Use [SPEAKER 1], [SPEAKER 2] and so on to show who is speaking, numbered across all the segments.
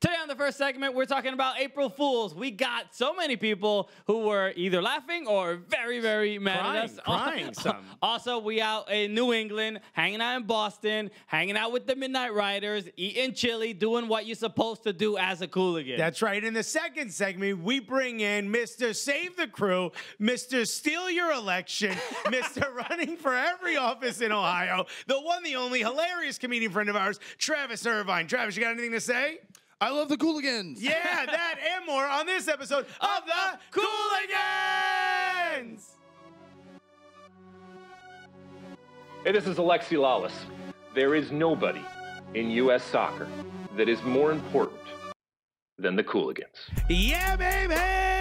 [SPEAKER 1] Today on the first segment, we're talking about April Fools. We got so many people who were either laughing or very, very mad
[SPEAKER 2] Crying,
[SPEAKER 1] at us.
[SPEAKER 2] crying some.
[SPEAKER 1] Also, we out in New England, hanging out in Boston, hanging out with the Midnight Riders, eating chili, doing what you're supposed to do as a cooligan.
[SPEAKER 2] That's right. In the second segment, we bring in Mr. Save the Crew, Mr. Steal Your Election, Mr. Running for every office in Ohio, the one, the only hilarious comedian friend of ours, Travis Irvine. Travis, you got anything to say?
[SPEAKER 3] I love the Cooligans.
[SPEAKER 2] Yeah, that and more on this episode of the Cooligans.
[SPEAKER 4] Hey, this is Alexi Lalas. There is nobody in U.S. soccer that is more important than the Cooligans.
[SPEAKER 2] Yeah, baby!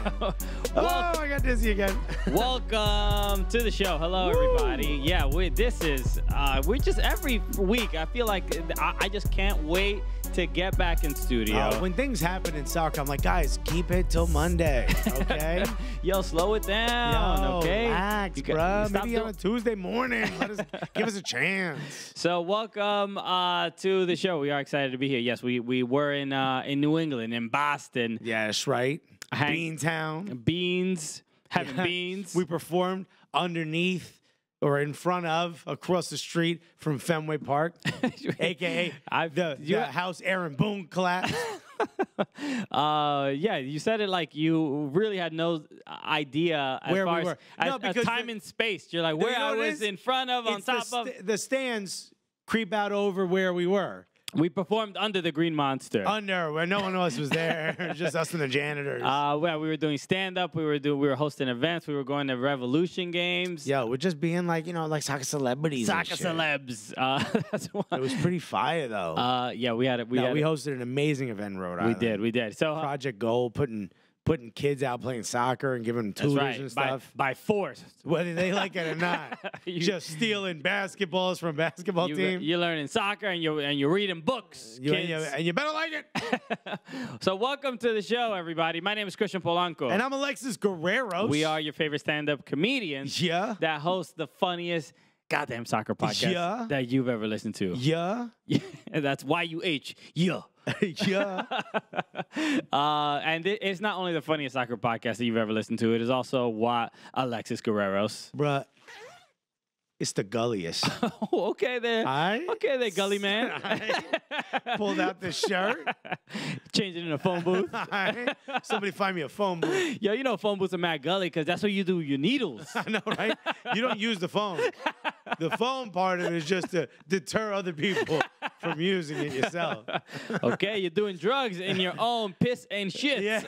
[SPEAKER 2] oh, I got dizzy again.
[SPEAKER 1] Welcome to the show. Hello, everybody. Yeah, we, this is, uh, we're just every week. I feel like I, I just can't wait to get back in studio.
[SPEAKER 2] Uh, when things happen in soccer, I'm like, guys, keep it till Monday, okay?
[SPEAKER 1] Yo, slow it down,
[SPEAKER 2] Yo,
[SPEAKER 1] okay?
[SPEAKER 2] Relax,
[SPEAKER 1] You
[SPEAKER 2] bro. Maybe on a Tuesday morning. Let us give us a chance.
[SPEAKER 1] So welcome uh, to the show. We are excited to be here. Yes, we we were in uh, in New England, in Boston.
[SPEAKER 2] Yes, right.
[SPEAKER 1] Hang-
[SPEAKER 2] Beantown.
[SPEAKER 1] Beans, having
[SPEAKER 2] Yeah.
[SPEAKER 1] beans.
[SPEAKER 2] We performed underneath or in front of, across the street from Fenway Park, aka
[SPEAKER 1] I've-
[SPEAKER 2] the,
[SPEAKER 1] you-
[SPEAKER 2] the house Aaron Boone collapsed.
[SPEAKER 1] Uh, yeah, you said it like you really had no idea as
[SPEAKER 2] Where we
[SPEAKER 1] far
[SPEAKER 2] were.
[SPEAKER 1] as,
[SPEAKER 2] No,
[SPEAKER 1] as
[SPEAKER 2] because
[SPEAKER 1] time
[SPEAKER 2] the-
[SPEAKER 1] and space. You're like
[SPEAKER 2] You
[SPEAKER 1] where
[SPEAKER 2] know
[SPEAKER 1] I was
[SPEAKER 2] is?
[SPEAKER 1] in front of, on top of.
[SPEAKER 2] the stands creep out over where we were.
[SPEAKER 1] We performed under the Green Monster.
[SPEAKER 2] Under where no one else was there, just us and the janitors.
[SPEAKER 1] uh, well, we were doing stand up. We were doing. We were hosting events. We were going to Revolution games.
[SPEAKER 2] Yo, we're just being like, you know, like soccer celebrities.
[SPEAKER 1] Soccer celebs. Uh, that's one.
[SPEAKER 2] It was pretty fire though.
[SPEAKER 1] Uh, yeah, we had it. We
[SPEAKER 2] no, we hosted an amazing event in Rhode
[SPEAKER 1] We did. We did. So uh,
[SPEAKER 2] Project Goal, putting putting kids out playing soccer and giving them tutors
[SPEAKER 1] right.
[SPEAKER 2] and stuff.
[SPEAKER 1] by force.
[SPEAKER 2] Whether they like it or not,
[SPEAKER 1] You-
[SPEAKER 2] just stealing basketballs from basketball
[SPEAKER 1] You,
[SPEAKER 2] team.
[SPEAKER 1] you're learning soccer and you're and you're reading books.
[SPEAKER 2] You- and, you, and you better like it.
[SPEAKER 1] so welcome to the show, everybody. My name is Christian Polanco.
[SPEAKER 2] and I'm Alexis Guerrero.
[SPEAKER 1] we are your favorite stand-up comedians
[SPEAKER 2] Yeah.
[SPEAKER 1] that host the funniest goddamn soccer podcast
[SPEAKER 2] Yeah.
[SPEAKER 1] that you've ever listened to.
[SPEAKER 2] Yeah.
[SPEAKER 1] and that's Y U H. Yeah.
[SPEAKER 2] yeah.
[SPEAKER 1] Uh, and it, it's not only the funniest soccer podcast that you've ever listened to, it is also what Alexis Guerrero's.
[SPEAKER 2] Bruh. It's the gulliest.
[SPEAKER 1] oh, okay there.
[SPEAKER 2] I
[SPEAKER 1] Okay there, gully man.
[SPEAKER 2] I pulled out the shirt.
[SPEAKER 1] Changing in a phone booth.
[SPEAKER 2] I- Somebody find me a phone booth.
[SPEAKER 1] Yo, you know phone booths are mad gully because that's what you do with your needles.
[SPEAKER 2] I know, right? You don't use the phone. The phone part of it is just to deter other people from using it yourself.
[SPEAKER 1] okay, you're doing drugs in your own piss and shit.
[SPEAKER 2] Yeah,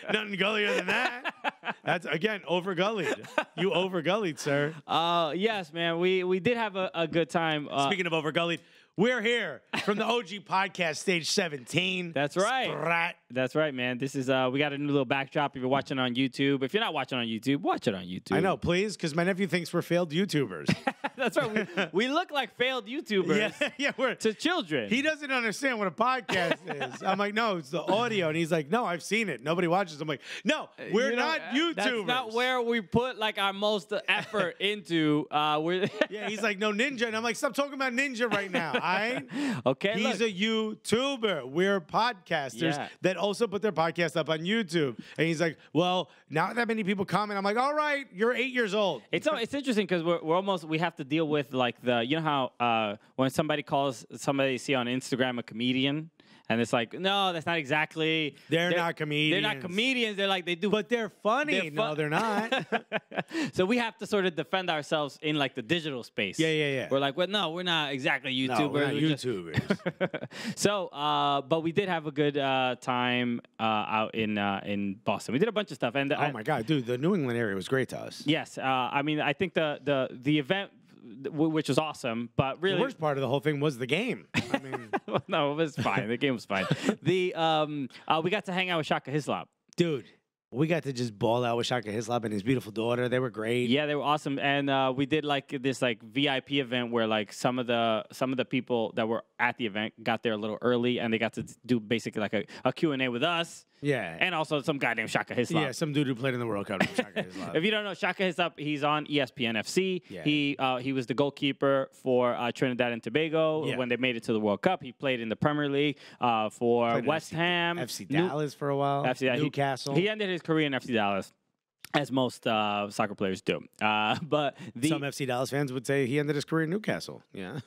[SPEAKER 2] nothing gullier than that. That's again over gullied. You over gullied, sir.
[SPEAKER 1] Uh, yes, man. We we did have a, a good time. Uh,
[SPEAKER 2] Speaking of over gullied, we're here from the OG podcast, stage 17.
[SPEAKER 1] That's right.
[SPEAKER 2] Sprat.
[SPEAKER 1] That's right, man. This is uh, we got a new little backdrop. If you're watching on YouTube, if you're not watching on YouTube, watch it on YouTube.
[SPEAKER 2] I know, please, because my nephew thinks we're failed YouTubers.
[SPEAKER 1] that's right. We, we look like failed YouTubers
[SPEAKER 2] yeah, yeah, we're.
[SPEAKER 1] to children.
[SPEAKER 2] He doesn't understand what a podcast is. I'm like, no, it's the audio, and he's like, no, I've seen it. Nobody watches. I'm like, no, we're
[SPEAKER 1] You know,
[SPEAKER 2] not
[SPEAKER 1] uh,
[SPEAKER 2] YouTubers.
[SPEAKER 1] That's not where we put like our most effort into. Uh, we're
[SPEAKER 2] Yeah, he's like, no ninja, and I'm like, stop talking about ninja right now. I.
[SPEAKER 1] okay.
[SPEAKER 2] He's
[SPEAKER 1] look.
[SPEAKER 2] a YouTuber. We're podcasters
[SPEAKER 1] Yeah.
[SPEAKER 2] that also put their podcast up on YouTube. And he's like, well, not that many people comment. I'm like, all right, you're eight years old.
[SPEAKER 1] It's it's interesting because we're, we're almost we have to deal with like the you know how uh, when somebody calls somebody see on Instagram a comedian and it's like no that's not exactly
[SPEAKER 2] They're not comedians.
[SPEAKER 1] They're not
[SPEAKER 2] comedians.
[SPEAKER 1] They're like they do
[SPEAKER 2] But they're funny.
[SPEAKER 1] They're
[SPEAKER 2] no, they're not.
[SPEAKER 1] so we have to sort of defend ourselves in like the digital space.
[SPEAKER 2] Yeah, yeah, yeah.
[SPEAKER 1] We're like, well, no, we're not exactly YouTubers.
[SPEAKER 2] no, we're not
[SPEAKER 1] We're
[SPEAKER 2] YouTubers.
[SPEAKER 1] so, uh, but we did have a good uh, time uh, out in uh, in Boston. We did a bunch of stuff, and
[SPEAKER 2] oh my God, dude, the New England area was great to us.
[SPEAKER 1] yes, uh, I mean, I think the the the event, which was awesome, but really, The
[SPEAKER 2] worst part of the whole thing was the game. I mean,
[SPEAKER 1] no, it was fine. The game was fine. the um, uh, we got to hang out with Shaka Hislop.
[SPEAKER 2] dude, we got to just ball out with Shaka Hislop and his beautiful daughter. They were great.
[SPEAKER 1] Yeah, they were awesome, and uh, we did like this like VIP event where like some of the some of the people that were at the event got there a little early, and they got to do basically like a, a Q and A with us.
[SPEAKER 2] Yeah.
[SPEAKER 1] and also some guy named Shaka Hislop.
[SPEAKER 2] yeah, some dude who played in the World Cup. Shaka Hislop.
[SPEAKER 1] If you don't know, Shaka Hislop, he's on ESPN FC.
[SPEAKER 2] Yeah.
[SPEAKER 1] He uh, he was the goalkeeper for uh, Trinidad and Tobago
[SPEAKER 2] Yeah.
[SPEAKER 1] when they made it to the World Cup. He played in the Premier League uh, for
[SPEAKER 2] Played
[SPEAKER 1] West
[SPEAKER 2] FC
[SPEAKER 1] Ham,
[SPEAKER 2] FC
[SPEAKER 1] New-
[SPEAKER 2] Dallas for a while.
[SPEAKER 1] FC Dallas. He-
[SPEAKER 2] Newcastle.
[SPEAKER 1] He, ended his career in FC Dallas, as most uh, soccer players do. Uh, but the
[SPEAKER 2] Some FC Dallas fans would say he ended his career in Newcastle. Yeah.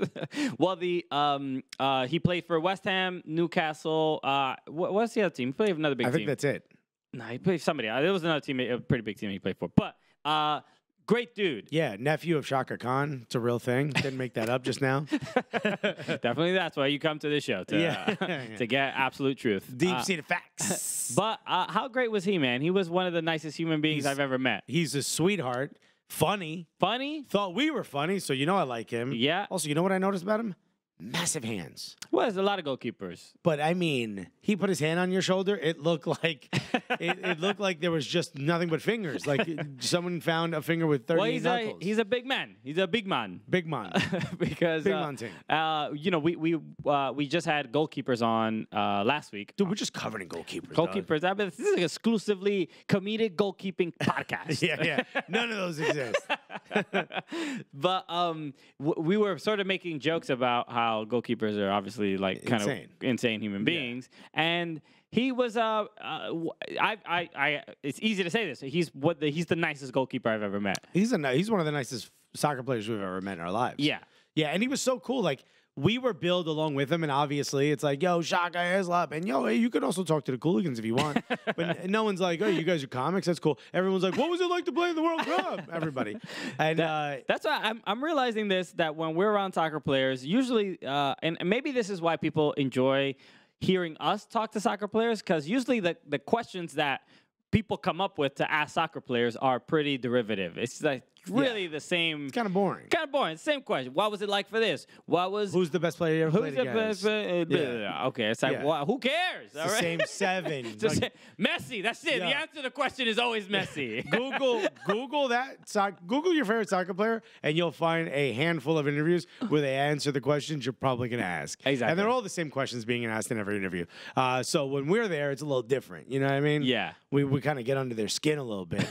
[SPEAKER 1] well, the um uh he played for West Ham, Newcastle. Uh, what, what's the other team? He played for another big team.
[SPEAKER 2] I think that's it.
[SPEAKER 1] no, he played somebody. There was another team, a pretty big team he played for. But uh, great dude.
[SPEAKER 2] Yeah, nephew of Chaka Khan. It's a real thing. Didn't make that up just now.
[SPEAKER 1] Definitely, that's why you come to this show to
[SPEAKER 2] Yeah.
[SPEAKER 1] uh, to get absolute truth.
[SPEAKER 2] Deep
[SPEAKER 1] Uh,
[SPEAKER 2] seated facts.
[SPEAKER 1] but uh, how great was he, man? He was one of the nicest human beings
[SPEAKER 2] He's-
[SPEAKER 1] I've ever met.
[SPEAKER 2] He's a sweetheart. Funny.
[SPEAKER 1] Funny,
[SPEAKER 2] Thought we were funny, so you know I like him.
[SPEAKER 1] yeah.
[SPEAKER 2] Also, you know what I noticed about him? Massive hands.
[SPEAKER 1] Well, there's a lot of goalkeepers.
[SPEAKER 2] But I mean, he put his hand on your shoulder. It looked like it, it looked like there was just nothing but fingers. Like someone found a finger with thirty
[SPEAKER 1] Well, he's a
[SPEAKER 2] knuckles.
[SPEAKER 1] he's a big man. He's a big man.
[SPEAKER 2] big man.
[SPEAKER 1] because
[SPEAKER 2] Big
[SPEAKER 1] uh,
[SPEAKER 2] man
[SPEAKER 1] uh, you know, we we uh, we just had goalkeepers on uh, last week.
[SPEAKER 2] Dude, we're just covered in goalkeepers. dog.
[SPEAKER 1] Goalkeepers. I mean, this is an exclusively comedic goalkeeping podcast.
[SPEAKER 2] Yeah, yeah. None of those exist.
[SPEAKER 1] but um, w- we were sort of making jokes about how goalkeepers are obviously like kind
[SPEAKER 2] Insane.
[SPEAKER 1] of insane human beings, and he was uh, uh I, I I it's easy to say this. He's what the, he's the nicest goalkeeper I've ever met.
[SPEAKER 2] He's a he's one of the nicest soccer players we've ever met in our lives.
[SPEAKER 1] Yeah.
[SPEAKER 2] Yeah, and he was so cool. Like we were billed along with him, and obviously it's like, yo, Shaka Hislop, and yo, hey, you could also talk to the Cooligans if you want. but no one's like, oh, you guys are comics. That's cool. Everyone's like, what was it like to play in the World Cup? Everybody, and uh,
[SPEAKER 1] That's why I'm, I'm realizing this that when we're around soccer players, usually, uh, and and maybe this is why people enjoy hearing us talk to soccer players, because usually the, the questions that people come up with to ask soccer players are pretty derivative. It's like really the same.
[SPEAKER 2] it's kind of boring.
[SPEAKER 1] Kind of boring. Same question. What was it like for this? What was
[SPEAKER 2] Who's the best player you ever
[SPEAKER 1] who's
[SPEAKER 2] played
[SPEAKER 1] the best?
[SPEAKER 2] against?
[SPEAKER 1] uh,
[SPEAKER 2] Yeah.
[SPEAKER 1] Okay, it's like
[SPEAKER 2] Yeah.
[SPEAKER 1] wha- who cares?
[SPEAKER 2] It's the same seven.
[SPEAKER 1] Just
[SPEAKER 2] Like,
[SPEAKER 1] Messi. That's it. The answer to the question is always Messi.
[SPEAKER 2] Google Google that soc- Google your favorite soccer player and you'll find a handful of interviews where they answer the questions you're probably going to ask.
[SPEAKER 1] Exactly.
[SPEAKER 2] And they're all the same questions being asked in every interview. Uh, so when we're there, it's a little different. You know what I mean?
[SPEAKER 1] Yeah.
[SPEAKER 2] We we kind of get under their skin a little bit.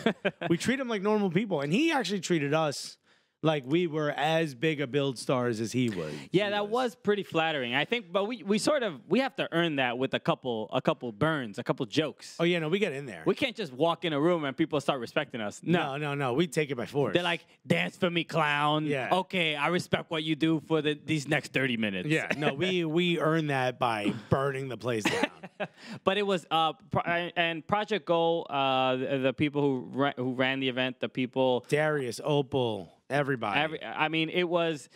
[SPEAKER 2] we treat them like normal people, and he actually treated us like we were as big a build stars as he was.
[SPEAKER 1] Yeah,
[SPEAKER 2] he
[SPEAKER 1] that was pretty flattering. I think, but we, we sort of we have to earn that with a couple a couple burns, a couple jokes.
[SPEAKER 2] Oh yeah, no, we get in there.
[SPEAKER 1] We can't just walk in a room and people start respecting us.
[SPEAKER 2] no,
[SPEAKER 1] No.
[SPEAKER 2] no, no. We take it by force.
[SPEAKER 1] They're like, dance for me, clown.
[SPEAKER 2] Yeah.
[SPEAKER 1] Okay, I respect what you do for the these next 30 minutes.
[SPEAKER 2] yeah, no, we we earn that by burning the place down.
[SPEAKER 1] but it was uh pro- and Project Goal, uh the, the people who ra- who ran the event, the people
[SPEAKER 2] Darius, Opal, everybody.
[SPEAKER 1] every I mean, it was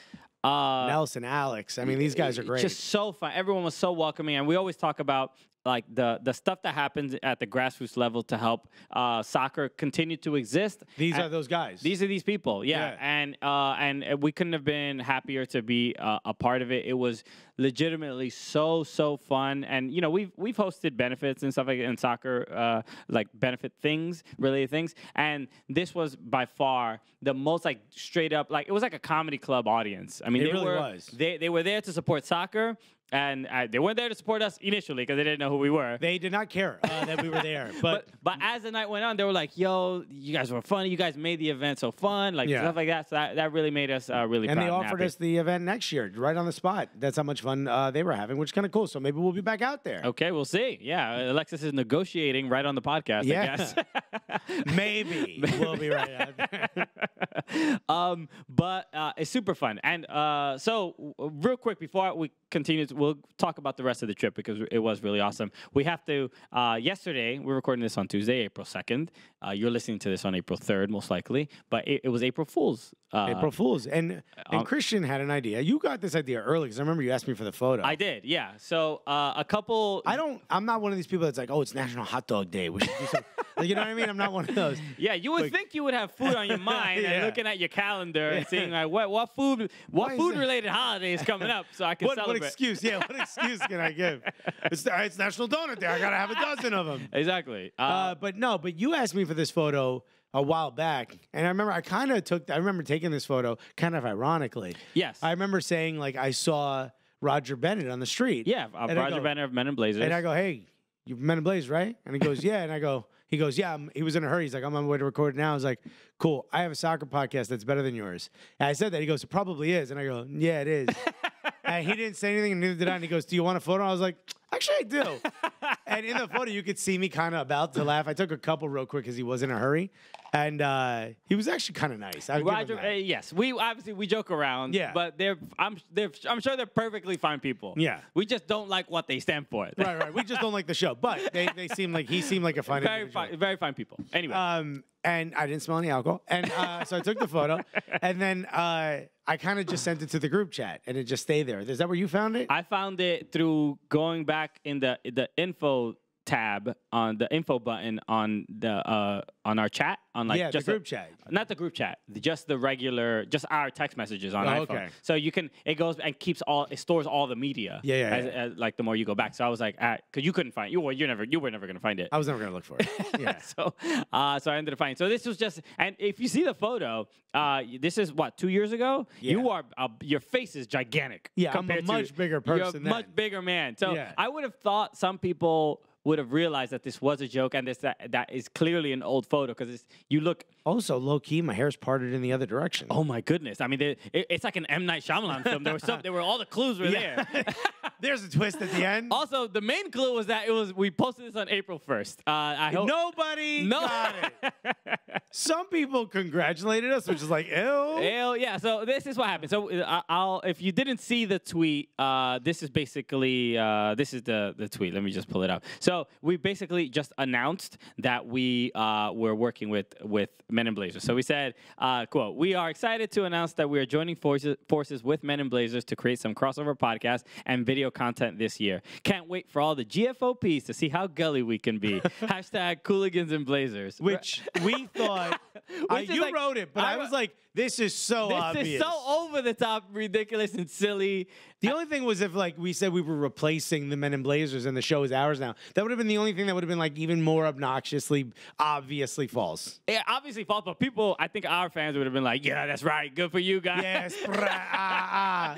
[SPEAKER 1] uh
[SPEAKER 2] Nelson, Alex. I mean, these guys are great.
[SPEAKER 1] Just so fun. Everyone was so welcoming, and we always talk about like the the stuff that happens at the grassroots level to help uh, soccer continue to exist.
[SPEAKER 2] these
[SPEAKER 1] And
[SPEAKER 2] are those guys.
[SPEAKER 1] These are these people, yeah,
[SPEAKER 2] Yeah.
[SPEAKER 1] and uh, and we couldn't have been happier to be uh, a part of it. It was legitimately so so fun, and you know we've we've hosted benefits and stuff like in soccer, uh, like benefit things, related things, and this was by far the most like straight up like it was like a comedy club audience. I mean,
[SPEAKER 2] It
[SPEAKER 1] they
[SPEAKER 2] really
[SPEAKER 1] were
[SPEAKER 2] was.
[SPEAKER 1] they they were there to support soccer. And uh, they weren't there to support us initially because they didn't know who we were.
[SPEAKER 2] they did not care uh, that we were there, but,
[SPEAKER 1] But but as the night went on, they were like, "Yo, you guys were funny. You guys made the event so fun, like
[SPEAKER 2] Yeah.
[SPEAKER 1] stuff like that." So that, that really made us uh, really
[SPEAKER 2] and
[SPEAKER 1] proud
[SPEAKER 2] they offered
[SPEAKER 1] happy.
[SPEAKER 2] us the event next year, right on the spot. That's how much fun uh, they were having, which is kind of cool. So maybe we'll be back out there.
[SPEAKER 1] Okay, we'll see. Yeah, Alexis is negotiating right on the podcast. I guess.
[SPEAKER 2] Maybe we'll be right out there.
[SPEAKER 1] um, but uh, it's super fun. And uh, so, real quick before we continue, we'll talk about the rest of the trip because it was really awesome. We have to. Uh, yesterday, we're recording this on Tuesday, April second. Uh, you're listening to this on April third, most likely. But it, it was April Fool's. Uh,
[SPEAKER 2] April Fools, and and
[SPEAKER 1] um,
[SPEAKER 2] Christian had an idea. You got this idea early because I remember you asked me for the photo.
[SPEAKER 1] I did, yeah. So uh, a couple.
[SPEAKER 2] I don't. I'm not one of these people that's like, oh, it's National Hot Dog Day. We should do something. Like, you know what I mean? I'm not one of those.
[SPEAKER 1] Yeah, you would
[SPEAKER 2] Like-
[SPEAKER 1] think you would have food on your mind and looking at your calendar and seeing like what what food what
[SPEAKER 2] Why
[SPEAKER 1] food related holiday is coming up so I can
[SPEAKER 2] What, what excuse? Yeah, what excuse can I give? It's, it's National Donut Day. I gotta have a dozen of them.
[SPEAKER 1] Exactly. Uh,
[SPEAKER 2] Uh, but no, but you asked me for this photo a while back, and I remember I kind of took. I remember taking this photo kind of ironically.
[SPEAKER 1] yes.
[SPEAKER 2] I remember saying like I saw Roger Bennett on the street.
[SPEAKER 1] yeah, uh, Roger
[SPEAKER 2] go-
[SPEAKER 1] Banner of Men in Blazers.
[SPEAKER 2] and I go, hey. you Men in Blazers, right? And he goes, yeah. And I go, he goes, yeah. I'm, he was in a hurry. He's like, I'm on my way to record it now. I was like, cool. I have a soccer podcast that's better than yours. And I said that. He goes, it probably is. And I go, yeah, it is. and he didn't say anything, and neither did I. And he goes, do you want a photo? I was like, actually, I do. and in the photo, you could see me kind of about to laugh. I took a couple real quick because he was in a hurry, and uh, he was actually kind of nice. I would give him
[SPEAKER 1] Roger,
[SPEAKER 2] that.
[SPEAKER 1] uh, yes, we obviously we joke around.
[SPEAKER 2] Yeah.
[SPEAKER 1] but they're I'm they're I'm sure they're perfectly fine people.
[SPEAKER 2] Yeah.
[SPEAKER 1] we just don't like what they stand for.
[SPEAKER 2] right, right. We just don't like the show, but they, they seem like he seemed like a fine
[SPEAKER 1] very
[SPEAKER 2] individual.
[SPEAKER 1] fine, very fine people. Anyway,
[SPEAKER 2] Um, and I didn't smell any alcohol, and uh, so I took the photo, and then uh, I kind of just sent it to the group chat, and it just stayed there. Is that where you found it?
[SPEAKER 1] I found it through going back in the the info tab on the info button on the uh on our chat on like
[SPEAKER 2] yeah,
[SPEAKER 1] just
[SPEAKER 2] the
[SPEAKER 1] a-
[SPEAKER 2] group chat.
[SPEAKER 1] not the group chat, just the regular, just our text messages on
[SPEAKER 2] Oh,
[SPEAKER 1] iPhone.
[SPEAKER 2] okay.
[SPEAKER 1] So you can, it goes and keeps all, it stores all the media.
[SPEAKER 2] Yeah, yeah,
[SPEAKER 1] as,
[SPEAKER 2] yeah.
[SPEAKER 1] as, like the more you go back. So I was like, because you couldn't find, you were, you're never, you were never gonna find it.
[SPEAKER 2] I was never gonna look for it. Yeah.
[SPEAKER 1] so, uh, so I ended up finding. So this was just, and if you see the photo, uh, this is what two years ago.
[SPEAKER 2] yeah.
[SPEAKER 1] You are, uh, your face is gigantic.
[SPEAKER 2] Yeah, I'm a
[SPEAKER 1] compared to-
[SPEAKER 2] much bigger
[SPEAKER 1] You're a
[SPEAKER 2] person
[SPEAKER 1] much bigger man. So. I would have thought some people would have realized that this was a joke and this that, that is clearly an old photo because you look
[SPEAKER 2] Also, low key, my hair's parted in the other direction.
[SPEAKER 1] Oh my goodness! I mean, they, it, it's like an M Night Shyamalan film. There was some, there were all the clues were
[SPEAKER 2] Yeah.
[SPEAKER 1] there.
[SPEAKER 2] There's a twist at the end.
[SPEAKER 1] also, the main clue was that it was we posted this on April first. Uh, I hope
[SPEAKER 2] Nobody
[SPEAKER 1] no.
[SPEAKER 2] got it. Some people congratulated us, which is like, ew.
[SPEAKER 1] Hell yeah! So this is what happened. So uh, I'll, if you didn't see the tweet, uh, this is basically uh, this is the the tweet. Let me just pull it up. So we basically just announced that we uh, were working with with Men in Blazers. So we said, uh, "quote We are excited to announce that we are joining forces forces with Men in Blazers to create some crossover podcast and video content this year. Can't wait for all the GFOPs to see how gully we can be. Hashtag Cooligans and Blazers.
[SPEAKER 2] Which we thought. uh, you
[SPEAKER 1] like-
[SPEAKER 2] wrote it, but I,
[SPEAKER 1] I
[SPEAKER 2] was like, this is so
[SPEAKER 1] this
[SPEAKER 2] obvious.
[SPEAKER 1] is so over the top, ridiculous, and silly.
[SPEAKER 2] The only thing was if like we said we were replacing the Men in Blazers and the show is ours now. That would have been the only thing that would have been like even more obnoxiously, obviously false.
[SPEAKER 1] Yeah, obviously false, but people, I think our fans would have been like, "Yeah, that's right, good for you guys."
[SPEAKER 2] Yes, ah, ah.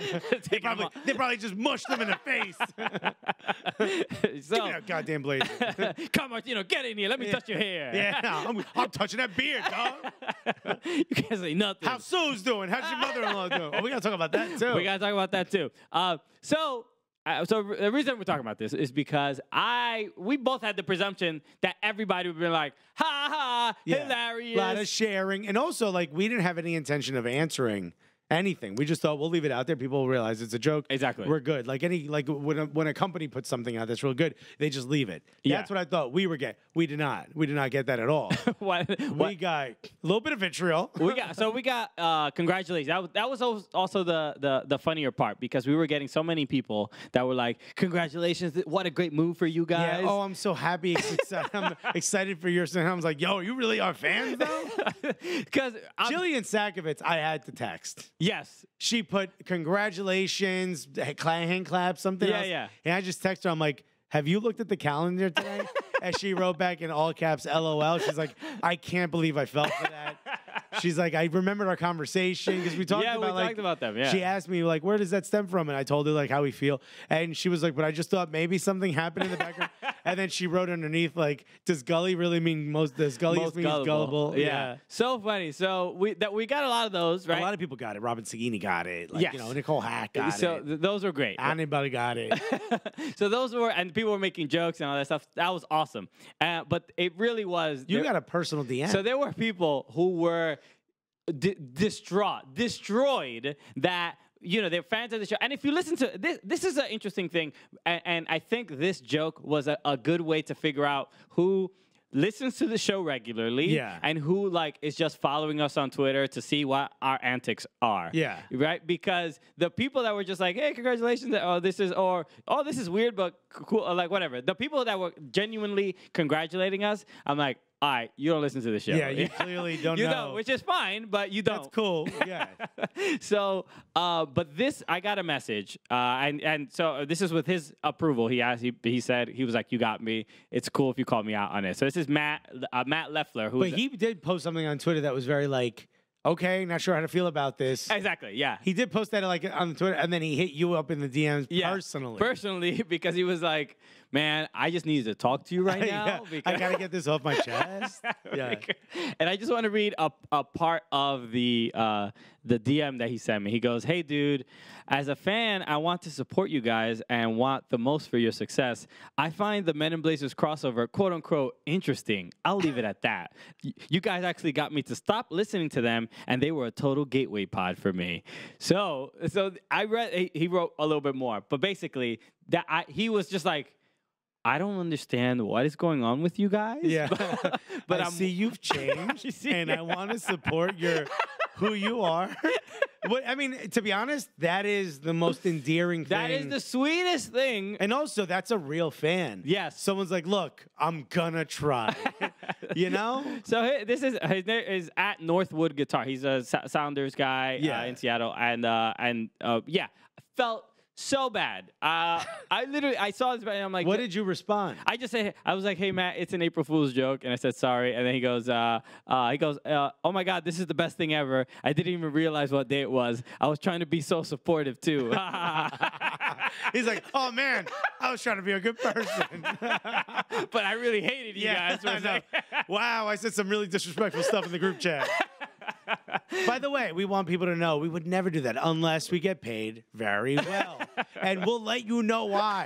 [SPEAKER 2] They probably, they probably just mushed them in the face. Give
[SPEAKER 1] so,
[SPEAKER 2] me that goddamn blazer.
[SPEAKER 1] come on, you know, get in here. Let me touch your hair.
[SPEAKER 2] yeah, no, I'm, I'm touching that beard, dog.
[SPEAKER 1] you can't say nothing.
[SPEAKER 2] How Sue's doing? How's your mother-in-law doing? Oh, we gotta talk about that too.
[SPEAKER 1] we gotta talk about that too. Uh, so. Uh, so the reason we're talking about this is because I we both had the presumption that everybody would be like ha ha
[SPEAKER 2] Yeah.
[SPEAKER 1] hilarious
[SPEAKER 2] A lot of sharing, and also like we didn't have any intention of answering anything. We just thought we'll leave it out there. People will realize it's a joke.
[SPEAKER 1] Exactly.
[SPEAKER 2] We're good. Like any like when a, when a company puts something out that's real good, they just leave it.
[SPEAKER 1] Yeah.
[SPEAKER 2] That's what I thought we were getting. We did not. We did not get that at all.
[SPEAKER 1] what,
[SPEAKER 2] we
[SPEAKER 1] what,
[SPEAKER 2] got a little bit of vitriol.
[SPEAKER 1] we got so we got uh congratulations that was, that was also the, the the funnier part because we were getting so many people that were like congratulations what a great move for you guys
[SPEAKER 2] Yeah. Oh, I'm so happy. I'm excited for your son. I was like, yo, you really are fans though?
[SPEAKER 1] because
[SPEAKER 2] Jillian Sakovits, I had to text.
[SPEAKER 1] Yes
[SPEAKER 2] She put congratulations, hand clap, something
[SPEAKER 1] Yeah,
[SPEAKER 2] else.
[SPEAKER 1] yeah.
[SPEAKER 2] And I just texted her. I'm like, have you looked at the calendar today? and she wrote back in all caps, LOL. She's like, I can't believe I fell for that. She's like, I remembered our conversation because we talked
[SPEAKER 1] Yeah, we
[SPEAKER 2] about like
[SPEAKER 1] talked about them, yeah.
[SPEAKER 2] She asked me like, where does that stem from? And I told her like how we feel, and she was like, but I just thought maybe something happened in the background. and then she wrote underneath like, does gully really mean most? Does gully
[SPEAKER 1] most
[SPEAKER 2] mean
[SPEAKER 1] gullible,
[SPEAKER 2] gullible?
[SPEAKER 1] Yeah. so funny so we that we got a lot of those right
[SPEAKER 2] A lot of people got it. Robin Sagini got it. Like,
[SPEAKER 1] Yes.
[SPEAKER 2] you know, Nicole Hack got
[SPEAKER 1] so
[SPEAKER 2] it.
[SPEAKER 1] th- those were great
[SPEAKER 2] Anybody got it.
[SPEAKER 1] so those were and people were making jokes and all that stuff that was awesome uh, but it really was
[SPEAKER 2] You
[SPEAKER 1] there-
[SPEAKER 2] got a personal DM.
[SPEAKER 1] So there were people who were di- distraught, destroyed that you know they're fans of the show. And if you listen to this, this is an interesting thing, and, and I think this joke was a, a good way to figure out who listens to the show regularly
[SPEAKER 2] Yeah.
[SPEAKER 1] and who like is just following us on Twitter to see what our antics are.
[SPEAKER 2] Yeah.
[SPEAKER 1] Right? Because the people that were just like, "Hey, congratulations!" Oh, this is or "Oh, this is weird, but cool," or like whatever. The people that were genuinely congratulating us, I'm like, "All right, you don't listen to the show."
[SPEAKER 2] Yeah, you clearly don't
[SPEAKER 1] you
[SPEAKER 2] know.
[SPEAKER 1] don't, which is fine, but you don't.
[SPEAKER 2] That's cool. Yeah.
[SPEAKER 1] so, uh, but this, I got a message, uh, and and so this is with his approval. He asked, he, he said, he was like, "You got me. It's cool if you call me out on it." So this is Matt uh, Matt Leffler, who
[SPEAKER 2] but he did post something on Twitter that was very like, okay, not sure how to feel about this.
[SPEAKER 1] exactly, yeah.
[SPEAKER 2] He did post that like on Twitter, and then he hit you up in the DMs
[SPEAKER 1] Yeah,
[SPEAKER 2] personally.
[SPEAKER 1] Personally, because he was like, man, I just needed to talk to you right now.
[SPEAKER 2] Yeah, I gotta get this off my chest. Yeah.
[SPEAKER 1] and I just want to read a, a part of the uh, the DM that he sent me. He goes, "Hey, dude, as a fan, I want to support you guys and want the most for your success. I find the Men in Blazers crossover, quote unquote, interesting. I'll leave it at that. You guys actually got me to stop listening to them, and they were a total gateway pod for me. So, so I read. He, he wrote a little bit more, but basically, that I, he was just like." I don't understand what is going on with you guys.
[SPEAKER 2] Yeah.
[SPEAKER 1] but,
[SPEAKER 2] but I
[SPEAKER 1] I'm
[SPEAKER 2] see you've
[SPEAKER 1] I
[SPEAKER 2] changed,
[SPEAKER 1] see-
[SPEAKER 2] and I want to support your who you are. What I mean, to be honest, that is the most endearing thing.
[SPEAKER 1] That is the sweetest thing.
[SPEAKER 2] and also, that's a real fan.
[SPEAKER 1] Yes.
[SPEAKER 2] Someone's like, look, I'm gonna try. you know?
[SPEAKER 1] So this is his name is at Northwood Guitar. He's a Sounders guy
[SPEAKER 2] Yeah.
[SPEAKER 1] uh, in Seattle, and uh, and uh, yeah, felt so bad. Uh, I literally I saw this, and I'm like,
[SPEAKER 2] What did you respond?
[SPEAKER 1] I just said I was like, "Hey Matt, it's an April Fool's joke," and I said sorry, and then he goes, uh, uh, "He goes, uh, oh my God, this is the best thing ever. I didn't even realize what day it was. I was trying to be so supportive too."
[SPEAKER 2] He's like, oh man, I was trying to be a good person.
[SPEAKER 1] but I really hated you guys.
[SPEAKER 2] I
[SPEAKER 1] was like-
[SPEAKER 2] wow, I said some really disrespectful stuff in the group chat. By the way, we want people to know we would never do that unless we get paid very well. and we'll let you know why.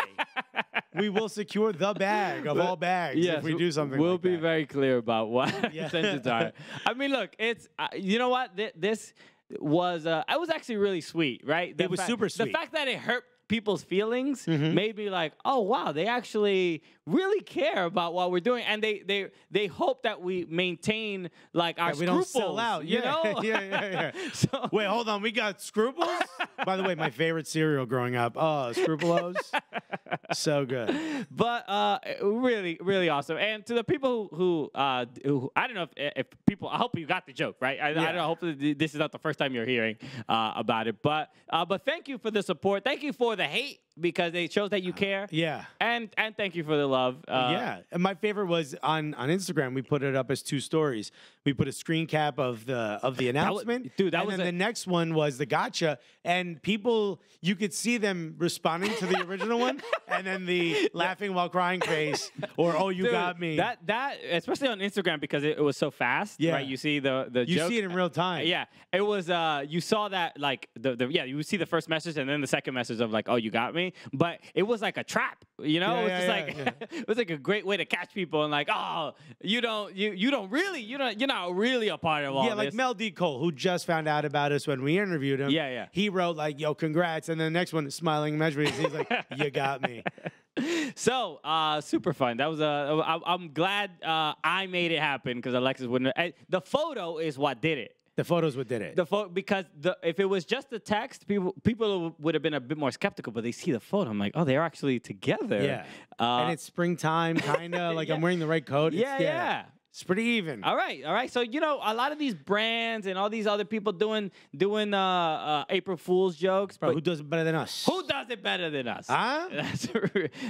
[SPEAKER 2] We will secure the bag of all bags
[SPEAKER 1] Yes,
[SPEAKER 2] if we do something
[SPEAKER 1] We'll
[SPEAKER 2] like
[SPEAKER 1] be
[SPEAKER 2] that.
[SPEAKER 1] very clear about what
[SPEAKER 2] Yeah.
[SPEAKER 1] intentions are. I mean, look, it's uh, you know what Th- this was. Uh, I was actually really sweet, right? The
[SPEAKER 2] It was
[SPEAKER 1] fact-
[SPEAKER 2] super sweet. Mm-hmm.
[SPEAKER 1] fact that it hurt people's feelings made me like, oh wow, they actually really care about what we're doing, and they they they hope that we maintain like our
[SPEAKER 2] That we don't sell out.
[SPEAKER 1] You
[SPEAKER 2] yeah,
[SPEAKER 1] know?
[SPEAKER 2] yeah, yeah, yeah.
[SPEAKER 1] So-
[SPEAKER 2] Wait, hold on. We got scruples. By the way, my favorite cereal growing up. Oh, scrupulos. so good.
[SPEAKER 1] but uh, really, really awesome. And to the people who, who, uh, who I don't know if, if people, I hope you got the joke, right? I, I don't know. Hopefully, this is not the first time you're hearing uh, about it. But, uh, but thank you for the support. Thank you for the hate because it shows that you care.
[SPEAKER 2] Yeah.
[SPEAKER 1] And and thank you for the love. Uh,
[SPEAKER 2] yeah, and my favorite was on on Instagram. We put it up as two stories. We put a screen cap of the of the announcement,
[SPEAKER 1] dude, that
[SPEAKER 2] and
[SPEAKER 1] was
[SPEAKER 2] then
[SPEAKER 1] a-
[SPEAKER 2] the next one was the gotcha, and people you could see them responding to the original one, and then the laughing while crying face, or oh you
[SPEAKER 1] Dude,
[SPEAKER 2] got me.
[SPEAKER 1] That that especially on Instagram because it, it was so fast.
[SPEAKER 2] Yeah.
[SPEAKER 1] Right. You see the the
[SPEAKER 2] you
[SPEAKER 1] joke.
[SPEAKER 2] see it in real time.
[SPEAKER 1] Yeah, it was. Uh, you saw that like the, the yeah. You see the first message and then the second message of like, oh, you got me. But it was like a trap. You know,
[SPEAKER 2] Yeah,
[SPEAKER 1] it was
[SPEAKER 2] yeah,
[SPEAKER 1] just
[SPEAKER 2] yeah,
[SPEAKER 1] like it was like a great way to catch people and like, oh, you don't you you don't really you don't you're not really a part of all
[SPEAKER 2] Yeah, like
[SPEAKER 1] this.
[SPEAKER 2] Mel D. Cole, who just found out about us when we interviewed him.
[SPEAKER 1] Yeah, yeah.
[SPEAKER 2] He wrote like, "Yo, congrats," and then the next one, smiling emojis. He's like, "You got me."
[SPEAKER 1] So uh, super fun. That was uh, I, I'm glad uh, I made it happen because Alexis wouldn't. uh, the photo is what did it.
[SPEAKER 2] The photos would did it.
[SPEAKER 1] The photo because the if it was just the text, people people would have been a bit more skeptical. But they see the photo, I'm like, oh, they're actually together.
[SPEAKER 2] yeah,
[SPEAKER 1] Uh,
[SPEAKER 2] and it's springtime, kind of like I'm wearing the right coat. It's-
[SPEAKER 1] yeah, yeah.
[SPEAKER 2] It's pretty even.
[SPEAKER 1] All right, all right. So you know, a lot of these brands and all these other people doing doing uh, uh, April Fool's jokes,
[SPEAKER 2] Bro,
[SPEAKER 1] but
[SPEAKER 2] who does it better than us?
[SPEAKER 1] who does it better than us?
[SPEAKER 2] Huh?
[SPEAKER 1] That's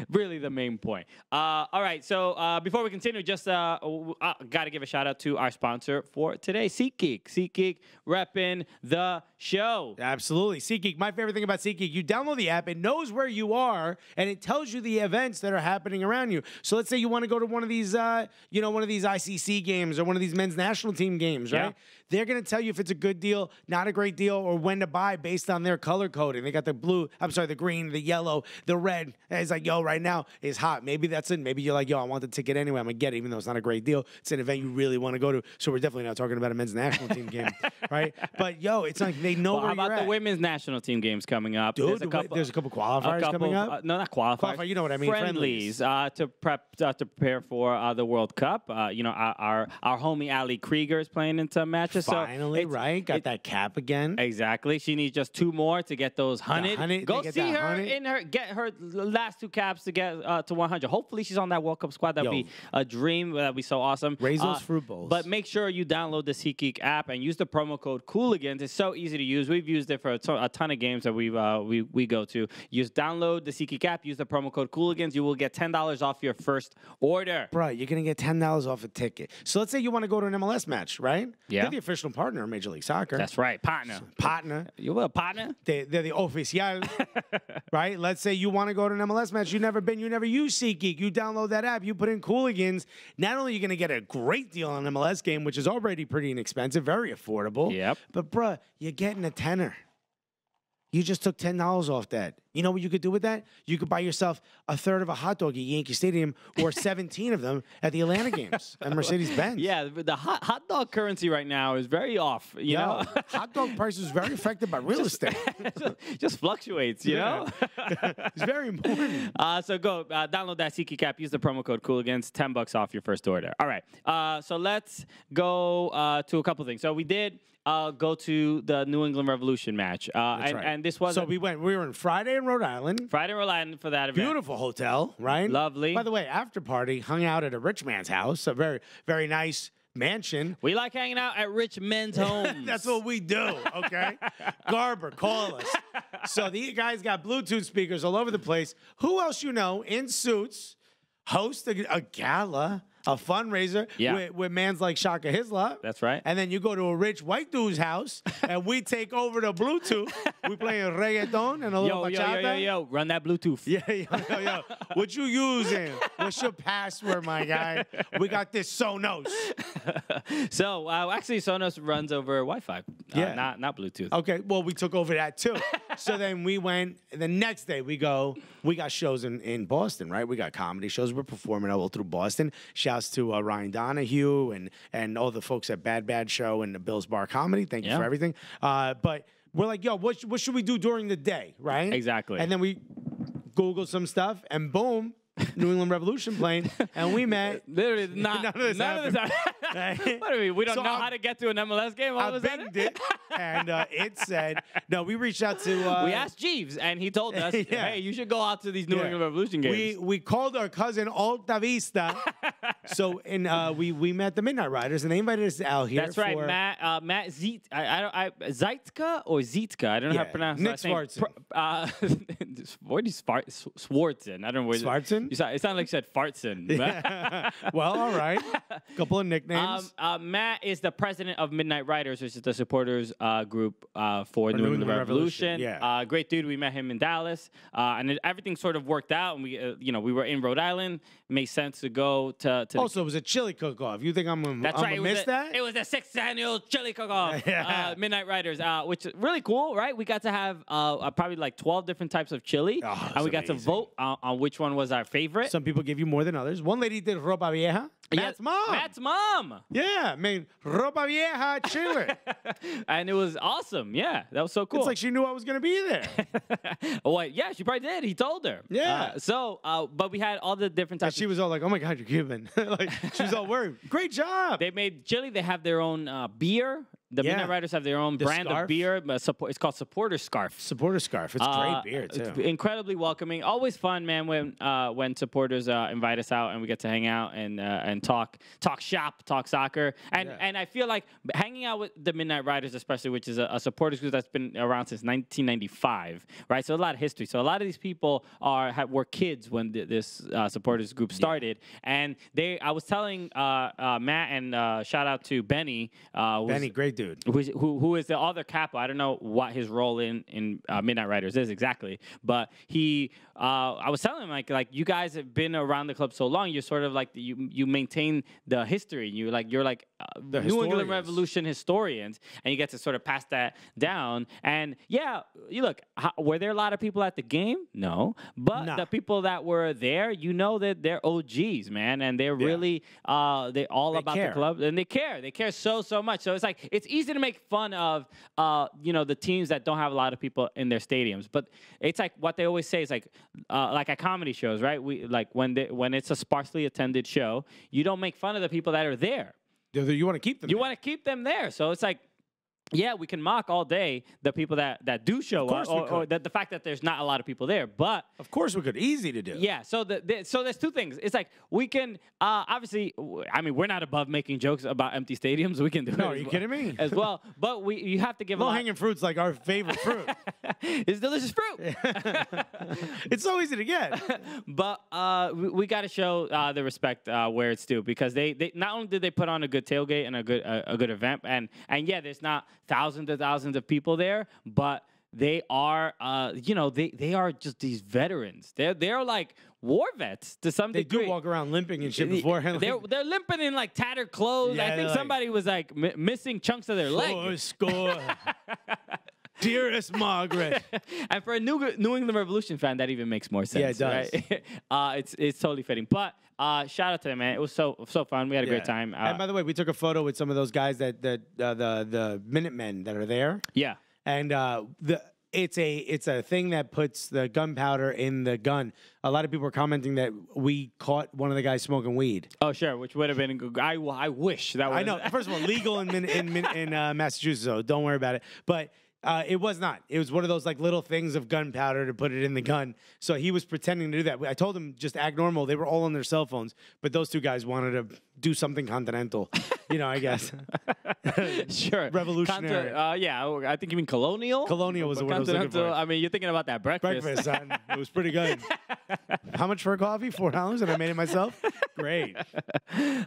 [SPEAKER 1] really the main point. Uh, all right, so uh, before we continue, just uh, uh, got to give a shout out to our sponsor for today, SeatGeek. SeatGeek repping the show.
[SPEAKER 2] Absolutely. SeatGeek. My favorite thing about SeatGeek, you download the app, it knows where you are, and it tells you the events that are happening around you. So let's say you want to go to one of these, uh, you know, one of these ICC games or one of these men's national team games, right?
[SPEAKER 1] Yeah.
[SPEAKER 2] They're going to tell you if it's a good deal, not a great deal, or when to buy based on their color coding. They got the blue, I'm sorry, the green, the yellow, the red. And it's like, yo, right now is hot. Maybe that's it. Maybe you're like, yo, I want the ticket anyway. I'm going to get it, even though it's not a great deal. It's an event you really want to go to. So we're definitely not talking about a men's national team game, right? But yo, it's like they know
[SPEAKER 1] Well, how about the
[SPEAKER 2] at.
[SPEAKER 1] women's national team games coming up?
[SPEAKER 2] Dude,
[SPEAKER 1] there's a couple.
[SPEAKER 2] there's a couple
[SPEAKER 1] a
[SPEAKER 2] qualifiers
[SPEAKER 1] couple,
[SPEAKER 2] coming up.
[SPEAKER 1] uh, no, not qualifiers.
[SPEAKER 2] Qualifier, you know what I mean,
[SPEAKER 1] Friendlies,
[SPEAKER 2] friendlies.
[SPEAKER 1] uh, to prep uh, to prepare for uh, the World Cup. Uh, you know, our, our our homie Ali Krieger is playing in some matches.
[SPEAKER 2] Finally,
[SPEAKER 1] so it's-
[SPEAKER 2] right? Got
[SPEAKER 1] it-
[SPEAKER 2] that cap again.
[SPEAKER 1] Exactly. She needs just two more to get those hundred.
[SPEAKER 2] hundred,
[SPEAKER 1] Go see her
[SPEAKER 2] 100.
[SPEAKER 1] in her get her last two caps to get uh, to 100. Hopefully, she's on that World Cup squad. That'd
[SPEAKER 2] Yo.
[SPEAKER 1] be a dream. That'd be so awesome.
[SPEAKER 2] Raise those
[SPEAKER 1] Uh,
[SPEAKER 2] fruit bowls.
[SPEAKER 1] But make sure you download the SeatGeek app and use the promo code Cooligans. It's so easy to use. We've used it for a ton, a ton of games that we uh, we we go to. Use download the SeatGeek app. Use the promo code Cooligans. You will get ten dollars off your first order.
[SPEAKER 2] Bro, you're gonna get ten dollars off a ticket. ticket. So let's say you want to go to an MLS match, right?
[SPEAKER 1] Yeah.
[SPEAKER 2] Official partner of Major League Soccer.
[SPEAKER 1] That's right, partner.
[SPEAKER 2] partner.
[SPEAKER 1] You a partner?
[SPEAKER 2] They, they're the official, right? Let's say you want to go to an MLS match. You've never been, you never used SeatGeek. You download that app, you put in Cooligans. Not only are you going to get a great deal on an MLS game, which is already pretty inexpensive, very affordable.
[SPEAKER 1] Yep.
[SPEAKER 2] But, bruh, you're getting a tenner. You just took ten dollars off that. You know what you could do with that? You could buy yourself a third of a hot dog at Yankee Stadium, or seventeen of them at the Atlanta games at Mercedes Benz.
[SPEAKER 1] Yeah, the the hot, hot dog currency right now is very off. You know,
[SPEAKER 2] hot dog prices very affected by real estate.
[SPEAKER 1] just, just fluctuates. You know.
[SPEAKER 2] it's very important.
[SPEAKER 1] Uh, so go uh, download that SeatGeek cap. Use the promo code Cooligans. Ten bucks off your first order. All right. Uh, so let's go uh, to a couple things. So we did uh, go to the New England Revolution match, uh,
[SPEAKER 2] That's
[SPEAKER 1] and,
[SPEAKER 2] right.
[SPEAKER 1] and this was
[SPEAKER 2] so we went. We were in Friday in Rhode Island.
[SPEAKER 1] Friday in Rhode Island for that event.
[SPEAKER 2] Beautiful hotel, right?
[SPEAKER 1] Lovely.
[SPEAKER 2] By the way, after party, hung out at a rich man's house, a very very nice mansion.
[SPEAKER 1] We like hanging out at rich men's homes.
[SPEAKER 2] That's what we do, okay? Garber, call us. So the guys got Bluetooth speakers all over the place. Who else you know in suits host a, a gala, a fundraiser
[SPEAKER 1] Yeah.
[SPEAKER 2] with, with mans like Shaka Hislop.
[SPEAKER 1] That's right.
[SPEAKER 2] And then you go to a rich white dude's house and we take over the Bluetooth. we playing reggaeton and a little
[SPEAKER 1] Yo, yo, yo, yo, yo, run that Bluetooth.
[SPEAKER 2] Yeah, yo, yo, yo. What you using? What's your password, my guy? We got this Sonos.
[SPEAKER 1] So uh, actually, Sonos runs over Wi-Fi. Uh,
[SPEAKER 2] Yeah.
[SPEAKER 1] not not Bluetooth.
[SPEAKER 2] Okay, well, we took over that too. so then we went, the next day we go, we got shows in, in Boston, right? We got comedy shows. We're performing all through Boston. Shouts to uh, Ryan Donahue and, and all the folks at Bad Bad Show and the Bill's Bar Comedy. Thank you
[SPEAKER 1] Yeah.
[SPEAKER 2] for everything. Uh, but we're like, yo, what, what should we do during the day, right?
[SPEAKER 1] Exactly.
[SPEAKER 2] And then we Google some stuff and boom, New England Revolution playing. And we met.
[SPEAKER 1] Literally not.
[SPEAKER 2] None of this
[SPEAKER 1] none of this happened. what do we? We don't
[SPEAKER 2] So
[SPEAKER 1] know
[SPEAKER 2] I-
[SPEAKER 1] how to get to an MLS game. All
[SPEAKER 2] I
[SPEAKER 1] of a
[SPEAKER 2] it, and uh, it said, no, we reached out to. Uh,
[SPEAKER 1] We asked Jeeves, and he told us,
[SPEAKER 2] Yeah.
[SPEAKER 1] "Hey, you should go out to these New
[SPEAKER 2] Yeah.
[SPEAKER 1] England Revolution games."
[SPEAKER 2] We we called our cousin Alta Vista. so and uh, we we met the Midnight Riders and they invited us out here.
[SPEAKER 1] That's right, Matt. Uh, Matt Ziet. I, I don't. I Zeitka or Zitka. I don't know how to pronounce
[SPEAKER 2] Nick
[SPEAKER 1] name.
[SPEAKER 2] Swartzen.
[SPEAKER 1] Pr- Uh, what is Spar- S- Swartzen? I don't know. What You sound, it sounded like you said Fartzen.
[SPEAKER 2] well, all right. Couple of nicknames.
[SPEAKER 1] Um, uh, Matt is the president of Midnight Riders, which is the supporters uh, group uh, for New,
[SPEAKER 2] New
[SPEAKER 1] England, Revolution.
[SPEAKER 2] Revolution, yeah.
[SPEAKER 1] Uh, great dude. We met him in Dallas, uh, and it, everything sort of worked out. And we, uh, you know, we were in Rhode Island. It made sense to go to. to the-
[SPEAKER 2] also, it was a chili cook-off. You think I'm gonna,
[SPEAKER 1] that's
[SPEAKER 2] I'm
[SPEAKER 1] right. It
[SPEAKER 2] gonna
[SPEAKER 1] was,
[SPEAKER 2] miss
[SPEAKER 1] a,
[SPEAKER 2] that?
[SPEAKER 1] it was the sixth annual chili cook-off,
[SPEAKER 2] Yeah.
[SPEAKER 1] uh, Midnight Riders, uh, which is really cool, right? We got to have uh, uh, probably like twelve different types of chili,
[SPEAKER 2] Oh,
[SPEAKER 1] and we got to vote on, on which one was our favorite.
[SPEAKER 2] Some people give you more than others. One lady did ropa vieja.
[SPEAKER 1] Yeah,
[SPEAKER 2] Matt's mom.
[SPEAKER 1] Matt's mom.
[SPEAKER 2] yeah, I mean ropa vieja chili.
[SPEAKER 1] and it was awesome. Yeah, that was so cool.
[SPEAKER 2] It's like she knew I was gonna be there.
[SPEAKER 1] oh, wait, yeah, she probably did. He told her.
[SPEAKER 2] Yeah.
[SPEAKER 1] Uh, so, uh, but we had all the different
[SPEAKER 2] And
[SPEAKER 1] types.
[SPEAKER 2] she was all like, "Oh my God, you're Cuban!" like she was all worried. Great job.
[SPEAKER 1] they made chili. They have their own uh, beer. The
[SPEAKER 2] Yeah.
[SPEAKER 1] Midnight Riders have their own
[SPEAKER 2] The
[SPEAKER 1] brand
[SPEAKER 2] scarf.
[SPEAKER 1] of beer. Support, it's called Supporter Scarf.
[SPEAKER 2] Supporter scarf. It's
[SPEAKER 1] Uh,
[SPEAKER 2] great beer
[SPEAKER 1] it's
[SPEAKER 2] too.
[SPEAKER 1] incredibly welcoming. Always fun, man. When uh, when supporters uh, invite us out and we get to hang out and uh, and talk talk shop, talk soccer, and
[SPEAKER 2] Yeah.
[SPEAKER 1] and I feel like hanging out with the Midnight Riders, especially, which is a, a supporters group that's been around since 1995, right? So a lot of history. So a lot of these people are have, were kids when th- this uh, supporters group started, and they. I was telling uh, uh, Matt and uh, shout out to Benny. Uh,
[SPEAKER 2] Benny, great dude.
[SPEAKER 1] Who's, who who is the other capo? I don't know what his role in in uh, Midnight Riders is exactly, but he. Uh, I was telling him like like you guys have been around the club so long, you're sort of like you you maintain the history. You like you're like uh,
[SPEAKER 2] The
[SPEAKER 1] New England. Revolution historians, and you get to sort of pass that down. And yeah, you look. How, were there a lot of people at the game? No, but
[SPEAKER 2] Nah.
[SPEAKER 1] the people that were there, you know that they're OGs, man, and they're
[SPEAKER 2] Yeah.
[SPEAKER 1] really uh, they all
[SPEAKER 2] They
[SPEAKER 1] about
[SPEAKER 2] care.
[SPEAKER 1] the club and they care. They care so so much. So it's like it's easy to make fun of, uh, you know, the teams that don't have a lot of people in their stadiums. But it's like what they always say is like, uh, like at comedy shows, right? We like when they, when it's a sparsely attended show, you don't make fun of the people that are there.
[SPEAKER 2] You want to keep them.
[SPEAKER 1] You want to keep them there. So it's like. Yeah, we can mock all day the people that, that do show up, or, or the, the fact that there's not a lot of people there. But
[SPEAKER 2] Of course, we could. Easy to do.
[SPEAKER 1] yeah, so the, the so there's two things. It's like we can uh, obviously. I mean, we're not above making jokes about empty stadiums. We can do
[SPEAKER 2] No,
[SPEAKER 1] it.
[SPEAKER 2] are
[SPEAKER 1] as
[SPEAKER 2] you
[SPEAKER 1] well-
[SPEAKER 2] kidding me?
[SPEAKER 1] As well, but we you have to give
[SPEAKER 2] Low hanging fruit's like our favorite fruit.
[SPEAKER 1] it's delicious fruit.
[SPEAKER 2] it's so easy to get.
[SPEAKER 1] but uh, we, we got to show uh, the respect uh, where it's due because they, they not only did they put on a good tailgate and a good a good event and and yeah, there's not thousands and thousands of people there, but they are uh, you know they they are just these veterans. They're they're like war vets to some
[SPEAKER 2] They
[SPEAKER 1] degree.
[SPEAKER 2] do walk around limping and shit beforehand.
[SPEAKER 1] They're, they're limping in like tattered clothes.
[SPEAKER 2] Yeah,
[SPEAKER 1] I think
[SPEAKER 2] like-
[SPEAKER 1] somebody was like mi- missing chunks of their leg.
[SPEAKER 2] Score. Dearest Margaret.
[SPEAKER 1] and for a New, New England Revolution fan, that even makes more sense.
[SPEAKER 2] Yeah, it does.
[SPEAKER 1] Right? uh, it's it's totally fitting. But uh, shout out to them, man. It was so so fun. We had a
[SPEAKER 2] Yeah.
[SPEAKER 1] great time. Uh,
[SPEAKER 2] and by the way, we took a photo with some of those guys that that uh, the the Minutemen that are there,
[SPEAKER 1] yeah.
[SPEAKER 2] and uh, the it's a it's a thing that puts the gunpowder in the gun. A lot of people are commenting that we caught one of the guys smoking weed.
[SPEAKER 1] Oh, sure. Which would have been. a good- I I wish that was.
[SPEAKER 2] I know. First of all, legal in Min- in in uh, Massachusetts, so don't worry about it. But uh, it was not. It was one of those like little things of gunpowder to put it in the gun. So he was pretending to do that. I told him just act normal. They were all on their cell phones, but those two guys wanted to do something continental. you know, I guess.
[SPEAKER 1] sure.
[SPEAKER 2] Revolutionary.
[SPEAKER 1] Contra- uh, yeah, I think you mean colonial.
[SPEAKER 2] Colonial was the word I was looking
[SPEAKER 1] continental,
[SPEAKER 2] for.
[SPEAKER 1] I mean, you're thinking about that breakfast.
[SPEAKER 2] Breakfast, son. It was pretty good. How much for a coffee? Four dollars, and I made it myself. Great.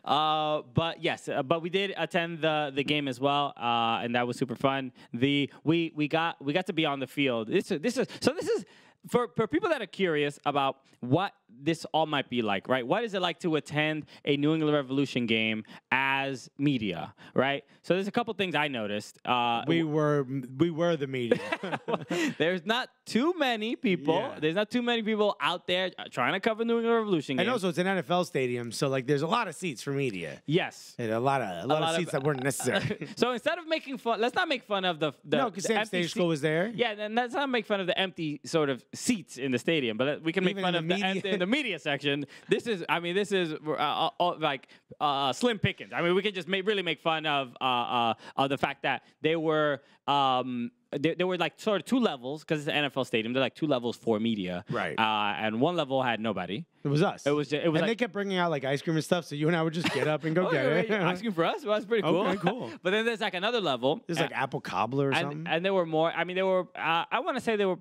[SPEAKER 1] Uh, but yes, uh, but we did attend the the game as well, uh, and that was super fun. The we we got we got to be on the field. This this is so this is. For, for people that are curious about what this all might be like, right? What is it like to attend a New England Revolution game as media, right? So there's a couple things I noticed. Uh,
[SPEAKER 2] We were we were the media.
[SPEAKER 1] there's not too many people.
[SPEAKER 2] Yeah.
[SPEAKER 1] There's not too many people out there trying to cover New England Revolution games.
[SPEAKER 2] and also, it's an NFL stadium, so like, there's a lot of seats for media.
[SPEAKER 1] yes,
[SPEAKER 2] And a lot of a lot,
[SPEAKER 1] lot
[SPEAKER 2] of
[SPEAKER 1] of-
[SPEAKER 2] seats that weren't necessary.
[SPEAKER 1] so instead of making fun, let's not make fun of the, the
[SPEAKER 2] no, because Sam
[SPEAKER 1] empty
[SPEAKER 2] Stage School was there.
[SPEAKER 1] Yeah, and let's not make fun of the empty sort of seats in the stadium, but we can make
[SPEAKER 2] Even
[SPEAKER 1] fun
[SPEAKER 2] in
[SPEAKER 1] of
[SPEAKER 2] the
[SPEAKER 1] the,
[SPEAKER 2] media-
[SPEAKER 1] in the media section. This is, I mean, this is uh, uh, uh, like uh, slim pickings. I mean, we can just ma- really make fun of uh, uh, the fact that they were. Um, there, were like sort of two levels because it's an NFL stadium. They're like two levels for media,
[SPEAKER 2] Right.
[SPEAKER 1] Uh, and one level had nobody.
[SPEAKER 2] It was us.
[SPEAKER 1] It was ju- it was
[SPEAKER 2] and they kept bringing out like ice cream and stuff, so you and I would just get up and go
[SPEAKER 1] Oh,
[SPEAKER 2] get it.
[SPEAKER 1] you're asking for us? Well, that's pretty cool.
[SPEAKER 2] Okay, cool.
[SPEAKER 1] but then there's like another level.
[SPEAKER 2] There's
[SPEAKER 1] uh,
[SPEAKER 2] like apple cobbler or something.
[SPEAKER 1] and, and there were more. I mean, there were. Uh, I want to say there were.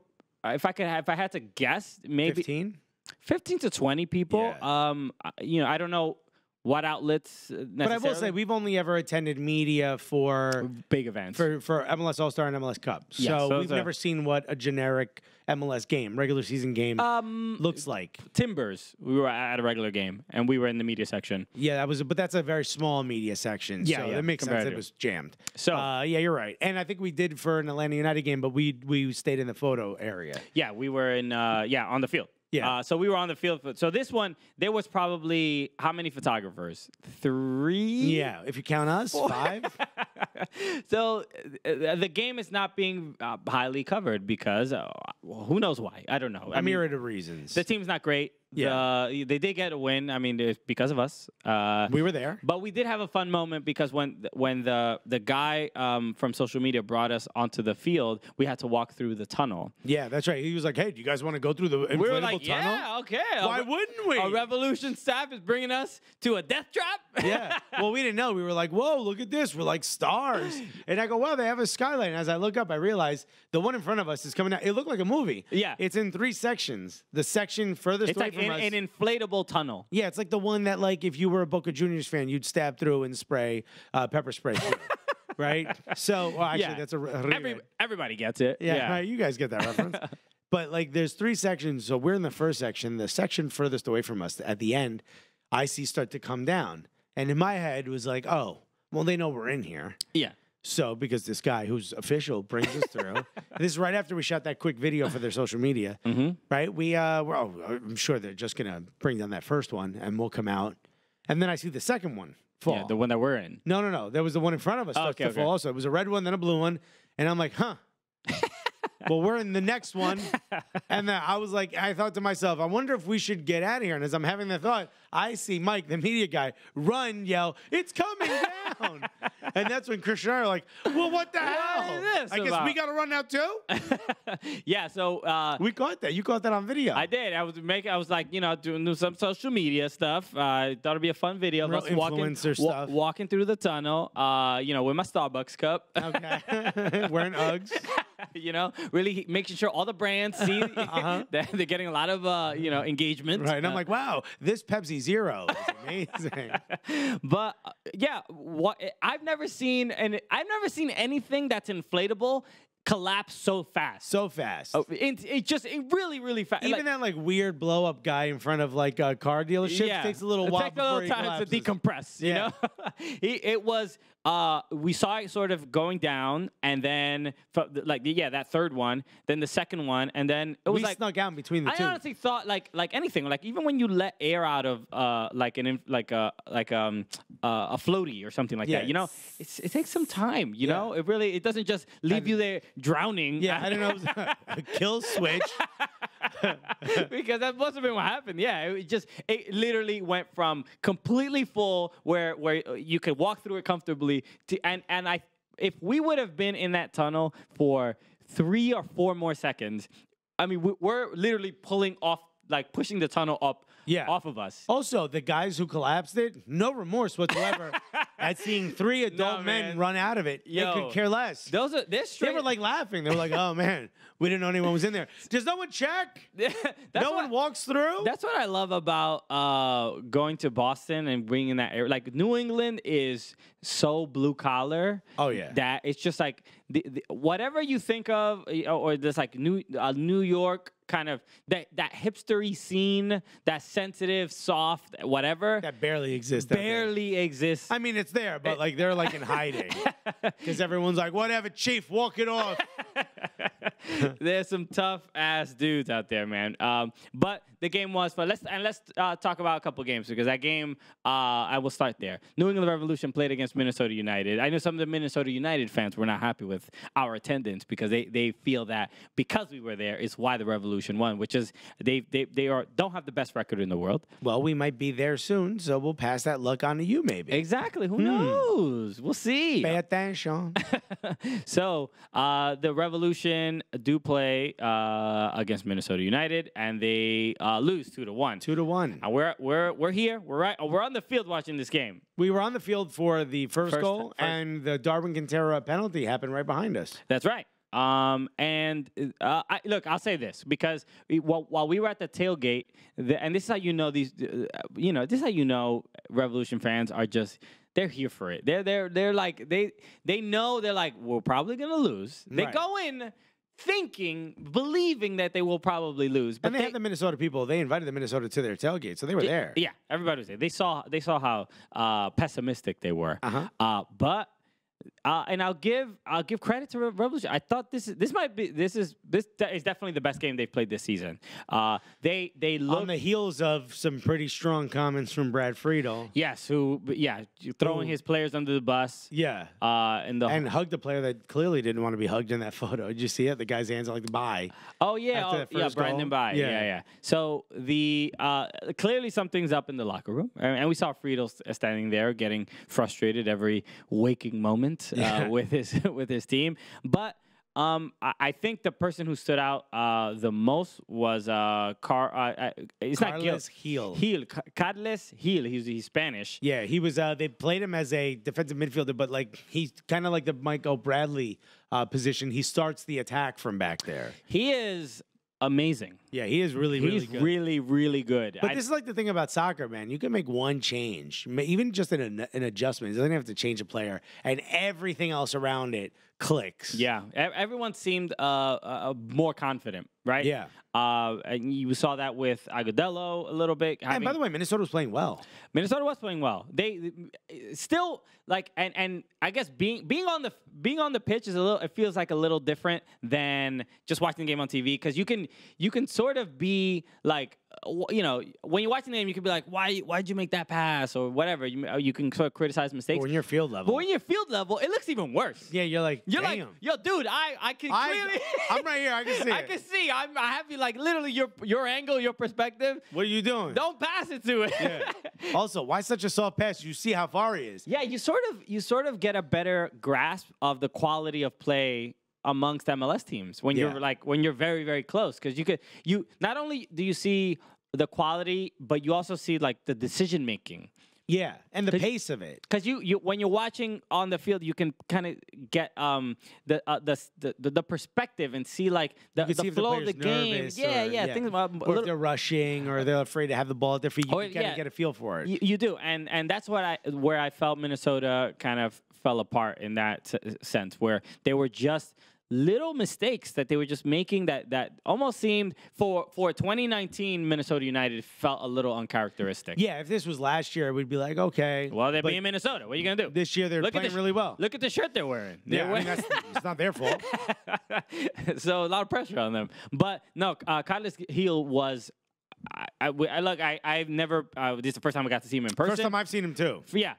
[SPEAKER 1] If I could, have, if I had to guess, maybe 15,
[SPEAKER 2] 15.
[SPEAKER 1] to twenty people.
[SPEAKER 2] Yeah.
[SPEAKER 1] Um, you know, I don't know what outlets. uh,
[SPEAKER 2] But I will say we've only ever attended media for
[SPEAKER 1] big events.
[SPEAKER 2] for for MLS All Star and MLS Cup. So,
[SPEAKER 1] Yeah, so
[SPEAKER 2] we've
[SPEAKER 1] a-
[SPEAKER 2] never seen what a generic MLS game, regular season game,
[SPEAKER 1] um,
[SPEAKER 2] looks like.
[SPEAKER 1] Timbers. We were at a regular game, and we were in the media section.
[SPEAKER 2] Yeah, that was, but that's a very small media section.
[SPEAKER 1] Yeah,
[SPEAKER 2] so
[SPEAKER 1] yeah,
[SPEAKER 2] that makes sense. It was jammed.
[SPEAKER 1] So-
[SPEAKER 2] uh, yeah, you're right. And I think we did for an Atlanta United game, but we we stayed in the photo area.
[SPEAKER 1] Yeah, we were in. Uh, yeah, on the field.
[SPEAKER 2] Yeah.
[SPEAKER 1] Uh, so we were on the field. For, so this one, there was probably how many photographers? Three.
[SPEAKER 2] Yeah, if you count us, five.
[SPEAKER 1] so uh, the game is not being uh, highly covered because uh, well, who knows why? I don't know. I
[SPEAKER 2] A
[SPEAKER 1] mean,
[SPEAKER 2] myriad of reasons.
[SPEAKER 1] the team's not great.
[SPEAKER 2] Yeah.
[SPEAKER 1] The- they did get a win. I mean, it's because of us. Uh,
[SPEAKER 2] we were there.
[SPEAKER 1] but we did have a fun moment because when when the the guy um, from social media brought us onto the field, we had to walk through the tunnel.
[SPEAKER 2] Yeah, that's right. He was like, "Hey, do you guys want to go through the inflatable
[SPEAKER 1] We were like,
[SPEAKER 2] tunnel?"
[SPEAKER 1] yeah, okay.
[SPEAKER 2] Why
[SPEAKER 1] re-
[SPEAKER 2] wouldn't we?
[SPEAKER 1] A revolution staff is bringing us to a death trap.
[SPEAKER 2] yeah. Well, we didn't know. We were like, "Whoa, look at this! We're like stars." And I go, "Wow, they have a skyline." And as I look up, I realize the one in front of us is coming out. It looked like a movie.
[SPEAKER 1] Yeah.
[SPEAKER 2] It's in three sections. The section furthest
[SPEAKER 1] it's
[SPEAKER 2] away
[SPEAKER 1] like
[SPEAKER 2] from
[SPEAKER 1] an, an inflatable tunnel.
[SPEAKER 2] yeah, it's like the one that, like, if you were a Boca Juniors fan, you'd stab through and spray uh, pepper spray. right. So, well, actually,
[SPEAKER 1] Yeah.
[SPEAKER 2] that's a
[SPEAKER 1] Every, everybody gets it.
[SPEAKER 2] Yeah, right, you guys get that reference. but like, there's three sections. So we're in the first section. The section furthest away from us, at the end, I see start to come down, and in my head was like, "Oh, well, they know we're in here."
[SPEAKER 1] yeah.
[SPEAKER 2] So because this guy who's official brings us through, this is right after we shot that quick video for their social media,
[SPEAKER 1] Mm-hmm.
[SPEAKER 2] right? We, uh, we're, oh, I'm sure they're just gonna bring down that first one, and we'll come out, and then I see the second one fall.
[SPEAKER 1] Yeah, the one that we're in.
[SPEAKER 2] No, no, no. There was the one in front of us starts
[SPEAKER 1] Okay,
[SPEAKER 2] fall also. It was a red one, then a blue one. And I'm like, huh. well, we're in the next one. And then I was like, I thought to myself, I wonder if we should get out of here. And as I'm having that thought, I see Mike, the media guy, run, yell, it's coming down. and that's when Christian and I are like, well, what the hell? I guess we got to run now too?
[SPEAKER 1] yeah. So uh,
[SPEAKER 2] we caught that. You caught that on video.
[SPEAKER 1] I did. I was making. I was like, you know, doing some social media stuff. Uh, I thought it'd be a fun video.
[SPEAKER 2] Real
[SPEAKER 1] walking,
[SPEAKER 2] influencer
[SPEAKER 1] wa-
[SPEAKER 2] stuff.
[SPEAKER 1] walking through the tunnel. Uh, you know, with my Starbucks cup.
[SPEAKER 2] okay. Wearing Uggs.
[SPEAKER 1] you know, really making sure all the brands see that they're getting a lot of uh, you know engagement.
[SPEAKER 2] Right. And I'm
[SPEAKER 1] Uh,
[SPEAKER 2] like, wow, this Pepsi Zero is amazing.
[SPEAKER 1] but uh, yeah, what I've never seen, and I've never seen anything that's inflatable collapse so fast.
[SPEAKER 2] so fast.
[SPEAKER 1] Oh, it, it just it really really fast.
[SPEAKER 2] Even that like weird blow up guy in front of like a car dealership takes a little
[SPEAKER 1] it
[SPEAKER 2] while
[SPEAKER 1] takes a little time to decompress. You
[SPEAKER 2] Yeah.
[SPEAKER 1] know, he, it was. Uh, we saw it sort of going down, and then like yeah, that third one, then the second one, and then it was
[SPEAKER 2] we
[SPEAKER 1] like
[SPEAKER 2] snuck out between the
[SPEAKER 1] I
[SPEAKER 2] two.
[SPEAKER 1] honestly thought like like anything like even when you let air out of uh like an like a like um uh, a floaty or something like that you know it's, it takes some time you
[SPEAKER 2] Yeah.
[SPEAKER 1] know it really it doesn't just leave you there drowning
[SPEAKER 2] yeah, I don't know. A kill switch.
[SPEAKER 1] because that must have been what happened yeah it just it literally went from completely full where where you could walk through it comfortably to and and I if we would have been in that tunnel for three or four more seconds I mean we, we're literally pulling off like pushing the tunnel up
[SPEAKER 2] Yeah.
[SPEAKER 1] off of us
[SPEAKER 2] Also, the guys who collapsed it, no remorse whatsoever at seeing three adult
[SPEAKER 1] No,
[SPEAKER 2] men run out of it. they could care less.
[SPEAKER 1] Those are they're
[SPEAKER 2] they were like laughing. They were like, "Oh man, we didn't know anyone was in there." Does no one check?
[SPEAKER 1] that's
[SPEAKER 2] no
[SPEAKER 1] what,
[SPEAKER 2] one walks through.
[SPEAKER 1] That's what I love about uh, going to Boston and being in that area. Like New England is so blue collar.
[SPEAKER 2] Oh, yeah.
[SPEAKER 1] that it's just like the, the, whatever you think of, or this like New uh, New York kind of that that hipstery scene, that sensitive, soft, whatever,
[SPEAKER 2] that barely exists.
[SPEAKER 1] barely exists.
[SPEAKER 2] I mean, it's there, but like they're like in hiding because everyone's like, "Whatever, chief, walk it off."
[SPEAKER 1] There's some tough ass dudes out there, man. Um, but the game was fun. Let's and let's uh, talk about a couple games because that game, uh, I will start there. New England Revolution played against Minnesota United. I know some of the Minnesota United fans were not happy with our attendance because they, they feel that because we were there is why the Revolution won, which is they they they are don't have the best record in the world.
[SPEAKER 2] well, we might be there soon, so we'll pass that luck on to you, maybe.
[SPEAKER 1] Exactly.
[SPEAKER 2] Hmm.
[SPEAKER 1] Who knows? We'll see.
[SPEAKER 2] Pay attention.
[SPEAKER 1] so uh, the Revolution do play uh, against Minnesota United, and they uh, lose two to one.
[SPEAKER 2] Two to one.
[SPEAKER 1] And we're we're we're here. We're right. We're on the field watching this game.
[SPEAKER 2] We were on the field for the first,
[SPEAKER 1] First-
[SPEAKER 2] goal,
[SPEAKER 1] first-
[SPEAKER 2] and the Darwin Quintero penalty happened right behind us.
[SPEAKER 1] That's right. Um, and uh, I, look, I'll say this because we, while, while we were at the tailgate, the, and this is how you know these, uh, you know, this is how you know Revolution fans are just they're here for it. They're they're they're like they they know they're like we're probably gonna lose. They
[SPEAKER 2] Right.
[SPEAKER 1] go in thinking, believing that they will probably lose, but
[SPEAKER 2] And they, had the Minnesota people. They invited the Minnesota to their tailgate, so they were there.
[SPEAKER 1] Yeah, everybody was there. They saw they saw how uh, pessimistic they were.
[SPEAKER 2] Uh-huh.
[SPEAKER 1] Uh, but uh, and I'll give I'll give credit to Re- Revolution. I thought this is this might be this is this is definitely the best game they've played this season. Uh, they they look
[SPEAKER 2] On the heels of some pretty strong comments from Brad Friedel.
[SPEAKER 1] yes who yeah throwing
[SPEAKER 2] Ooh.
[SPEAKER 1] his players under the bus.
[SPEAKER 2] Yeah.
[SPEAKER 1] Uh, and the
[SPEAKER 2] And hugged the player that clearly didn't want to be hugged in that photo. Did you see it? The guy's hands are like the bye.
[SPEAKER 1] Oh yeah, oh, yeah, Brandon
[SPEAKER 2] goal.
[SPEAKER 1] By. Yeah.
[SPEAKER 2] Yeah.
[SPEAKER 1] yeah, So the uh, clearly something's up in the locker room, and and we saw Friedel standing there getting frustrated every waking moment uh,
[SPEAKER 2] Yeah.
[SPEAKER 1] with his with his team. But um, I, I think the person who stood out uh, the most was uh, Car. Uh, uh, it's not Gil.
[SPEAKER 2] Carlos Gil.
[SPEAKER 1] Gil. Ca- Carles Gil. He's he's Spanish.
[SPEAKER 2] Yeah, he was. Uh, they played him as a defensive midfielder, but like he's kind of like the Michael Bradley uh, position. He starts the attack from back there.
[SPEAKER 1] He is amazing.
[SPEAKER 2] Yeah, he is really, really
[SPEAKER 1] he's
[SPEAKER 2] good.
[SPEAKER 1] really really good.
[SPEAKER 2] but
[SPEAKER 1] I-
[SPEAKER 2] this is like the thing about soccer, man. You can make one change, ma- even just an, an adjustment. It doesn't have to change a player, and everything else around it clicks.
[SPEAKER 1] Yeah, everyone seemed uh, uh, more confident, right?
[SPEAKER 2] Yeah.
[SPEAKER 1] Uh, and you saw that with Agudelo a little bit.
[SPEAKER 2] And by the way, Minnesota was playing well.
[SPEAKER 1] Minnesota was playing well. They still like, and and I guess being being on the being on the pitch is a little. It feels like a little different than just watching the game on TV because you can you can sort of be like you know, when you're watching the game, you could be like, why why'd you make that pass or whatever. You uh, you can sort of criticize mistakes.
[SPEAKER 2] When you're field level.
[SPEAKER 1] but when you're field level, it looks even worse.
[SPEAKER 2] yeah, you're like,
[SPEAKER 1] You're
[SPEAKER 2] damn.
[SPEAKER 1] like, yo, dude, I I can
[SPEAKER 2] I-
[SPEAKER 1] clearly.
[SPEAKER 2] I'm right here, I can see
[SPEAKER 1] I
[SPEAKER 2] it.
[SPEAKER 1] can see. I'm, I have you like literally your your angle, your perspective.
[SPEAKER 2] what are you doing?
[SPEAKER 1] Don't pass it to it.
[SPEAKER 2] Yeah. also, why such a soft pass? You see how far he is.
[SPEAKER 1] Yeah, you sort of you sort of get a better grasp of the quality of play amongst MLS teams when
[SPEAKER 2] Yeah.
[SPEAKER 1] you're like when you're very very close because you could you not only do you see the quality but you also see like the decision making
[SPEAKER 2] Yeah, and the pace of it.
[SPEAKER 1] because you you when you're watching on the field you can kind of get um the, uh, the the the perspective and see like the, the
[SPEAKER 2] see if the
[SPEAKER 1] flow of the game yeah,
[SPEAKER 2] or-
[SPEAKER 1] yeah
[SPEAKER 2] yeah.
[SPEAKER 1] things about
[SPEAKER 2] Or
[SPEAKER 1] little-
[SPEAKER 2] if they're rushing or they're afraid to have the ball at their feet, you
[SPEAKER 1] Oh,
[SPEAKER 2] can kind
[SPEAKER 1] yeah.
[SPEAKER 2] of get a feel for it.
[SPEAKER 1] You, you do, and and that's what I where I felt Minnesota kind of fell apart in that sense, where they were just little mistakes that they were just making that that almost seemed for for 2019 Minnesota United felt a little uncharacteristic.
[SPEAKER 2] yeah, if this was last year, we'd be like, okay.
[SPEAKER 1] Well, they're being Minnesota. What are you gonna do?
[SPEAKER 2] This year, they're
[SPEAKER 1] Look
[SPEAKER 2] playing
[SPEAKER 1] the
[SPEAKER 2] really well.
[SPEAKER 1] Look at the shirt they're wearing. They're
[SPEAKER 2] yeah, I mean, that's, it's not their fault.
[SPEAKER 1] so a lot of pressure on them. But no, uh, Carlos Heel was. I, I, I look. I I've never. Uh, this is the first time I got to see him in person.
[SPEAKER 2] First time I've seen him too.
[SPEAKER 1] Yeah.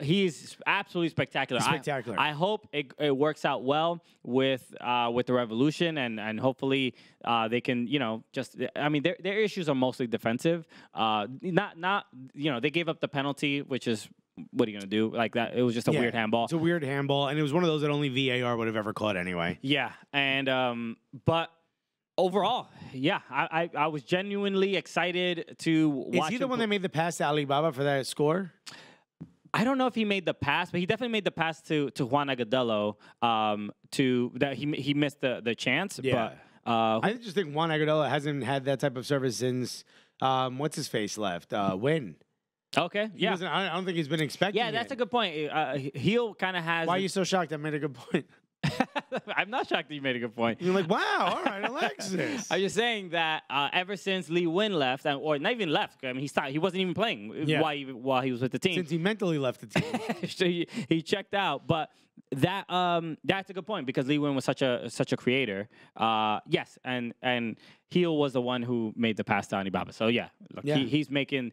[SPEAKER 1] He's absolutely spectacular.
[SPEAKER 2] He's
[SPEAKER 1] I-
[SPEAKER 2] spectacular.
[SPEAKER 1] I, hope it, it works out well with uh, with the Revolution, and and hopefully uh, they can you know just I mean their their issues are mostly defensive. Uh, not not you know they gave up the penalty, which is what are you gonna do? Like that, it was just a
[SPEAKER 2] Yeah,
[SPEAKER 1] weird handball.
[SPEAKER 2] It's a weird handball, and it was one of those that only VAR would have ever caught anyway.
[SPEAKER 1] Yeah, and um, but overall, yeah, I, I I was genuinely excited to
[SPEAKER 2] Is he the one that made the pass to Anibaba for that score?
[SPEAKER 1] I don't know if he made the pass, but he definitely made the pass to to Juan Agudelo. Um, to that he he missed the the chance.
[SPEAKER 2] Yeah.
[SPEAKER 1] But uh,
[SPEAKER 2] I just think Juan Agudelo hasn't had that type of service since um, what's his face left. Uh, when?
[SPEAKER 1] okay,
[SPEAKER 2] He
[SPEAKER 1] yeah,
[SPEAKER 2] I I don't think he's been expecting.
[SPEAKER 1] yeah, that's
[SPEAKER 2] it.
[SPEAKER 1] a good point. Uh, Heel kind of has.
[SPEAKER 2] Why are you so shocked? I made a good point.
[SPEAKER 1] I'm not shocked that you made a good point.
[SPEAKER 2] You're like, wow, all right, Alexis.
[SPEAKER 1] I'm just saying that uh, ever since Lee Nguyen left, and, or not even left, I mean, he stopped. He wasn't even playing
[SPEAKER 2] Yeah.
[SPEAKER 1] while he, while he was with the team.
[SPEAKER 2] Since he mentally left the team.
[SPEAKER 1] so he, he checked out. But that um that's a good point because Lee Nguyen was such a such a creator. Uh yes, and and Heel was the one who made the pass to Anibaba. So yeah, look,
[SPEAKER 2] Yeah.
[SPEAKER 1] He, he's making.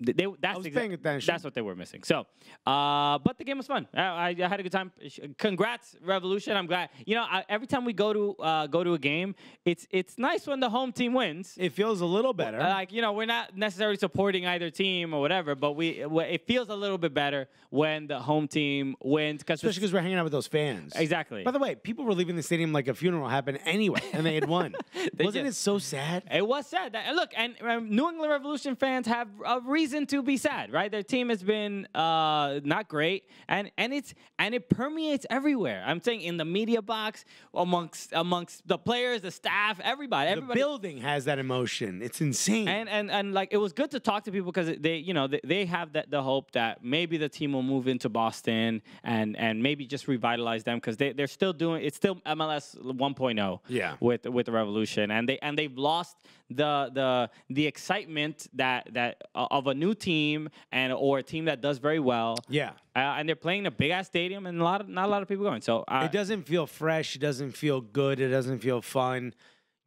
[SPEAKER 1] They, that's
[SPEAKER 2] was
[SPEAKER 1] exa-
[SPEAKER 2] paying attention.
[SPEAKER 1] That's what they were missing. So, uh, but the game was fun. I, I, I had a good time. Congrats, Revolution! I'm glad. You know, I, every time we go to uh, go to a game, it's it's nice when the home team wins.
[SPEAKER 2] it feels a little better.
[SPEAKER 1] Like you know, we're not necessarily supporting either team or whatever, but we it feels a little bit better when the home team wins because
[SPEAKER 2] Especially because we're hanging out with those fans.
[SPEAKER 1] exactly.
[SPEAKER 2] By the way, people were leaving the stadium like a funeral happened anyway, and they had won.
[SPEAKER 1] They
[SPEAKER 2] Wasn't
[SPEAKER 1] just-
[SPEAKER 2] it so sad?
[SPEAKER 1] It was sad. That, and look, and um, New England Revolution fans have a reason to be sad, right? Their team has been uh, not great, and and it's and it permeates everywhere. I'm saying in the media box, amongst amongst the players, the staff, everybody,
[SPEAKER 2] The building has that emotion. It's insane.
[SPEAKER 1] and and and like it was good to talk to people because they you know they, they have that the hope that maybe the team will move into Boston and and maybe just revitalize them because they they're still doing it's still MLS 1.0
[SPEAKER 2] Yeah.
[SPEAKER 1] with with the Revolution and they and they've lost the the the excitement that that uh, of a new team and or a team that does very well
[SPEAKER 2] yeah.
[SPEAKER 1] uh, and they're playing a big ass stadium and a lot of not a lot of people going so uh,
[SPEAKER 2] It doesn't feel fresh. It doesn't feel good. It doesn't feel fun.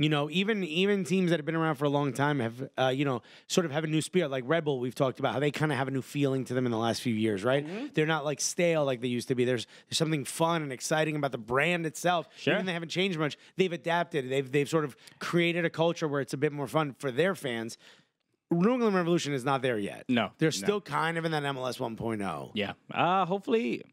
[SPEAKER 2] You know, even even teams that have been around for a long time have, uh, you know, sort of have a new spirit. Like Red Bull, we've talked about how they kind of have a new feeling to them in the last few years, right?
[SPEAKER 1] Mm-hmm.
[SPEAKER 2] They're not like stale like they used to be. There's there's something fun and exciting about the brand itself.
[SPEAKER 1] Sure.
[SPEAKER 2] Even they haven't changed much. They've adapted. They've they've sort of created a culture where it's a bit more fun for their fans. New England Revolution is not there yet.
[SPEAKER 1] No,
[SPEAKER 2] they're
[SPEAKER 1] no.
[SPEAKER 2] still kind of in that MLS 1.0.
[SPEAKER 1] Yeah. Uh, hopefully,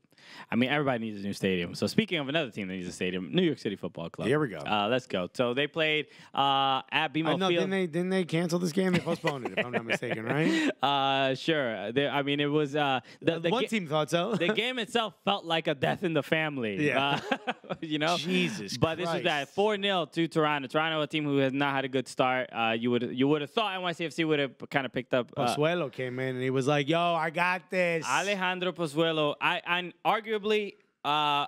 [SPEAKER 1] I mean, everybody needs a new stadium. So speaking of another team that needs a stadium, New York City Football Club.
[SPEAKER 2] Here we go.
[SPEAKER 1] Uh, let's go. So they played uh, at BMO
[SPEAKER 2] Uh, no,
[SPEAKER 1] Field.
[SPEAKER 2] didn't they didn't they cancel this game? They postponed it, if I'm not mistaken, right?
[SPEAKER 1] Uh, sure. They, I mean, it was uh, the, the
[SPEAKER 2] One
[SPEAKER 1] ga-
[SPEAKER 2] team thought so.
[SPEAKER 1] the game itself felt like a death in the family.
[SPEAKER 2] Yeah.
[SPEAKER 1] Uh, you know?
[SPEAKER 2] Jesus
[SPEAKER 1] But this was that 4 0 to Toronto. Toronto, a team who has not had a good start. Uh, you would you would have thought NYCFC would have kind of picked up. Uh,
[SPEAKER 2] Pozuelo came in and he was like, "Yo, I got this."
[SPEAKER 1] Alejandro Pozuelo, I and arguably, uh,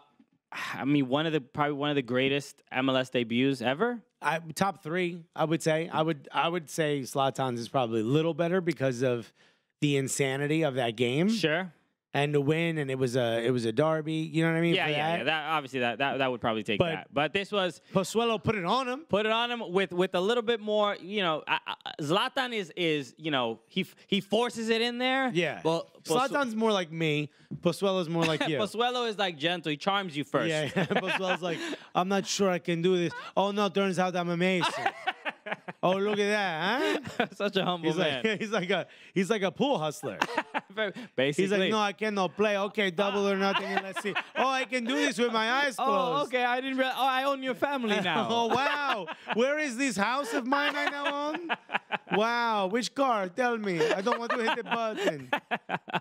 [SPEAKER 1] I mean, one of the probably one of the greatest MLS debuts ever.
[SPEAKER 2] I, top three, I would say. I would I would say Zlatan's is probably a little better because of the insanity of that game.
[SPEAKER 1] Sure.
[SPEAKER 2] And to win, and it was a it was a derby. You know what I mean?
[SPEAKER 1] Yeah, yeah,
[SPEAKER 2] that.
[SPEAKER 1] yeah. That obviously that, that that would probably take
[SPEAKER 2] But-
[SPEAKER 1] that. But this was
[SPEAKER 2] Pozuelo put it on him.
[SPEAKER 1] put it on him with with a little bit more. You know, I, I, Zlatan is is you know he he forces it in there.
[SPEAKER 2] Yeah.
[SPEAKER 1] Well,
[SPEAKER 2] Zlatan's more like me. Pozuelo's more like you.
[SPEAKER 1] Pozuelo is like gentle. He charms you first.
[SPEAKER 2] Yeah, yeah. Pozuelo's like, I'm not sure I can do this. Oh no, turns out I'm amazing. oh look at that, huh?
[SPEAKER 1] Such a humble
[SPEAKER 2] He's
[SPEAKER 1] man.
[SPEAKER 2] like he's like a he's like a pool hustler.
[SPEAKER 1] Basically.
[SPEAKER 2] He's like, no, I cannot play. Okay, double or nothing. And let's see. Oh, I can do this with my eyes closed.
[SPEAKER 1] Oh, okay. I didn't realize. Oh, I own your family now.
[SPEAKER 2] oh wow! Where is this house of mine I now own? Wow! Which car? Tell me. I don't want to hit the button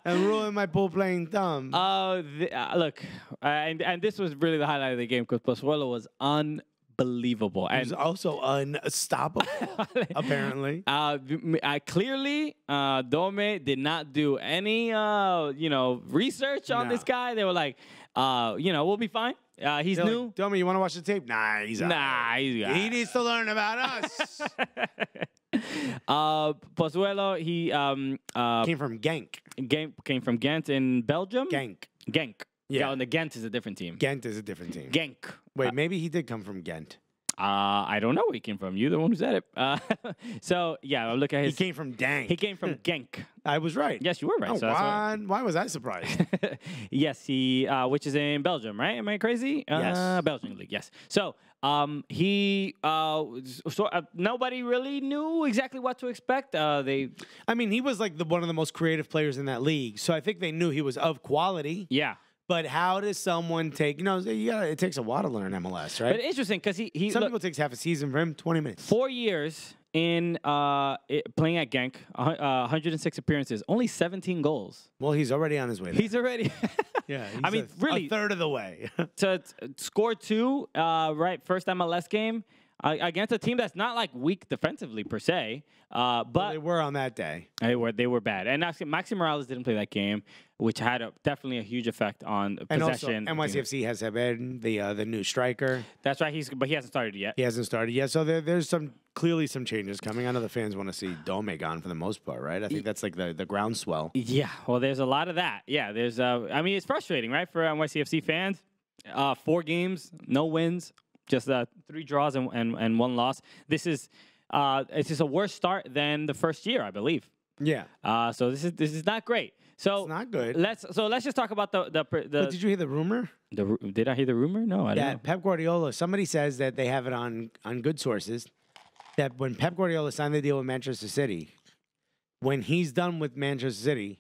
[SPEAKER 2] and ruin my pool playing thumb.
[SPEAKER 1] Uh, uh, look, uh, and and this was really the highlight of the game because Pozuelo was unbelievable.
[SPEAKER 2] He's
[SPEAKER 1] And
[SPEAKER 2] also unstoppable, apparently.
[SPEAKER 1] uh, I clearly, uh, Dome did not do any, uh, you know, research on
[SPEAKER 2] No.
[SPEAKER 1] this guy. They were like, uh, you know, we'll be fine. Uh, he's
[SPEAKER 2] They're
[SPEAKER 1] new.
[SPEAKER 2] Like, you want to watch the tape? Nah, he's out.
[SPEAKER 1] nah, he's
[SPEAKER 2] He needs to learn about us.
[SPEAKER 1] uh, Pozuelo, he um, uh,
[SPEAKER 2] Came from Genk.
[SPEAKER 1] came, came from Ghent in Belgium.
[SPEAKER 2] Genk.
[SPEAKER 1] Genk.
[SPEAKER 2] Yeah.
[SPEAKER 1] And the Ghent is a different team.
[SPEAKER 2] Ghent is a different team.
[SPEAKER 1] Genk.
[SPEAKER 2] Wait, maybe he did come from Ghent.
[SPEAKER 1] Uh, I don't know where he came from. You're the one who said it. Uh, so yeah, look at his.
[SPEAKER 2] He came from Dank.
[SPEAKER 1] He came from Genk.
[SPEAKER 2] I was right.
[SPEAKER 1] Yes, you were right.
[SPEAKER 2] Oh,
[SPEAKER 1] so why-
[SPEAKER 2] why, why was I surprised?
[SPEAKER 1] yes, he, uh, which is in Belgium, right? Am I crazy?
[SPEAKER 2] Yes.
[SPEAKER 1] Uh, Belgian league, yes. So, um, he, uh, so, uh, nobody really knew exactly what to expect. Uh, they,
[SPEAKER 2] I mean, he was like the one of the most creative players in that league, so I think they knew he was of quality.
[SPEAKER 1] yeah.
[SPEAKER 2] But how does someone take? You know, you gotta, it takes a while to learn MLS, right?
[SPEAKER 1] But interesting because he, he
[SPEAKER 2] Some
[SPEAKER 1] look,
[SPEAKER 2] people takes half a season for him, twenty minutes.
[SPEAKER 1] four years in uh, it, playing at Genk, uh, 106 appearances, only 17 goals.
[SPEAKER 2] Well, he's already on his way. There.
[SPEAKER 1] He's already.
[SPEAKER 2] yeah,
[SPEAKER 1] I mean,
[SPEAKER 2] a,
[SPEAKER 1] really-
[SPEAKER 2] a third of the way.
[SPEAKER 1] to score two, uh, right? First MLS game uh, against a team that's not like weak defensively per se, uh, but
[SPEAKER 2] they were on that day.
[SPEAKER 1] they were they were bad. And Maxi Morales didn't play that game, which had a, definitely a huge effect on
[SPEAKER 2] And also,
[SPEAKER 1] possession.
[SPEAKER 2] NYCFC has Héber, the uh, the new striker.
[SPEAKER 1] That's right. He's but he hasn't started yet.
[SPEAKER 2] He hasn't started yet, so there, there's some clearly some changes coming. I know the fans want to see Dome gone for the most part, right? I think that's like the the groundswell.
[SPEAKER 1] Yeah, well, there's a lot of that. Yeah, there's. Uh, I mean, it's frustrating, right, for NYCFC fans. Uh, four games, no wins, just uh, three draws and, and and one loss. This is. Uh, it's just a worse start than the first year, I believe.
[SPEAKER 2] Yeah,
[SPEAKER 1] Uh, so this is this is not great. So
[SPEAKER 2] it's not good.
[SPEAKER 1] let's so let's just talk about the the the,
[SPEAKER 2] But did you hear the rumor?
[SPEAKER 1] the did I hear the rumor? No, I don't
[SPEAKER 2] that. Pep Guardiola, somebody says that they have it on on good sources that when Pep Guardiola signed the deal with Manchester City, when he's done with Manchester City,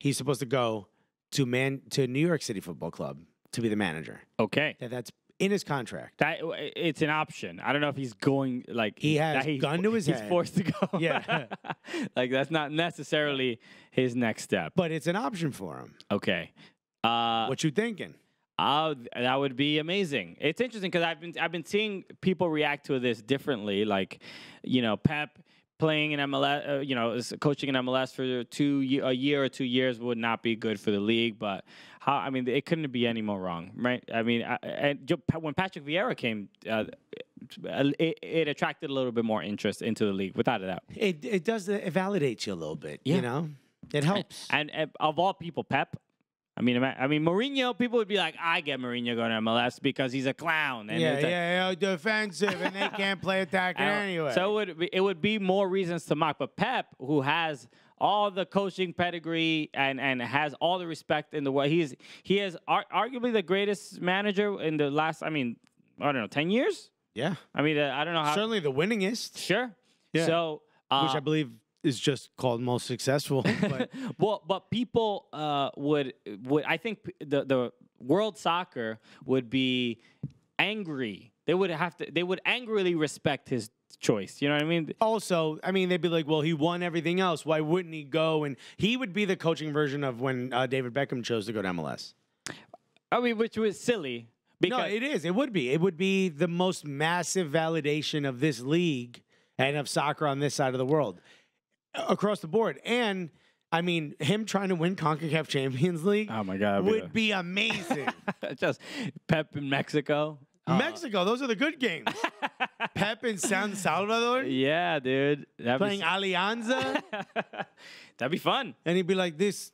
[SPEAKER 2] he's supposed to go to man to New York City Football Club to be the manager.
[SPEAKER 1] Okay,
[SPEAKER 2] That that's in his contract.
[SPEAKER 1] that it's an option. I don't know if he's going like
[SPEAKER 2] He has
[SPEAKER 1] he's,
[SPEAKER 2] gun to his
[SPEAKER 1] he's
[SPEAKER 2] head.
[SPEAKER 1] forced to go.
[SPEAKER 2] Yeah.
[SPEAKER 1] like that's not necessarily his next step.
[SPEAKER 2] But it's an option for him.
[SPEAKER 1] Okay. Uh,
[SPEAKER 2] What you thinking?
[SPEAKER 1] Uh, that would be amazing. It's interesting because I've been I've been seeing people react to this differently. Like, you know, Pep playing in MLS, uh, you know, coaching in MLS for two a year or two years would not be good for the league. But how? I mean, it couldn't be any more wrong, right? I mean, I, and when Patrick Vieira came, uh, it, it attracted a little bit more interest into the league, without a doubt.
[SPEAKER 2] It it does it validates you a little bit.
[SPEAKER 1] Yeah.
[SPEAKER 2] You know, it helps.
[SPEAKER 1] And, and of all people, Pep. I mean, I mean, Mourinho. People would be like, "I get Mourinho going to MLS because he's a clown." And
[SPEAKER 2] yeah,
[SPEAKER 1] like-
[SPEAKER 2] yeah, defensive, and they can't play attacking anyway.
[SPEAKER 1] So it would be, it would be more reasons to mock. But Pep, who has all the coaching pedigree and, and has all the respect in the world, he's he is ar- arguably the greatest manager in the last. I mean, I don't know, ten years.
[SPEAKER 2] yeah,
[SPEAKER 1] I mean, uh, I don't know how.
[SPEAKER 2] certainly the winningest,
[SPEAKER 1] Sure.
[SPEAKER 2] Yeah.
[SPEAKER 1] So. Uh,
[SPEAKER 2] which I believe is just called most successful. But
[SPEAKER 1] well, but people uh, would would I think the the world soccer would be angry. They would have to. They would angrily respect his choice. You know what I mean?
[SPEAKER 2] also, I mean, they'd be like, "Well, he won everything else. Why wouldn't he go?" And he would be the coaching version of when uh, David Beckham chose to go to MLS.
[SPEAKER 1] I mean, which was silly.
[SPEAKER 2] No,
[SPEAKER 1] Because
[SPEAKER 2] it is. It would be. It would be the most massive validation of this league and of soccer on this side of the world across the board. And I mean, him trying to win CONCACAF Champions League
[SPEAKER 1] Oh my God!
[SPEAKER 2] would be amazing.
[SPEAKER 1] just Pep in Mexico. Uh,
[SPEAKER 2] Mexico, those are the good games. Pep in San Salvador
[SPEAKER 1] Yeah, dude. That'd
[SPEAKER 2] playing
[SPEAKER 1] be,
[SPEAKER 2] Alianza,
[SPEAKER 1] that'd be fun.
[SPEAKER 2] and he'd be like, "This,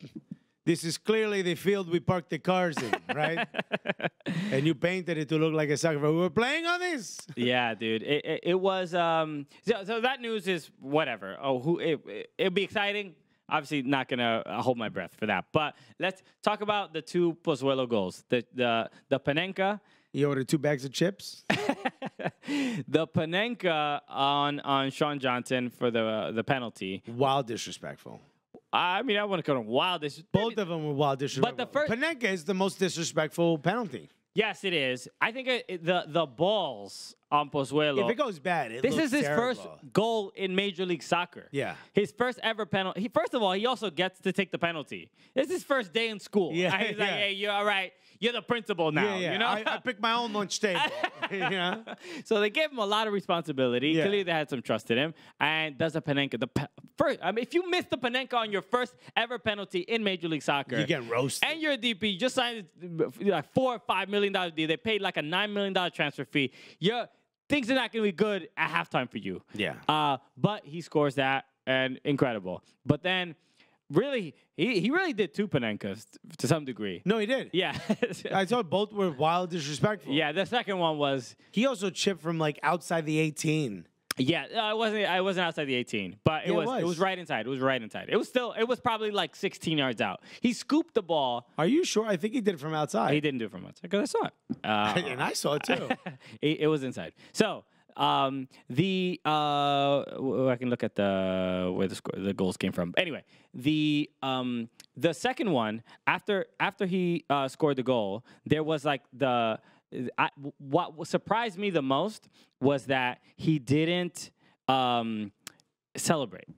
[SPEAKER 2] This is clearly the field we parked the cars in, right? and you painted it to look like a soccer field. We were playing on this.
[SPEAKER 1] yeah, dude. It, it, it was um so, so that news is whatever. Oh, who it, it it'll be exciting. Obviously, not gonna uh, hold my breath for that. But let's talk about the two Pozuelo goals. The the the Panenka,
[SPEAKER 2] You ordered two bags of chips.
[SPEAKER 1] the Panenka on on Sean Johnson for the the penalty.
[SPEAKER 2] Wild disrespectful.
[SPEAKER 1] I mean, I want to call him wild. This
[SPEAKER 2] Both of them were wild disrespectful.
[SPEAKER 1] first-
[SPEAKER 2] Panenka is the most disrespectful penalty.
[SPEAKER 1] yes, it is. I think it- the the balls on Pozuelo.
[SPEAKER 2] If it goes bad, it
[SPEAKER 1] This is his
[SPEAKER 2] terrible.
[SPEAKER 1] first goal in Major League Soccer.
[SPEAKER 2] Yeah.
[SPEAKER 1] His first ever penalty. He, first of all, he also gets to take the penalty. This is his first day in school.
[SPEAKER 2] Yeah,
[SPEAKER 1] He's like, hey, you're all right. You're the principal now.
[SPEAKER 2] Yeah, yeah.
[SPEAKER 1] You know?
[SPEAKER 2] I, I picked my own lunch table. you know?
[SPEAKER 1] so they gave him a lot of responsibility.
[SPEAKER 2] Yeah.
[SPEAKER 1] Clearly, they had some trust in him. And does a Panenka the pe- first? I mean, if you miss the Panenka on your first ever penalty in Major League Soccer,
[SPEAKER 2] You're getting roasted.
[SPEAKER 1] and you're a DP, you just signed like four or five million dollar deal. They paid like a nine million dollar transfer fee. You're things are not going to be good at halftime for you.
[SPEAKER 2] Yeah.
[SPEAKER 1] Uh, but he scores that and incredible. But then, really, he, he really did two Panenkas to some degree.
[SPEAKER 2] No, he did.
[SPEAKER 1] Yeah.
[SPEAKER 2] I thought both were wild disrespectful.
[SPEAKER 1] yeah. The second one was
[SPEAKER 2] He also chipped from like outside the 18.
[SPEAKER 1] Yeah, I wasn't. I wasn't outside the 18, but it
[SPEAKER 2] Yeah, it
[SPEAKER 1] was, it was.
[SPEAKER 2] was.
[SPEAKER 1] right inside. It was right inside. It was still. It was probably like 16 yards out. He scooped the ball.
[SPEAKER 2] Are you sure? I think he did it from outside.
[SPEAKER 1] He didn't do it from outside because I saw it. Uh,
[SPEAKER 2] and I saw it too.
[SPEAKER 1] it, it was inside. So um, the uh, I can look at the where the score, the goals came from. Anyway, the um, the second one after after he uh, scored the goal, there was like the I, what surprised me the most was that he didn't um, celebrate.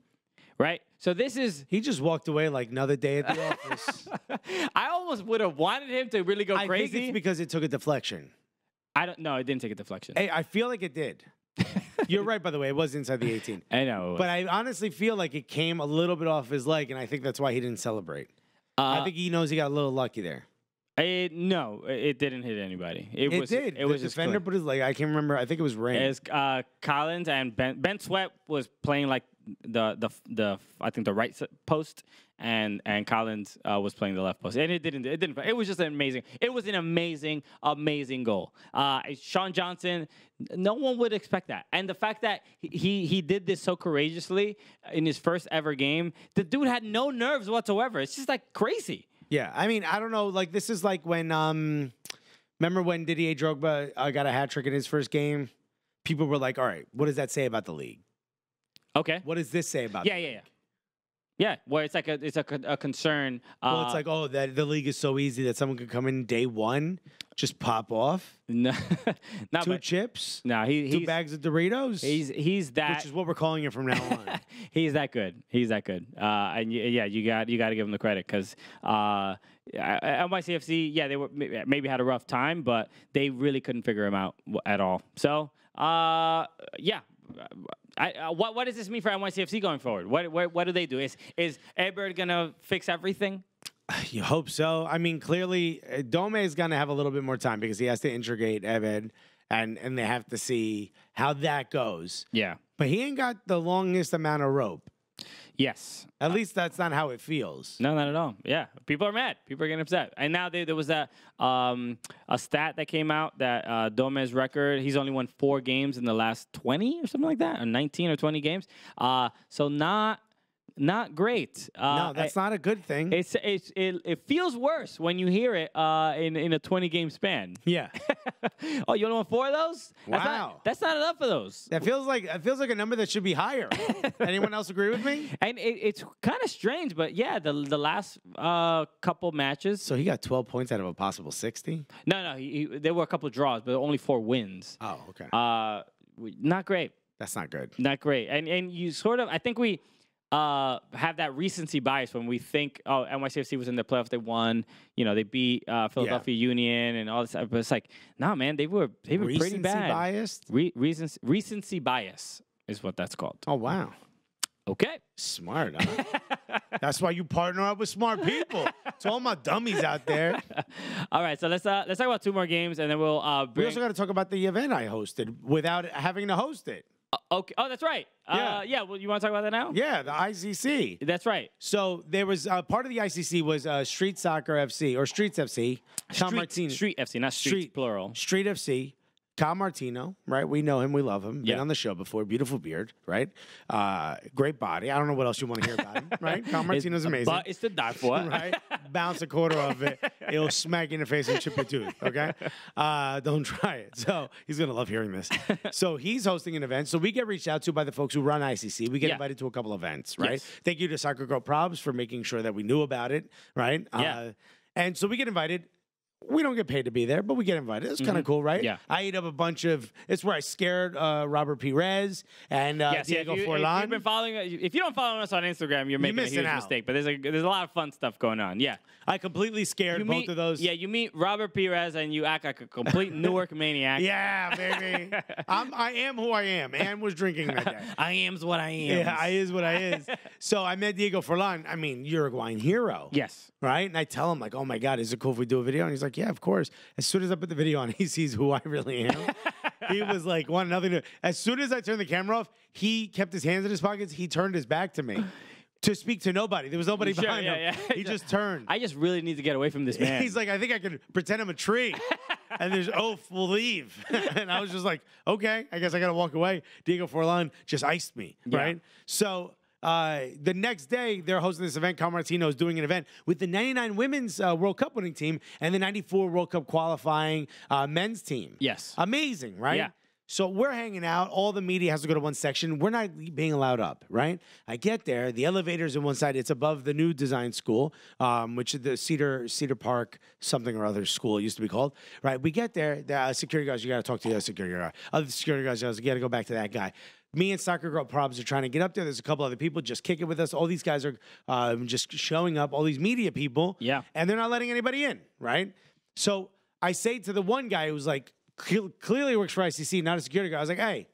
[SPEAKER 1] Right. So this is.
[SPEAKER 2] he just walked away like another day at the office.
[SPEAKER 1] I almost would have wanted him to really go
[SPEAKER 2] I
[SPEAKER 1] crazy.
[SPEAKER 2] think it's because it took a deflection.
[SPEAKER 1] I don't know. It didn't take a deflection.
[SPEAKER 2] Hey, I feel like it did. You're right, by the way. It was inside the 18.
[SPEAKER 1] I know.
[SPEAKER 2] But I honestly feel like it came a little bit off his leg, and I think that's why he didn't celebrate.
[SPEAKER 1] uh,
[SPEAKER 2] I think he knows he got a little lucky there.
[SPEAKER 1] It, no, it didn't hit anybody. It,
[SPEAKER 2] It
[SPEAKER 1] was
[SPEAKER 2] did.
[SPEAKER 1] It
[SPEAKER 2] the
[SPEAKER 1] was
[SPEAKER 2] defender put his leg. I can't remember. I think it was rain.
[SPEAKER 1] As uh, Collins and Ben Ben Sweat was playing like the the the I think the right post, and and Collins uh, was playing the left post, and it didn't it didn't. It was just an amazing. It was an amazing amazing goal. Uh, Sean Johnson, no one would expect that, and the fact that he he did this so courageously in his first ever game, the dude had no nerves whatsoever. It's just like crazy.
[SPEAKER 2] Yeah, I mean, I don't know. Like this is like when um, remember when Didier Drogba uh, got a hat trick in his first game? People were like, "All right, what does that say about the league?
[SPEAKER 1] Okay.
[SPEAKER 2] What does this say about?"
[SPEAKER 1] Yeah, yeah,
[SPEAKER 2] league?"
[SPEAKER 1] yeah. Yeah, where it's like a it's a, a concern.
[SPEAKER 2] Well,
[SPEAKER 1] uh,
[SPEAKER 2] it's like, oh, that the league is so easy that someone could come in day one, just pop off
[SPEAKER 1] no, no,
[SPEAKER 2] two
[SPEAKER 1] but,
[SPEAKER 2] chips,
[SPEAKER 1] no, he,
[SPEAKER 2] two bags of Doritos,
[SPEAKER 1] he's he's that
[SPEAKER 2] which is what we're calling it from now on.
[SPEAKER 1] he's that good. He's that good. Uh, and y- yeah, you got you got to give him the credit because uh, yeah, NYCFC, yeah, they were maybe had a rough time, but they really couldn't figure him out at all. So uh, yeah. I, uh, what what does this mean for NYCFC going forward? What what, what do they do? Is is Héber gonna fix everything?
[SPEAKER 2] you hope so. I mean, clearly, uh, Dome is going to have a little bit more time because he has to integrate Evan, and and they have to see how that goes.
[SPEAKER 1] Yeah.
[SPEAKER 2] But he ain't got the longest amount of rope.
[SPEAKER 1] Yes.
[SPEAKER 2] At least that's not how it feels.
[SPEAKER 1] No, not at all. Yeah, people are mad. People are getting upset. And now there, there was that um, a stat that came out that uh, Gomez record. He's only won four games in the last twenty or something like that, or nineteen or twenty games. Uh, so not not great. Uh,
[SPEAKER 2] no, that's not a good thing.
[SPEAKER 1] It's, it's it, it feels worse when you hear it uh, in in a twenty game span.
[SPEAKER 2] yeah,
[SPEAKER 1] oh, you only won four of those? That's
[SPEAKER 2] Wow.
[SPEAKER 1] not, that's not enough of those.
[SPEAKER 2] that feels like it feels like a number that should be higher. Anyone else agree with me?
[SPEAKER 1] And it, it's kind of strange, but yeah, the the last uh, couple matches.
[SPEAKER 2] So he got 12 points out of a possible 60.
[SPEAKER 1] No, no, he, he, there were a couple draws, but only four wins.
[SPEAKER 2] Oh, okay.
[SPEAKER 1] Uh, not great,
[SPEAKER 2] That's not good.
[SPEAKER 1] not great. And and you sort of, I think we uh have that recency bias when we think, oh, NYCFC was in the playoffs, they won, you know, they beat uh, Philadelphia Union and all this. stuff. But it's like, nah, man, they were they were pretty bad.
[SPEAKER 2] biased.
[SPEAKER 1] Re- recency, recency bias is what that's called.
[SPEAKER 2] Oh wow,
[SPEAKER 1] Okay.
[SPEAKER 2] smart. Huh? That's why you partner up with smart people. To all my dummies out there.
[SPEAKER 1] all right, so let's uh let's talk about two more games and then we'll uh
[SPEAKER 2] We
[SPEAKER 1] bring.
[SPEAKER 2] also got to talk about the event I hosted without having to host it.
[SPEAKER 1] Okay. Oh, that's right.
[SPEAKER 2] Yeah.
[SPEAKER 1] Uh, yeah. Well, you want to talk about that now?
[SPEAKER 2] Yeah, the ICC.
[SPEAKER 1] That's right.
[SPEAKER 2] So there was uh, part of the ICC was uh, Street Soccer FC or Streets FC. Tom
[SPEAKER 1] Street,
[SPEAKER 2] Martino.
[SPEAKER 1] Street FC, not streets,
[SPEAKER 2] Street.
[SPEAKER 1] plural.
[SPEAKER 2] Street FC. Kyle Martino, right? We know him. We love him. Been on the show before. Beautiful beard, right? Uh, great body. I don't know what else you want to hear about him, right? Kyle Martino's amazing.
[SPEAKER 1] But it's to die for.
[SPEAKER 2] right? Bounce a quarter of it, it'll smack you in the face and chip your tooth. Okay, uh, don't try it. So he's gonna love hearing this. So he's hosting an event. So we get reached out to by the folks who run ICC. We get
[SPEAKER 1] Yeah.
[SPEAKER 2] invited to a couple events, right?
[SPEAKER 1] Yes.
[SPEAKER 2] Thank you to Soccer Girl Probs for making sure that we knew about it, right?
[SPEAKER 1] Yeah.
[SPEAKER 2] Uh, and so we get invited. We don't get paid to be there, but we get invited. It's kind of cool, right?
[SPEAKER 1] Mm-hmm. Yeah.
[SPEAKER 2] I ate up a bunch of. It's where I scared uh, Robert Perez and uh,
[SPEAKER 1] Yes,
[SPEAKER 2] Diego
[SPEAKER 1] if, you,
[SPEAKER 2] Forlan.
[SPEAKER 1] have been following, if you don't follow us on Instagram, you're making a huge
[SPEAKER 2] out.
[SPEAKER 1] mistake. But there's a there's a lot of fun stuff going on. Yeah,
[SPEAKER 2] I completely scared
[SPEAKER 1] you
[SPEAKER 2] both
[SPEAKER 1] meet,
[SPEAKER 2] of those.
[SPEAKER 1] Yeah, you meet Robert Perez and you act like a complete Newark maniac.
[SPEAKER 2] Yeah, baby. I'm, I am who I am. and was drinking that day.
[SPEAKER 1] I am's what I am.
[SPEAKER 2] Yeah, I is what I is. So I met Diego Forlan. I mean, Uruguayan hero.
[SPEAKER 1] yes.
[SPEAKER 2] Right? And I tell him, like, oh my God, is it cool if we do a video? And he's like, yeah, of course. As soon as I put the video on, he sees who I really am. he was like, want nothing to. As soon as I turned the camera off, he kept his hands in his pockets. He turned his back to me to speak to nobody. There was nobody
[SPEAKER 1] Sure,
[SPEAKER 2] behind
[SPEAKER 1] yeah,
[SPEAKER 2] him.
[SPEAKER 1] yeah.
[SPEAKER 2] He just turned.
[SPEAKER 1] I just really need to get away from this man.
[SPEAKER 2] He's like, I think I could pretend I'm a tree. and there's oh we'll leave. and I was just like, okay, I guess I gotta walk away. Diego Forlan just iced me,
[SPEAKER 1] Yeah.
[SPEAKER 2] right? So uh, the next day, they're hosting this event. Kyle Martino is doing an event with the 99 women's uh, World Cup winning team and the 94 World Cup qualifying uh, men's team.
[SPEAKER 1] Yes.
[SPEAKER 2] Amazing, right?
[SPEAKER 1] Yeah.
[SPEAKER 2] So we're hanging out. All the media has to go to one section. We're not being allowed up, right? I get there. The elevator's in one side. It's above the new design school, um, which is the Cedar Cedar Park something or other school it used to be called. Right? We get there. The uh, security guys, you got to talk to the other security guy. Other security guys, you got to go back to that guy. Me and Soccer Girl Probs are trying to get up there. There's a couple other people just kick it with us. All these guys are um, just showing up. All these media people.
[SPEAKER 1] Yeah.
[SPEAKER 2] And they're not letting anybody in, right? So I say to the one guy who's like clearly works for ICC, not a security guy. I was like, hey,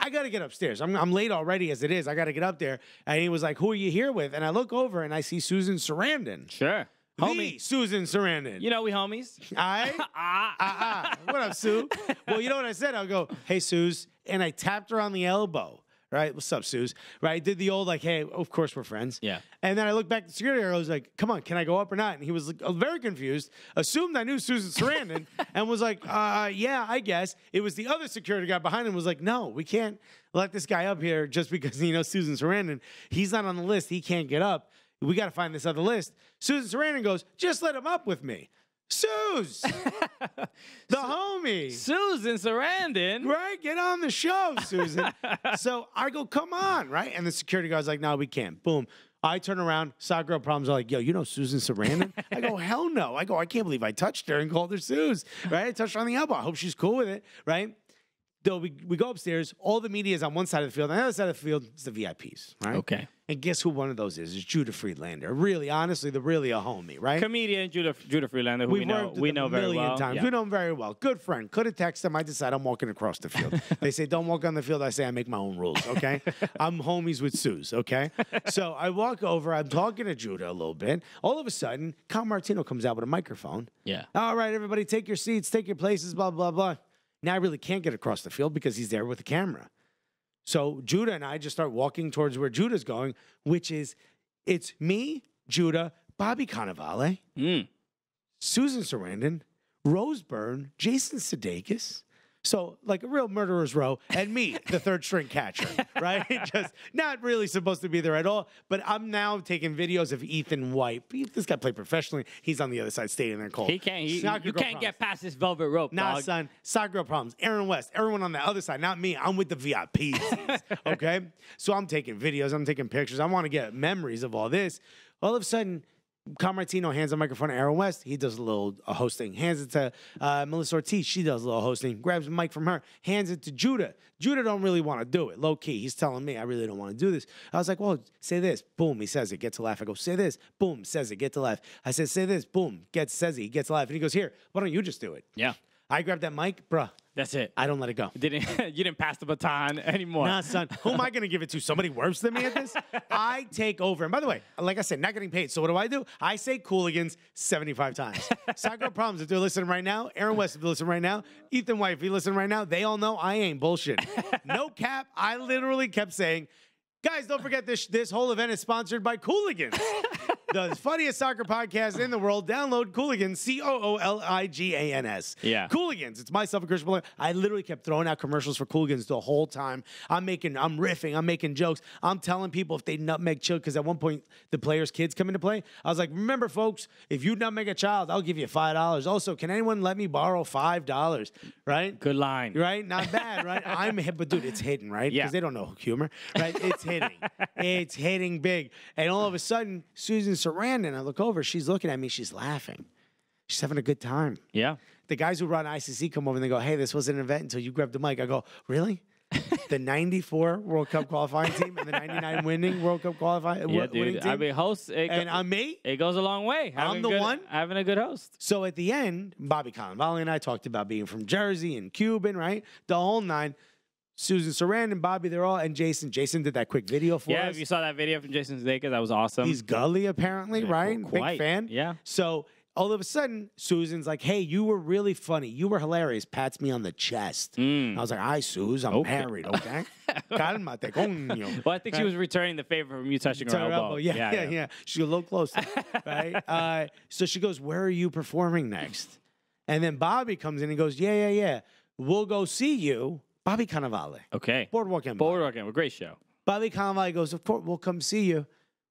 [SPEAKER 2] I got to get upstairs. I'm, I'm late already as it is. I got to get up there. And he was like, who are you here with? And I look over and I see Susan Sarandon.
[SPEAKER 1] sure.
[SPEAKER 2] The
[SPEAKER 1] Homie.
[SPEAKER 2] Susan Sarandon.
[SPEAKER 1] You know we homies.
[SPEAKER 2] I,
[SPEAKER 1] Ah.
[SPEAKER 2] ah, ah. What up, Sue? well, you know what I said? I'll go, hey, Suze. And I tapped her on the elbow. Right? What's up, Suze? Right? Did the old, like, hey, of course we're friends.
[SPEAKER 1] Yeah.
[SPEAKER 2] And then I looked back at the security guard. I was like, come on, can I go up or not? And he was like, very confused, assumed I knew Susan Sarandon, and was like, uh, yeah, I guess. It was the other security guy behind him was like, no, we can't let this guy up here just because he knows Susan Sarandon. He's not on the list. He can't get up. We got to find this other list. Susan Sarandon goes, just let him up with me. Suze, the homie.
[SPEAKER 1] Susan Sarandon.
[SPEAKER 2] Right? Get on the show, Susan. so I go, come on, right? And the security guard's like, no, we can't. Boom. I turn around, soccer girl problems are like, yo, you know Susan Sarandon? I go, hell no. I go, I can't believe I touched her and called her Suze, right? I touched her on the elbow. I hope she's cool with it, right? Though we, we go upstairs, all the media is on one side of the field, on the other side of the field is the VIPs, right?
[SPEAKER 1] Okay.
[SPEAKER 2] And guess who one of those is? It's Judah Friedlander. Really, honestly, the really a homie, right?
[SPEAKER 1] Comedian Judah Judah Friedlander, who
[SPEAKER 2] We've
[SPEAKER 1] we know we know
[SPEAKER 2] a
[SPEAKER 1] very
[SPEAKER 2] million
[SPEAKER 1] well.
[SPEAKER 2] times.
[SPEAKER 1] Yeah.
[SPEAKER 2] We know him very well. Good friend. Could have texted him. I decide I'm walking across the field. they say don't walk on the field. I say I make my own rules. Okay. I'm homies with Suze. Okay. so I walk over. I'm talking to Judah a little bit. All of a sudden, Kyle Martino comes out with a microphone.
[SPEAKER 1] Yeah.
[SPEAKER 2] All right, everybody, take your seats, take your places. Blah blah blah. Now I really can't get across the field because he's there with the camera. So Judah and I just start walking towards where Judah's going, which is it's me, Judah, Bobby Cannavale.
[SPEAKER 1] Mm.
[SPEAKER 2] Susan Sarandon, Rose Byrne, Jason Sudeikis. So, like a real murderer's row, and me, the third string catcher, right? Just not really supposed to be there at all. But I'm now taking videos of Ethan White. This guy played professionally. He's on the other side, staying there cold.
[SPEAKER 1] He can't. He, you can't get past this velvet rope,
[SPEAKER 2] Nah,
[SPEAKER 1] dog.
[SPEAKER 2] son. Soccer girl problems. Aaron West. Everyone on the other side. Not me. I'm with the VIPs. okay? So I'm taking videos. I'm taking pictures. I want to get memories of all this. All of a sudden, Kyle Martino hands the microphone to Aaron West. He does a little uh, hosting. Hands it to uh, Melissa Ortiz. She does a little hosting. Grabs the mic from her. Hands it to Judah. Judah don't really want to do it. Low key. He's telling me, I really don't want to do this. I was like, well, say this. Boom. He says it. Gets a laugh. I go, say this. Boom. Says it. Gets a laugh. I said, say this. Boom. Gets says it. He gets a laugh. And he goes, here, why don't you just do it?
[SPEAKER 1] Yeah.
[SPEAKER 2] I grabbed that mic, bruh.
[SPEAKER 1] That's it.
[SPEAKER 2] I don't let it go.
[SPEAKER 1] Didn't you didn't pass the baton anymore?
[SPEAKER 2] Nah, son. Who am I going to give it to? Somebody worse than me at this? I take over. And by the way, like I said, not getting paid. So what do I do? I say Cooligans 75 times. Soccer problems. If they're listening right now, Aaron West, if they're listening right now, Ethan White, if you listen right now, they all know I ain't bullshit. no cap. I literally kept saying, guys, don't forget this. This whole event is sponsored by Cooligans. the funniest soccer podcast in the world. Download Cooligans, C O O L I G A N S.
[SPEAKER 1] Yeah.
[SPEAKER 2] Cooligans. It's myself and Christian. I literally kept throwing out commercials for Cooligans the whole time. I'm making, I'm riffing, I'm making jokes. I'm telling people if they nutmeg chill, because at one point the players' kids come into play. I was like, remember, folks, if you nutmeg a child, I'll give you five dollars. Also, can anyone let me borrow five dollars? Right?
[SPEAKER 1] Good line.
[SPEAKER 2] Right? Not bad, right? I'm hit, but dude, it's hidden, right?
[SPEAKER 1] Yeah.
[SPEAKER 2] Because they don't know humor, right? It's hitting. it's hitting big. And all of a sudden, Susan Sarandon, I look over, she's looking at me, she's laughing. She's having a good time.
[SPEAKER 1] Yeah.
[SPEAKER 2] The guys who run ICC come over and they go, hey, this wasn't an event until you grabbed the mic. I go, really? the 94 World Cup qualifying team and the 99 winning World Cup qualifying
[SPEAKER 1] Yeah, dude.
[SPEAKER 2] team.
[SPEAKER 1] I mean, host.
[SPEAKER 2] And I'm me.
[SPEAKER 1] it goes a long way.
[SPEAKER 2] I'm the
[SPEAKER 1] good-
[SPEAKER 2] one?
[SPEAKER 1] having a good host.
[SPEAKER 2] So at the end, Bobby Cannavale and I talked about being from Jersey and Cuban, right? The whole nine. Susan Sarandon, Bobby, they're all, and Jason. Jason did that quick video for
[SPEAKER 1] Yeah,
[SPEAKER 2] us.
[SPEAKER 1] if you saw that video from Jason Sudeikis, that was awesome.
[SPEAKER 2] He's gully, apparently, right?
[SPEAKER 1] quite,
[SPEAKER 2] Big fan.
[SPEAKER 1] yeah.
[SPEAKER 2] So all of a sudden, Susan's like, "Hey, you were really funny. You were hilarious." Pats me on the chest. I was like, "Hi, Suze. I'm
[SPEAKER 1] Mm. Okay.
[SPEAKER 2] married. Okay, cálmate, coño."
[SPEAKER 1] well, I think she was returning the favor from you touching her elbow.
[SPEAKER 2] elbow. Yeah, yeah, yeah, She's a little close, right? Uh, so she goes, "Where are you performing next?" And then Bobby comes in and goes, "Yeah, yeah, yeah. We'll go see you." Bobby Cannavale,
[SPEAKER 1] Okay.
[SPEAKER 2] Boardwalk Empire.
[SPEAKER 1] Boardwalk Empire, great show.
[SPEAKER 2] Bobby Cannavale goes, "Of course, we'll come see you.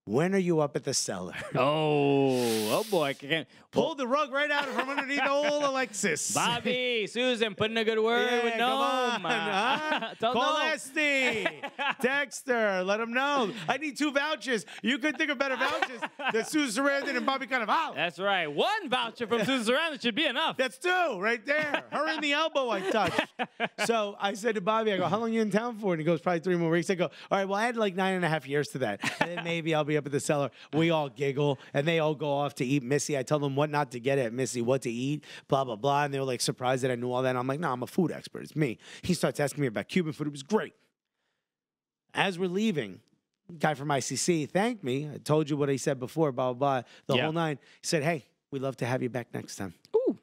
[SPEAKER 2] When are you up at the cellar?"
[SPEAKER 1] Oh, oh boy. I can't.
[SPEAKER 2] Pulled the rug right out from underneath old Alexis.
[SPEAKER 1] Bobby, Susan, putting a good word
[SPEAKER 2] Yeah,
[SPEAKER 1] with
[SPEAKER 2] come
[SPEAKER 1] Noam.
[SPEAKER 2] on, huh?
[SPEAKER 1] Tell
[SPEAKER 2] Call
[SPEAKER 1] Noam.
[SPEAKER 2] Esty. Text her. Let them know. I need two vouchers. You could think of better vouchers than Susan Sarandon and Bobby kind of Cannavale.
[SPEAKER 1] That's right. One voucher from Susan Sarandon should be enough.
[SPEAKER 2] That's two right there. Her in the elbow I touched. So I said to Bobby, I go, how long you in town for? And he goes, probably three more weeks. I go, all right, well, I had like nine and a half years to that. And then maybe I'll be up at the cellar. We all giggle and they all go off to eat Misi. I tell them what not to get at Misi, what to eat, blah, blah, blah. And they were like surprised that I knew all that. I'm like, no, I'm a food expert. It's me. He starts asking me about Cuban food. It was great. As we're leaving, guy from ICC thanked me. I told you what he said before, blah, blah, blah. The
[SPEAKER 1] Yeah.
[SPEAKER 2] whole nine. He said, hey, we'd love to have you back next time.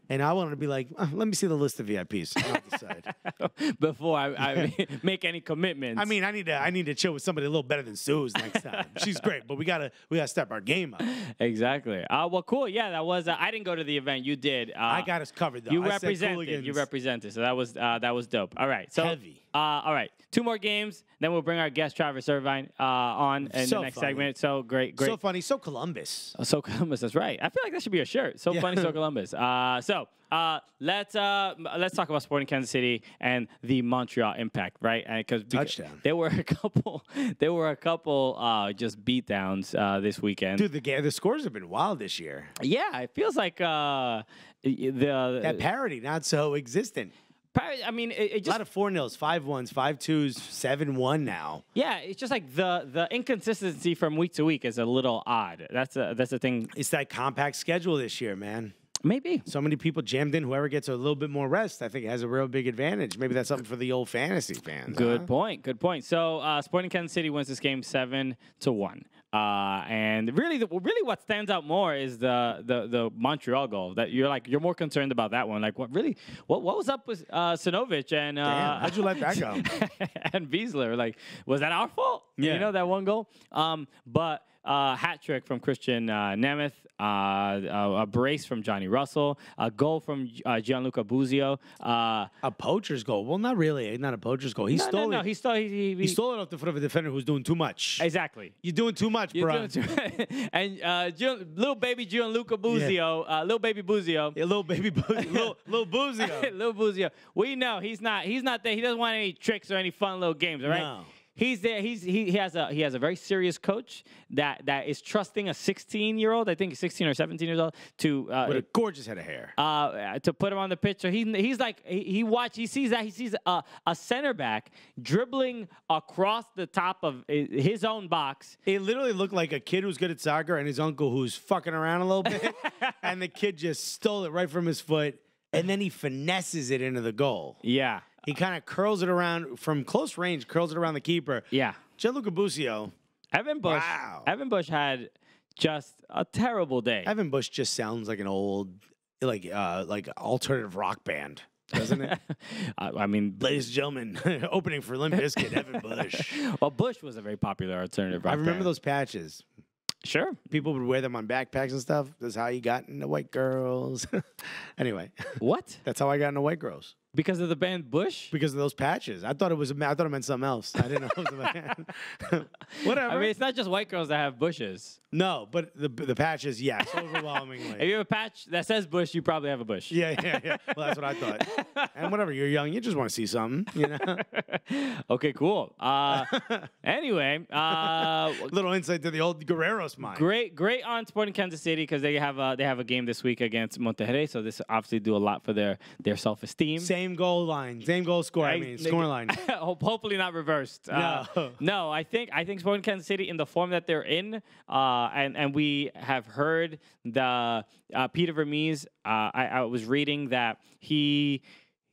[SPEAKER 2] And I wanted to be like, "Uh, let me see the list of VIPs. and I'll decide.
[SPEAKER 1] Before I, I make any commitments.
[SPEAKER 2] I mean, I need to I need to chill with somebody a little better than Sue's next time. She's great, but we gotta we gotta step our game up.
[SPEAKER 1] exactly. Uh, well, cool. Yeah, that was. Uh, I didn't go to the event. You did. Uh,
[SPEAKER 2] I got us covered though.
[SPEAKER 1] You represented. You represented. So that was uh, that was dope. All right. So
[SPEAKER 2] Heavy.
[SPEAKER 1] Uh, all right. Two more games. Then we'll bring our guest Travis Irvine uh, on in
[SPEAKER 2] So
[SPEAKER 1] the next
[SPEAKER 2] funny.
[SPEAKER 1] segment. So great, great.
[SPEAKER 2] So funny, so Columbus.
[SPEAKER 1] Oh, So Columbus, that's right. I feel like that should be a shirt. So
[SPEAKER 2] Yeah.
[SPEAKER 1] funny, so Columbus. Uh, so uh, let's uh, let's talk about Sporting Kansas City and the Montreal Impact, right? Because
[SPEAKER 2] Touchdown.
[SPEAKER 1] there were a couple, there were a couple uh, just beatdowns uh, this weekend.
[SPEAKER 2] Dude, the ga- the scores have been wild this year.
[SPEAKER 1] Yeah, it feels like uh, the
[SPEAKER 2] That parity not so existent.
[SPEAKER 1] I mean, it, it
[SPEAKER 2] A
[SPEAKER 1] just
[SPEAKER 2] lot of four nils, five ones, five twos, seven one now.
[SPEAKER 1] yeah, it's just like the the inconsistency from week to week is a little odd. That's a that's the thing.
[SPEAKER 2] It's that compact schedule this year, man.
[SPEAKER 1] Maybe
[SPEAKER 2] So many people jammed in. Whoever gets a little bit more rest, I think, has a real big advantage. Maybe that's something for the old fantasy fans.
[SPEAKER 1] Good
[SPEAKER 2] huh?
[SPEAKER 1] point. Good point. So, uh, Sporting Kansas City wins this game seven to one. Uh, and really, the, really, what stands out more is the, the the Montreal goal. That you're like you're more concerned about that one. Like, what really? What what was up with uh, Sinovic and uh,
[SPEAKER 2] Damn, how'd you let that go?
[SPEAKER 1] and Besler? Like, was that our fault?
[SPEAKER 2] Yeah.
[SPEAKER 1] you know that one goal. Um, but. Uh, hat trick from Christian uh, Nemeth, uh, a, a brace from Johnny Russell, a goal from uh, Gianluca Busio. Uh,
[SPEAKER 2] A poacher's goal. Well, not really. Not a poacher's goal. He
[SPEAKER 1] no,
[SPEAKER 2] stole
[SPEAKER 1] no, no,
[SPEAKER 2] it.
[SPEAKER 1] he stole. He, he,
[SPEAKER 2] He stole it off the foot of a defender who's doing too much.
[SPEAKER 1] exactly.
[SPEAKER 2] You're doing too much,
[SPEAKER 1] You're
[SPEAKER 2] bro.
[SPEAKER 1] doing too- and uh, Gian, little baby Gianluca Busio, uh, little baby Busio,
[SPEAKER 2] Yeah, little baby, Boo- little little Busio.
[SPEAKER 1] little Busio. We know he's not. He's not there. He doesn't want any tricks or any fun little games. All right.
[SPEAKER 2] No.
[SPEAKER 1] He's there. He's he, he has a he has a very serious coach that that is trusting a 16 year old. I think 16 or 17 years old to uh,
[SPEAKER 2] With a gorgeous head of hair.
[SPEAKER 1] uh, to put him on the pitch. So he, he's like he, he watch he sees that he sees a, a center back dribbling across the top of his own box.
[SPEAKER 2] It literally looked like a kid who's good at soccer and his uncle who's fucking around a little bit, and the kid just stole it right from his foot and then he finesses it into the goal.
[SPEAKER 1] yeah,
[SPEAKER 2] He kind of curls it around from close range, curls it around the keeper.
[SPEAKER 1] yeah.
[SPEAKER 2] Gianluca Busio,
[SPEAKER 1] Evan Bush.
[SPEAKER 2] Wow.
[SPEAKER 1] Evan Bush had just a terrible day.
[SPEAKER 2] Evan Bush just sounds like an old, like uh, like alternative rock band, doesn't it?
[SPEAKER 1] I, I mean,
[SPEAKER 2] Ladies and gentlemen, opening for Limp Bizkit, Evan Bush.
[SPEAKER 1] well, Bush was a very popular alternative. Rock
[SPEAKER 2] I remember
[SPEAKER 1] band.
[SPEAKER 2] those patches.
[SPEAKER 1] Sure.
[SPEAKER 2] People would wear them on backpacks and stuff. That's how you got into white girls. anyway,
[SPEAKER 1] What?
[SPEAKER 2] that's how I got into white girls
[SPEAKER 1] Because of the band Bush?
[SPEAKER 2] because of those patches. I thought it was. I thought it meant something else. I didn't know it was a band. Whatever.
[SPEAKER 1] I mean, it's not just white girls that have bushes.
[SPEAKER 2] no, but the the patches, yes, overwhelmingly.
[SPEAKER 1] If you have a patch that says Bush, you probably have a bush.
[SPEAKER 2] yeah, yeah, yeah. Well, that's what I thought. And whatever, you're young, you just want to see something, you know.
[SPEAKER 1] okay, cool. Uh, anyway, uh,
[SPEAKER 2] Little insight to the old Guerrero's mind.
[SPEAKER 1] great, great on Sporting Kansas City because they have a, they have a game this week against Monterrey, so this obviously do a lot for their their self esteem.
[SPEAKER 2] Same goal line, same goal score. I
[SPEAKER 1] Right?
[SPEAKER 2] mean, score line.
[SPEAKER 1] Hopefully not reversed. Uh,
[SPEAKER 2] No.
[SPEAKER 1] no. I think I think Sporting Kansas City in the form that they're in, uh, and and we have heard the uh, Peter Vermes. Uh, I, I was reading that he.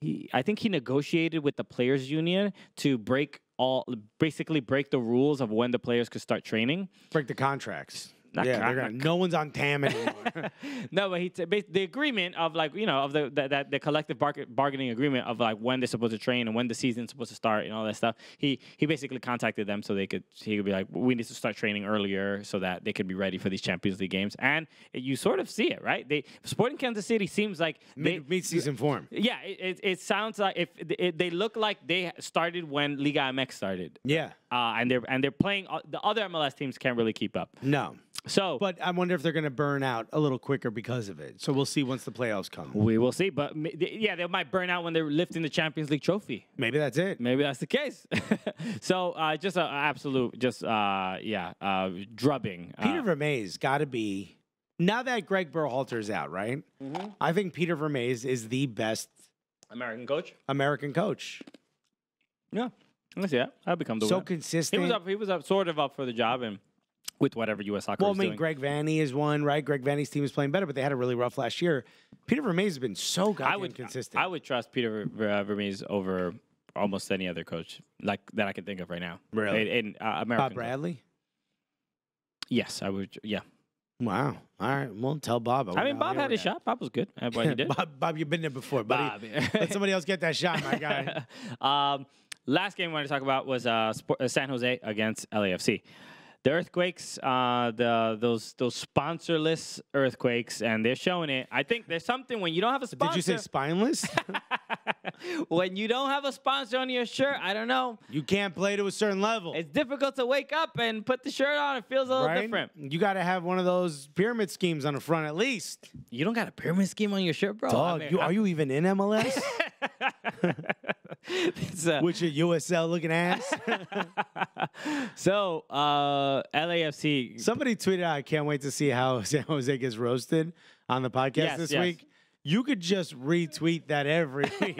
[SPEAKER 1] He, I think he negotiated with the players' union to break all, basically break the rules of when the players could start training.
[SPEAKER 2] Break the contracts.
[SPEAKER 1] Not
[SPEAKER 2] yeah, gonna, no one's on TAM anymore.
[SPEAKER 1] no, but he t- the agreement of like you know of the that the, the collective bar- bargaining agreement of like when they're supposed to train and when the season's supposed to start and all that stuff. He he basically contacted them so they could he could be like we need to start training earlier so that they could be ready for these Champions League games. And you sort of see it, right? They Sporting Kansas City seems like they.
[SPEAKER 2] Mid, mid-season form.
[SPEAKER 1] yeah, it, it, it sounds like if it, they look like they started when Liga MX started,
[SPEAKER 2] Yeah.
[SPEAKER 1] uh, and they're and they're playing. uh, The other MLS teams can't really keep up.
[SPEAKER 2] No.
[SPEAKER 1] So,
[SPEAKER 2] But I wonder if they're going to burn out a little quicker because of it. So we'll see once the playoffs come.
[SPEAKER 1] We will see, but yeah, they might burn out when they're lifting the Champions League trophy.
[SPEAKER 2] Maybe that's it.
[SPEAKER 1] Maybe that's the case. so uh, just an absolute, just uh, yeah, uh, drubbing.
[SPEAKER 2] Peter
[SPEAKER 1] Uh,
[SPEAKER 2] Vermes got to be now that Greg Berhalter's out, right?
[SPEAKER 1] Mm-hmm.
[SPEAKER 2] I think Peter Vermes is the best
[SPEAKER 1] American coach.
[SPEAKER 2] American coach.
[SPEAKER 1] Yeah, I see that. I'll become the
[SPEAKER 2] So
[SPEAKER 1] winner. He was up. He was up, sort of up for the job, and with whatever U.S. soccer
[SPEAKER 2] well, I mean,
[SPEAKER 1] doing.
[SPEAKER 2] Greg Vanney is one, right? Greg Vanney's team is playing better, but they had a really rough last year. Peter Vermes has been so goddamn
[SPEAKER 1] I would
[SPEAKER 2] consistent.
[SPEAKER 1] I would trust Peter uh, Vermes over almost any other coach like that I can think of right now.
[SPEAKER 2] Really?
[SPEAKER 1] in, uh, American.
[SPEAKER 2] Bob
[SPEAKER 1] coach.
[SPEAKER 2] Bradley.
[SPEAKER 1] Yes, I would. Yeah,
[SPEAKER 2] Wow. All right. Well, tell Bob.
[SPEAKER 1] I mean, Bob had his shot. Bob was good at what he did.
[SPEAKER 2] Bob, Bob, you've been there before, buddy.
[SPEAKER 1] Bob.
[SPEAKER 2] Let somebody else get that shot, my guy.
[SPEAKER 1] um, last game I wanted to talk about was uh, uh, San Jose against LAFC. The earthquakes, uh, the those those sponsorless earthquakes, and they're showing it. I think there's something when you don't have a sponsor.
[SPEAKER 2] Did you say spineless?
[SPEAKER 1] when you don't have a sponsor on your shirt? I don't know.
[SPEAKER 2] you can't play to a certain level.
[SPEAKER 1] It's difficult to wake up and put the shirt on. It feels a little
[SPEAKER 2] right?
[SPEAKER 1] different.
[SPEAKER 2] You got to have one of those pyramid schemes on the front at least.
[SPEAKER 1] You don't got a pyramid scheme on your shirt, bro.
[SPEAKER 2] Dog,
[SPEAKER 1] I mean,
[SPEAKER 2] you, are you even in MLS?
[SPEAKER 1] uh,
[SPEAKER 2] With your USL looking ass?
[SPEAKER 1] so uh, Uh, LAFC.
[SPEAKER 2] Somebody tweeted I can't wait to see how San Jose gets roasted on the podcast
[SPEAKER 1] Yes,
[SPEAKER 2] this
[SPEAKER 1] yes.
[SPEAKER 2] week. You could just retweet that every week.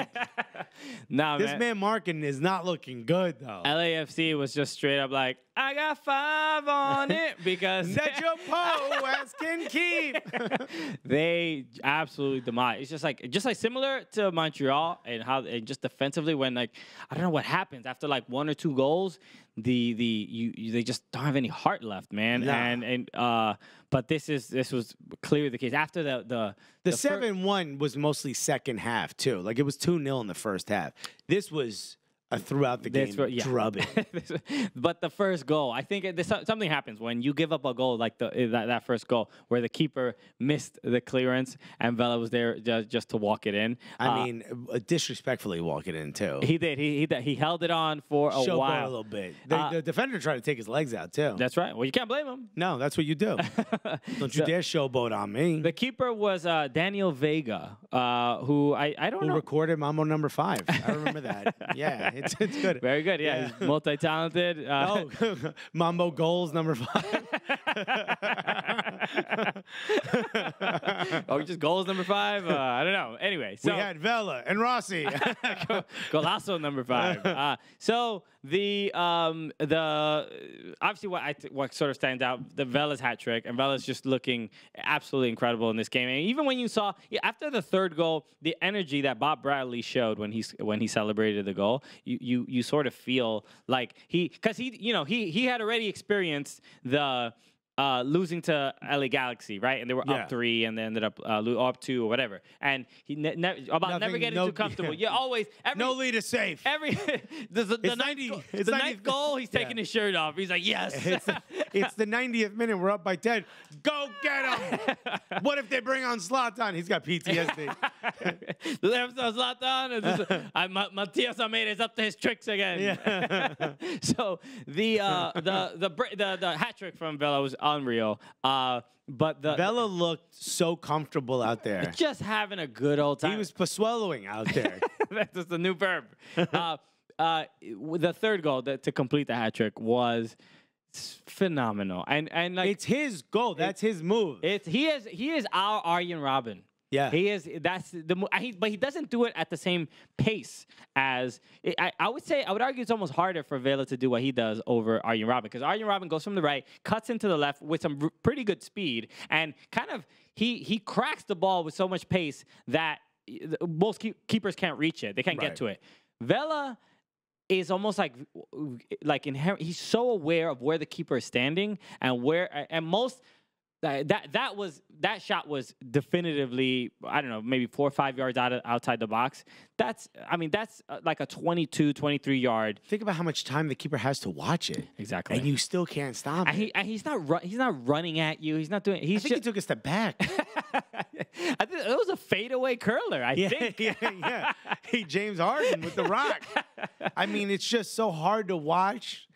[SPEAKER 1] nah,
[SPEAKER 2] this
[SPEAKER 1] man.
[SPEAKER 2] man Markin is not looking good, though.
[SPEAKER 1] LAFC was just straight up like, I got five on it because
[SPEAKER 2] That your Poes can keep.
[SPEAKER 1] they absolutely demolished. It's just like just like similar to Montreal and how and just defensively when like I don't know what happens after like one or two goals, the the you, you they just don't have any heart left, man.
[SPEAKER 2] Nah.
[SPEAKER 1] And and uh, but this is this was clearly the case after the the
[SPEAKER 2] The
[SPEAKER 1] fir-
[SPEAKER 2] seven one was mostly second half too. Like it was two 0 in the first half. This was throughout the game
[SPEAKER 1] That's what- yeah.
[SPEAKER 2] drubbing.
[SPEAKER 1] but the first goal, I think it, something happens when you give up a goal like the eh, that, that first goal where the keeper missed the clearance and Vela was there just, just to walk it in.
[SPEAKER 2] I
[SPEAKER 1] Uh,
[SPEAKER 2] mean, uh, disrespectfully walking in too.
[SPEAKER 1] he did. He he, he held it on for a
[SPEAKER 2] Showboat
[SPEAKER 1] while.
[SPEAKER 2] a little bit. The,
[SPEAKER 1] Uh,
[SPEAKER 2] the defender tried to take his legs out too.
[SPEAKER 1] That's right. Well, you can't blame him.
[SPEAKER 2] no, that's what you do. Don't you
[SPEAKER 1] So-
[SPEAKER 2] dare showboat on me.
[SPEAKER 1] The keeper was uh, Daniel Vega, uh, who I, I don't
[SPEAKER 2] Who
[SPEAKER 1] know.
[SPEAKER 2] recorded Mambo number five? I remember that. Yeah, it's it's good.
[SPEAKER 1] Very good. Yeah,
[SPEAKER 2] Yeah.
[SPEAKER 1] he's multi-talented. Uh,
[SPEAKER 2] Oh, Mambo goals number five.
[SPEAKER 1] oh, just goals number five. Uh, I don't know. Anyway, so
[SPEAKER 2] we had Vela and Rossi.
[SPEAKER 1] Golasso number five. Uh, so the um the obviously what I th- what sort of stands out the Vela's hat trick and Vela's just looking absolutely incredible in this game. And even when you saw after the third goal, the energy that Bob Bradley showed when he's when he celebrated the goal, you you you sort of feel like he because he you know he he had already experienced the uh, losing to LA Galaxy, right? And they were
[SPEAKER 2] Yeah.
[SPEAKER 1] up three, and they ended up uh, up two or whatever. And he ne- ne- about never getting
[SPEAKER 2] no-
[SPEAKER 1] too comfortable.
[SPEAKER 2] yeah.
[SPEAKER 1] You always every,
[SPEAKER 2] No lead is safe.
[SPEAKER 1] Every the, the, the
[SPEAKER 2] It's
[SPEAKER 1] ninth, goal, the
[SPEAKER 2] 90
[SPEAKER 1] ninth goal, he's
[SPEAKER 2] yeah.
[SPEAKER 1] taking his shirt off. He's like, yes.
[SPEAKER 2] It's, it's the 90th minute. We're up by 10. Go get him. what if they bring on Zlatan? He's got PTSD.
[SPEAKER 1] Left on Zlatan. I, Ma- Matias Almeyda is up to his tricks again. so the uh, the the the, the hat trick from Vela was unreal. Uh, but the
[SPEAKER 2] Vela looked so comfortable out there.
[SPEAKER 1] just having a good old time.
[SPEAKER 2] He was paswelloing out there.
[SPEAKER 1] That's just a new verb. uh, uh, the third goal that, to complete the hat trick was phenomenal, and and like
[SPEAKER 2] it's his goal. That's his move.
[SPEAKER 1] It's he is he is our Arjen Robben.
[SPEAKER 2] Yeah.
[SPEAKER 1] he is. That's the he, but he doesn't do it at the same pace as I, I- would say. I would argue it's almost harder for Vela to do what he does over Arjen Robben because Arjen Robben goes from the right, cuts into the left with some r- pretty good speed, and kind of he he cracks the ball with so much pace that most keep, keepers can't reach it. They can't
[SPEAKER 2] Right.
[SPEAKER 1] get to it. Vela is almost like like inherent. He's so aware of where the keeper is standing and where and most that that that was that shot was definitively I don't know maybe four or five yards out of, outside the box. That's I mean that's uh, like a 22, 23 yard
[SPEAKER 2] Think about how much time the keeper has to watch it.
[SPEAKER 1] exactly.
[SPEAKER 2] And you still can't stop
[SPEAKER 1] and
[SPEAKER 2] it.
[SPEAKER 1] he and he's not ru- he's not running at you. He's not doing. He's I
[SPEAKER 2] think he took a step back.
[SPEAKER 1] I think it was a fadeaway curler. I
[SPEAKER 2] yeah,
[SPEAKER 1] think.
[SPEAKER 2] yeah, yeah. He James Harden with the rock. I mean, it's just so hard to watch.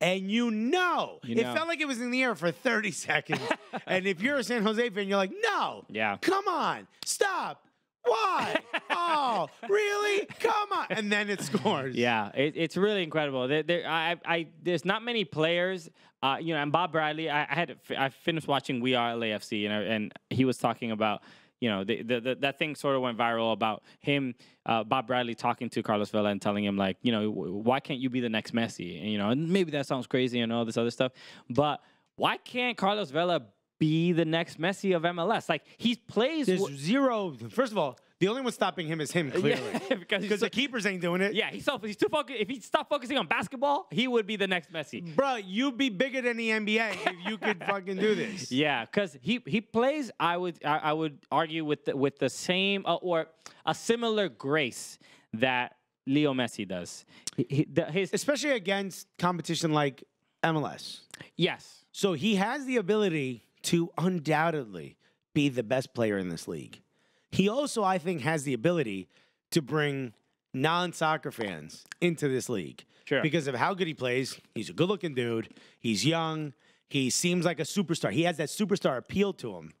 [SPEAKER 2] And you know,
[SPEAKER 1] You
[SPEAKER 2] it felt like it was in the air for 30 seconds. and if you're a San Jose fan, you're like, no,
[SPEAKER 1] Yeah.
[SPEAKER 2] come on, stop. Why? oh, really? Come on. And then it scores.
[SPEAKER 1] Yeah, it, it's really incredible. There, there, I, I, there's not many players, uh, you know. And Bob Bradley, I, I had, I finished watching We Are LAFC, and I- and he was talking about, you know, the, the, the that thing sort of went viral about him, uh, Bob Bradley talking to Carlos Vela and telling him like, you know, why can't you be the next Messi? And you know, and maybe that sounds crazy and all this other stuff, but why can't Carlos Vela be the next Messi of MLS? Like he plays. W-
[SPEAKER 2] zero. First of all, the only one stopping him is him, clearly.
[SPEAKER 1] because
[SPEAKER 2] Because
[SPEAKER 1] so-
[SPEAKER 2] the keepers ain't doing it.
[SPEAKER 1] yeah, he's so he's too focused. If he stopped focusing on basketball, he would be the next Messi.
[SPEAKER 2] Bro, you'd be bigger than the NBA if you could fucking do this.
[SPEAKER 1] Yeah, because he he plays. I would I, I would argue with the, with the same uh, or a similar grace that Leo Messi does. He, he, the, his
[SPEAKER 2] Especially against competition like MLS.
[SPEAKER 1] yes,
[SPEAKER 2] So he has the ability to undoubtedly be the best player in this league. He also, I think, has the ability to bring non soccer fans into this league.
[SPEAKER 1] Sure.
[SPEAKER 2] Because of how good he plays. He's a good looking dude. He's young. He seems like a superstar. He has that superstar appeal to him.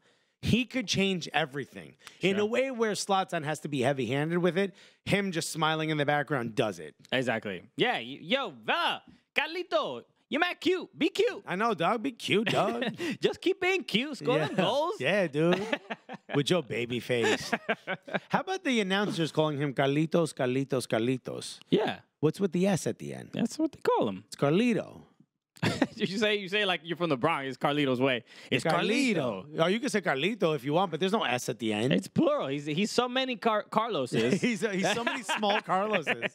[SPEAKER 2] He could change everything in a way where Zlatan has to be heavy handed with it. Him just smiling in the background does it.
[SPEAKER 1] exactly. Yeah, yo, Vela, Carlito, you're mad cute. Be cute.
[SPEAKER 2] I know, dog. Be cute, dog.
[SPEAKER 1] Just keep being cute. Score them goals.
[SPEAKER 2] Yeah, dude. With your baby face. How about the announcers calling him Carlitos, Carlitos, Carlitos?
[SPEAKER 1] Yeah,
[SPEAKER 2] What's with the S at the end?
[SPEAKER 1] that's what they call him.
[SPEAKER 2] It's Carlito.
[SPEAKER 1] you say you say like you're from the Bronx. It's Carlito's way. It's Carlito.
[SPEAKER 2] Oh, you can say Carlito if you want, but there's no S at the end.
[SPEAKER 1] It's plural. He's he's so many Car- Carloses.
[SPEAKER 2] he's, he's so many small Carloses.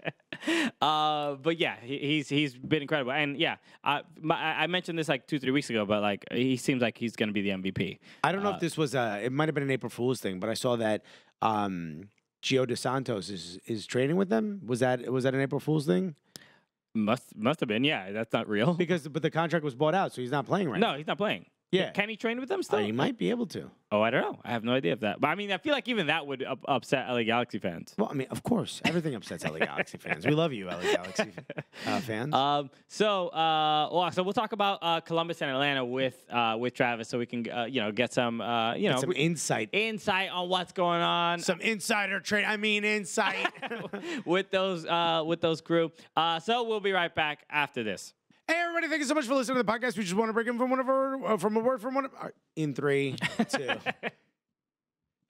[SPEAKER 1] uh, but yeah, he, he's he's been incredible, and yeah, uh, my, I I mentioned this like two three weeks ago, but like he seems like he's gonna be the MVP.
[SPEAKER 2] I don't know if this was a, it might have been an April Fool's thing, but I saw that um, Gio dos Santos is is training with them. Was that was that an April Fool's thing?
[SPEAKER 1] Must must have been. Yeah, that's not real.
[SPEAKER 2] Because but the contract was bought out, so he's not playing right now.
[SPEAKER 1] no, he's not playing.
[SPEAKER 2] Yeah.
[SPEAKER 1] can he train with them
[SPEAKER 2] Uh,
[SPEAKER 1] still?
[SPEAKER 2] he might be able to.
[SPEAKER 1] Oh, I don't know. I have no idea of that. But I mean, I feel like even that would up- upset LA Galaxy fans.
[SPEAKER 2] Well, I mean, of course, everything upsets LA Galaxy fans. We love you, LA Galaxy uh, fans.
[SPEAKER 1] Um, so, uh, well, so we'll talk about uh, Columbus and Atlanta with uh, with Travis, so we can uh, you know get some uh, you know
[SPEAKER 2] some insight,
[SPEAKER 1] insight on what's going on.
[SPEAKER 2] some insider trade. I mean, insight.
[SPEAKER 1] with those uh, with those crew. Uh, so we'll be right back after this.
[SPEAKER 2] Hey, everybody! Thank you so much for listening to the podcast. We just want to break in from one of our uh, from a word from one of our, in three, two.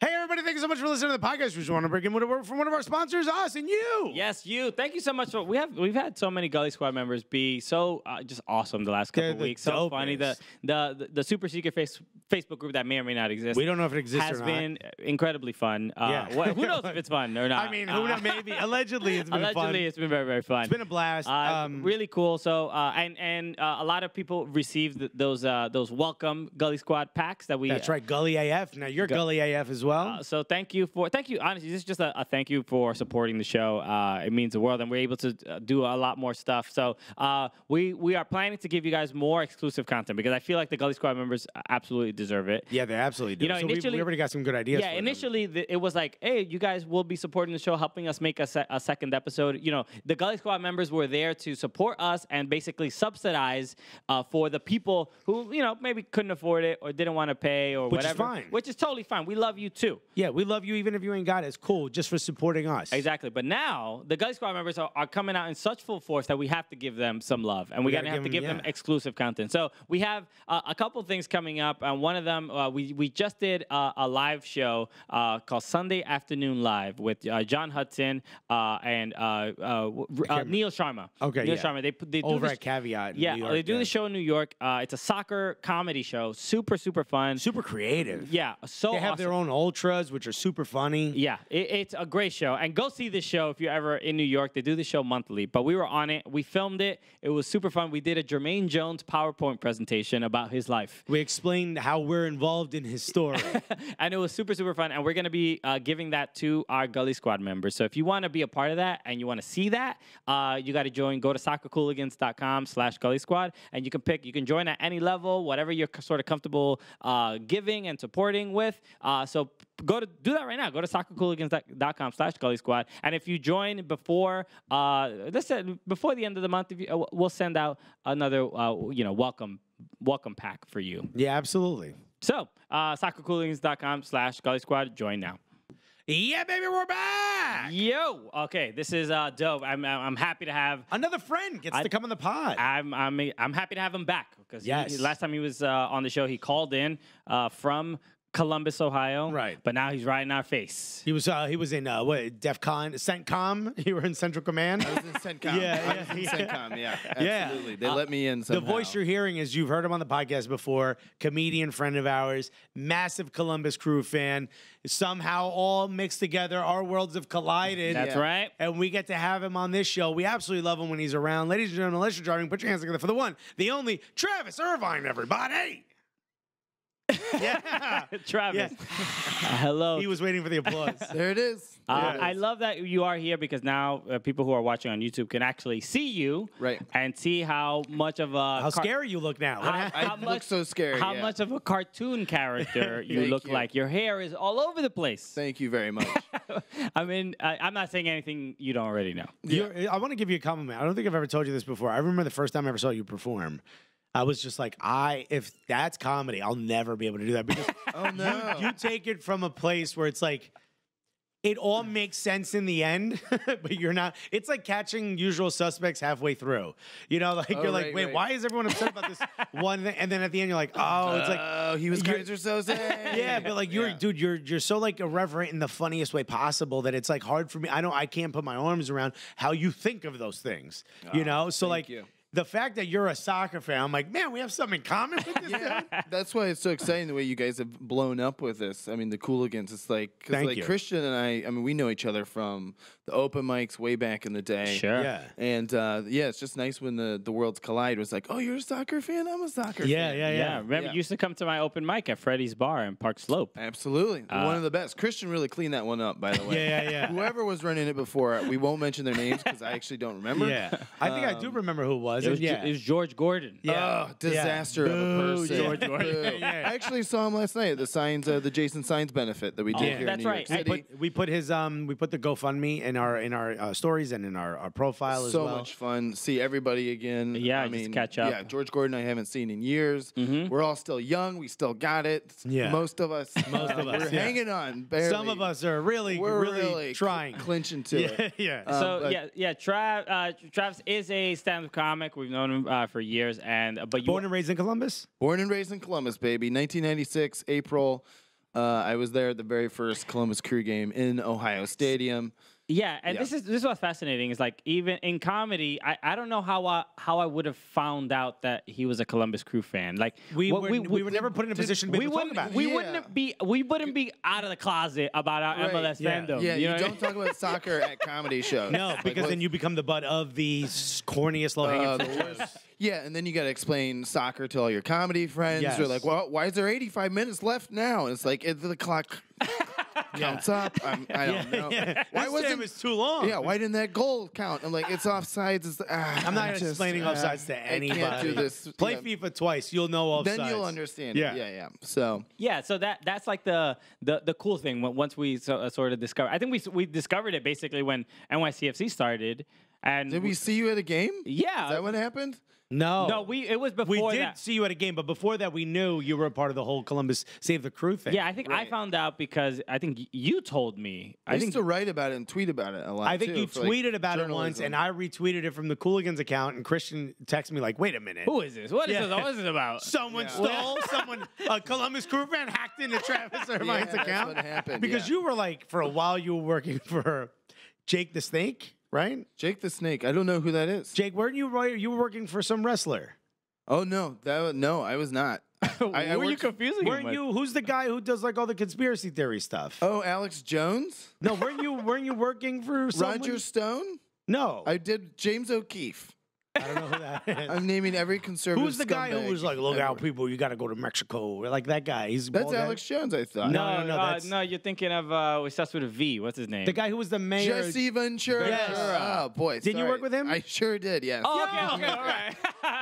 [SPEAKER 2] Hey, everybody, thank you so much for listening to the podcast. We just want to bring in one of our- from one of our sponsors, us and you.
[SPEAKER 1] Yes, you. Thank you so much for we have we've had so many Gully Squad members be so uh, just awesome the last couple
[SPEAKER 2] the
[SPEAKER 1] weeks. So funny. The, the the the super secret face, Facebook group that may or may not exist.
[SPEAKER 2] We don't know if it exists
[SPEAKER 1] has
[SPEAKER 2] or not.
[SPEAKER 1] been incredibly fun. Uh,
[SPEAKER 2] Yeah.
[SPEAKER 1] wh- who knows if it's fun or not?
[SPEAKER 2] I mean, who
[SPEAKER 1] Uh,
[SPEAKER 2] knows? Maybe allegedly it's been fun.
[SPEAKER 1] Allegedly,
[SPEAKER 2] fun.
[SPEAKER 1] it's been very, very fun.
[SPEAKER 2] It's been a blast.
[SPEAKER 1] Uh,
[SPEAKER 2] Um,
[SPEAKER 1] really cool. So, uh, and and uh, a lot of people received those uh, those welcome Gully Squad packs that we.
[SPEAKER 2] That's right, Gully AF. Now you're Gully AF as well.
[SPEAKER 1] Uh, so thank you for thank you honestly this is just a, a thank you for supporting the show uh, it means the world and we're able to uh, do a lot more stuff so uh, we we are planning to give you guys more exclusive content because I feel like the Gully Squad members absolutely deserve it
[SPEAKER 2] yeah, they absolutely do.
[SPEAKER 1] you know,
[SPEAKER 2] so we- we, already got some good ideas.
[SPEAKER 1] yeah, initially th- it was like, hey, you guys will be supporting the show, helping us make a, se- a second episode. You know, the Gully Squad members were there to support us and basically subsidize uh, for the people who, you know, maybe couldn't afford it or didn't want to pay or
[SPEAKER 2] Which is
[SPEAKER 1] whatever.
[SPEAKER 2] fine.
[SPEAKER 1] Which is totally fine. We love you too.
[SPEAKER 2] Yeah, we love you even if you ain't got it. It's cool just for supporting us.
[SPEAKER 1] Exactly. But now the Gully Squad members are, are coming out in such full force that we have to give them some love and we,
[SPEAKER 2] We
[SPEAKER 1] gotta,
[SPEAKER 2] gotta
[SPEAKER 1] have to
[SPEAKER 2] give them-
[SPEAKER 1] them exclusive content. So we have uh, a couple things coming up. And one of them, uh, we, we just did uh, a live show uh, called Sunday Afternoon Live with uh, John Hudson uh, and uh, uh, uh, Neil Sharma.
[SPEAKER 2] Okay,
[SPEAKER 1] Neil
[SPEAKER 2] yeah.
[SPEAKER 1] Sharma. They, they do
[SPEAKER 2] Over at Caveat. in
[SPEAKER 1] Yeah,
[SPEAKER 2] New York,
[SPEAKER 1] they do
[SPEAKER 2] yeah.
[SPEAKER 1] the show in New York. Uh, it's a soccer comedy show. Super, super fun.
[SPEAKER 2] Super creative.
[SPEAKER 1] yeah, so
[SPEAKER 2] They have
[SPEAKER 1] awesome.
[SPEAKER 2] their own ultras, which are super funny.
[SPEAKER 1] Yeah, it, it's a great show. And go see this show if you're ever in New York. They do the show monthly, but we were on it. We filmed it. It was super fun. We did a Jermaine Jones PowerPoint presentation about his life.
[SPEAKER 2] We explained how we're involved in his story.
[SPEAKER 1] and it was super, super fun. And we're going to be uh, giving that to our Gully Squad members. So if you want to be a part of that and you want to see that, uh, you got to join. Go to soccercooligans.com slash Gully Squad. And you can pick, you can join at any level, whatever you're sort of comfortable uh, giving and supporting with. Uh, so go to do that right now. Go to soccercooligans.com slash Gully Squad. And if you join before, uh, let's say before the end of the month, if you, uh, we'll send out another, uh, you know, welcome welcome pack for you.
[SPEAKER 2] yeah, absolutely.
[SPEAKER 1] So, uh, soccercooligans.com slash Gully Squad. Join now.
[SPEAKER 2] Yeah, baby, we're back.
[SPEAKER 1] Yo, okay, this is uh, dope. I'm, I'm I'm happy to have.
[SPEAKER 2] Another friend gets
[SPEAKER 1] I-
[SPEAKER 2] to come on the pod.
[SPEAKER 1] I'm I'm I'm happy to have him back because
[SPEAKER 2] Yes.
[SPEAKER 1] last time he was uh, on the show, he called in uh, from Columbus, Ohio.
[SPEAKER 2] Right.
[SPEAKER 1] But now he's right in our face.
[SPEAKER 2] he was uh, he was in uh, what DefCon, CENTCOM. You were in Central Command.
[SPEAKER 3] I was in CENTCOM.
[SPEAKER 2] Yeah,
[SPEAKER 3] I
[SPEAKER 2] yeah,
[SPEAKER 3] in
[SPEAKER 2] yeah.
[SPEAKER 3] CENTCOM, yeah.
[SPEAKER 2] Yeah.
[SPEAKER 3] Absolutely. They
[SPEAKER 2] Uh,
[SPEAKER 3] let me in
[SPEAKER 2] The voice you're hearing is you've heard him on the podcast before, comedian friend of ours, massive Columbus Crew fan. Somehow all mixed together, our worlds have collided.
[SPEAKER 1] That's
[SPEAKER 3] Yeah.
[SPEAKER 1] right.
[SPEAKER 2] And we get to have him on this show. We absolutely love him when he's around. Ladies and gentlemen, unless you're driving, put your hands together for the one, the only Travis Irvine, everybody. Yeah.
[SPEAKER 1] Travis. Uh, hello.
[SPEAKER 2] He was waiting for the applause.
[SPEAKER 3] There it is.
[SPEAKER 1] Uh,
[SPEAKER 3] There it
[SPEAKER 1] I love that you are here because now uh, people who are watching on YouTube can actually see you,
[SPEAKER 3] Right.
[SPEAKER 1] and see how much of a
[SPEAKER 2] How
[SPEAKER 1] car-
[SPEAKER 2] scary you look now.
[SPEAKER 1] How,
[SPEAKER 2] happened?
[SPEAKER 1] how
[SPEAKER 3] I look
[SPEAKER 1] much,
[SPEAKER 3] so scary,
[SPEAKER 1] How
[SPEAKER 3] yeah.
[SPEAKER 1] much of a cartoon character you look
[SPEAKER 3] you.
[SPEAKER 1] like? Your hair is all over the place.
[SPEAKER 3] Thank you very much.
[SPEAKER 1] I mean, I, I'm not saying anything you don't already know.
[SPEAKER 2] You're- I want to give you a compliment. I don't think I've ever told you this before. I remember the first time I ever saw you perform. I was just like, I if that's comedy, I'll never be able to do that because
[SPEAKER 3] oh, no.
[SPEAKER 2] you take it from a place where it's like it all makes sense in the end, but you're not. It's like catching usual suspects halfway through. You know, like
[SPEAKER 3] Oh,
[SPEAKER 2] you're like, wait,
[SPEAKER 3] right.
[SPEAKER 2] why is everyone upset about this one thing? And then at the end, you're like, oh, it's like.
[SPEAKER 3] oh, he was Keyser Söze.
[SPEAKER 2] Yeah, but like you're,
[SPEAKER 3] Yeah.
[SPEAKER 2] dude, you're you're so like irreverent in the funniest way possible that it's like hard for me. I don't, I can't put my arms around how you think of those things. you ah, know, so like
[SPEAKER 3] you.
[SPEAKER 2] The fact that you're a soccer fan, I'm like, man, we have something in common with this.
[SPEAKER 3] Yeah,
[SPEAKER 2] dude.
[SPEAKER 3] that's why it's so exciting the way you guys have blown up with this. I mean, the Cooligans. It's like because
[SPEAKER 2] Thank
[SPEAKER 3] like
[SPEAKER 2] you.
[SPEAKER 3] Christian and I. I mean, we know each other from the open mics way back in the day.
[SPEAKER 1] Sure.
[SPEAKER 2] Yeah.
[SPEAKER 3] And uh, yeah, it's just nice when the the worlds collide. It was like, oh, you're a soccer fan. I'm a soccer
[SPEAKER 2] Yeah,
[SPEAKER 3] fan.
[SPEAKER 2] yeah,
[SPEAKER 1] Yeah,
[SPEAKER 2] yeah.
[SPEAKER 1] remember
[SPEAKER 3] Yeah.
[SPEAKER 1] you used to come to my open mic at Freddy's Bar in Park Slope.
[SPEAKER 3] Absolutely,
[SPEAKER 1] Uh,
[SPEAKER 3] one of the best. Christian really cleaned that one up, by the way.
[SPEAKER 2] Yeah, yeah, yeah.
[SPEAKER 3] Whoever was running it before, we won't mention their names because I actually don't remember.
[SPEAKER 2] Yeah, I think I do remember who it was.
[SPEAKER 1] It was,
[SPEAKER 2] yeah,
[SPEAKER 1] it was George Gordon.
[SPEAKER 2] Yeah.
[SPEAKER 3] Oh, disaster of a person.
[SPEAKER 2] George
[SPEAKER 1] Gordon.
[SPEAKER 2] Yeah.
[SPEAKER 3] I actually saw him last night at the signs, uh, the Jason Signs benefit that we did
[SPEAKER 1] Oh,
[SPEAKER 3] here
[SPEAKER 1] that's
[SPEAKER 3] in New
[SPEAKER 1] right.
[SPEAKER 3] York
[SPEAKER 2] we
[SPEAKER 3] City.
[SPEAKER 2] put, we put his um we put the GoFundMe in our in our uh, stories and in our, our profile as
[SPEAKER 3] so
[SPEAKER 2] well.
[SPEAKER 3] much fun. See everybody again.
[SPEAKER 1] Yeah,
[SPEAKER 3] I
[SPEAKER 1] just
[SPEAKER 3] mean,
[SPEAKER 1] catch up.
[SPEAKER 3] Yeah, George Gordon I haven't seen in years. We're all still young. We still got it.
[SPEAKER 2] Yeah.
[SPEAKER 3] most of us.
[SPEAKER 2] Most of us,
[SPEAKER 3] We're
[SPEAKER 2] yeah.
[SPEAKER 3] hanging on. Barely.
[SPEAKER 2] Some of us are really
[SPEAKER 3] We're
[SPEAKER 2] really,
[SPEAKER 3] really
[SPEAKER 2] trying.
[SPEAKER 3] clinching to
[SPEAKER 2] yeah,
[SPEAKER 3] it.
[SPEAKER 2] yeah.
[SPEAKER 3] Um,
[SPEAKER 1] so yeah, yeah. Trav, uh, Travis is a stand-up comic. We've known him uh, for years, and uh, but you
[SPEAKER 2] Born and raised in Columbus.
[SPEAKER 3] Born and raised in Columbus, baby. 1996, April. Uh, I was there at the very first Columbus Crew game in Ohio Stadium.
[SPEAKER 1] Yeah, and
[SPEAKER 3] Yeah.
[SPEAKER 1] this is this is what's fascinating. Is like even in comedy, I, I don't know how I how I would have found out that he was a Columbus Crew fan. Like
[SPEAKER 2] We,
[SPEAKER 1] what
[SPEAKER 2] were, we, were never put in a position to be
[SPEAKER 1] we
[SPEAKER 2] able to talk
[SPEAKER 1] wouldn't
[SPEAKER 2] about
[SPEAKER 1] we
[SPEAKER 3] Yeah.
[SPEAKER 1] wouldn't be we wouldn't be out of the closet about our
[SPEAKER 3] Right,
[SPEAKER 1] MLS
[SPEAKER 2] yeah.
[SPEAKER 1] fandom.
[SPEAKER 3] Yeah, you,
[SPEAKER 1] know what
[SPEAKER 3] don't talk about soccer at comedy shows.
[SPEAKER 2] No,
[SPEAKER 3] Like,
[SPEAKER 2] because
[SPEAKER 3] what-
[SPEAKER 2] then you become the butt of the corniest low hanging
[SPEAKER 3] Uh,
[SPEAKER 2] fruit
[SPEAKER 3] the
[SPEAKER 2] shows.
[SPEAKER 3] worst. Yeah, and then you got to explain soccer to all your comedy friends. They're like, "Well, why is there 85 minutes left now?" And it's like it, the clock counts up. I'm, I don't know.
[SPEAKER 2] Yeah.
[SPEAKER 3] Why
[SPEAKER 2] This
[SPEAKER 3] wasn't
[SPEAKER 2] game is too long.
[SPEAKER 3] Yeah, why didn't that goal count? I'm like, it's offsides. It's, ah,
[SPEAKER 2] I'm not
[SPEAKER 3] I'm just,
[SPEAKER 2] explaining
[SPEAKER 3] ah,
[SPEAKER 2] offsides to anybody.
[SPEAKER 3] I can't do this.
[SPEAKER 2] Play
[SPEAKER 3] Yeah.
[SPEAKER 2] FIFA twice, you'll know offsides.
[SPEAKER 3] Then you'll understand.
[SPEAKER 2] Yeah.
[SPEAKER 3] it. yeah, yeah. So
[SPEAKER 1] Yeah, so that that's like the the the cool thing. when- Once we so, uh, sort of discovered, I think we s- we discovered it basically when NYCFC started. And
[SPEAKER 3] did we see you at a game?
[SPEAKER 1] Yeah.
[SPEAKER 3] Is that what happened?
[SPEAKER 2] No.
[SPEAKER 1] no, we it was before.
[SPEAKER 2] We did
[SPEAKER 1] that.
[SPEAKER 2] see you at a game, but before that, we knew you were a part of the whole Columbus Save the Crew thing.
[SPEAKER 1] Yeah, I think I found out because I think you told me.
[SPEAKER 3] I,
[SPEAKER 1] I
[SPEAKER 3] used
[SPEAKER 1] think
[SPEAKER 3] to write about it and tweet about it a lot.
[SPEAKER 2] I think
[SPEAKER 3] too,
[SPEAKER 2] you
[SPEAKER 3] for, like,
[SPEAKER 2] tweeted about it once, and I retweeted it from the Cooligans account, and Christian texted me like, "Wait a minute,
[SPEAKER 1] who is this? What is
[SPEAKER 2] Yeah.
[SPEAKER 1] this? What is it about?
[SPEAKER 2] someone
[SPEAKER 3] Yeah.
[SPEAKER 2] stole someone a Columbus Crew fan hacked into Travis Irvine's
[SPEAKER 3] that's
[SPEAKER 2] account?"
[SPEAKER 3] what happened,
[SPEAKER 2] Because
[SPEAKER 3] yeah.
[SPEAKER 2] you were like, for a while, you were working for Jake the Snake, right?
[SPEAKER 3] Jake the Snake. I don't know who that is.
[SPEAKER 2] Jake, weren't you? right- You were working for some wrestler.
[SPEAKER 3] Oh no, that no, I was not. I, I
[SPEAKER 1] Who were you
[SPEAKER 3] worked-
[SPEAKER 1] confusing him
[SPEAKER 2] Weren't
[SPEAKER 1] with?
[SPEAKER 2] you? Who's the guy who does like all the conspiracy theory stuff?
[SPEAKER 3] Oh, Alex Jones,
[SPEAKER 2] No, weren't you? Weren't you working for someone?
[SPEAKER 3] Roger Stone.
[SPEAKER 2] No, I,
[SPEAKER 3] I did James O'Keefe.
[SPEAKER 2] Don't know who that is.
[SPEAKER 3] I'm naming every conservative.
[SPEAKER 2] Who's the guy who was like, "Look out, people! You got to go to Mexico." Like that guy. He's
[SPEAKER 3] That's
[SPEAKER 2] bald guy.
[SPEAKER 3] Alex Jones, I thought.
[SPEAKER 2] No,
[SPEAKER 1] No,
[SPEAKER 2] no, no,
[SPEAKER 1] uh,
[SPEAKER 2] that's-
[SPEAKER 1] no. You're thinking of uh, it starts with a V. What's his name?
[SPEAKER 2] The guy who was the mayor.
[SPEAKER 3] Jesse Ventura.
[SPEAKER 2] Yes.
[SPEAKER 3] Oh boy.
[SPEAKER 2] Didn't you work with him?
[SPEAKER 3] I sure did. Yes.
[SPEAKER 1] Oh, okay, okay, all right.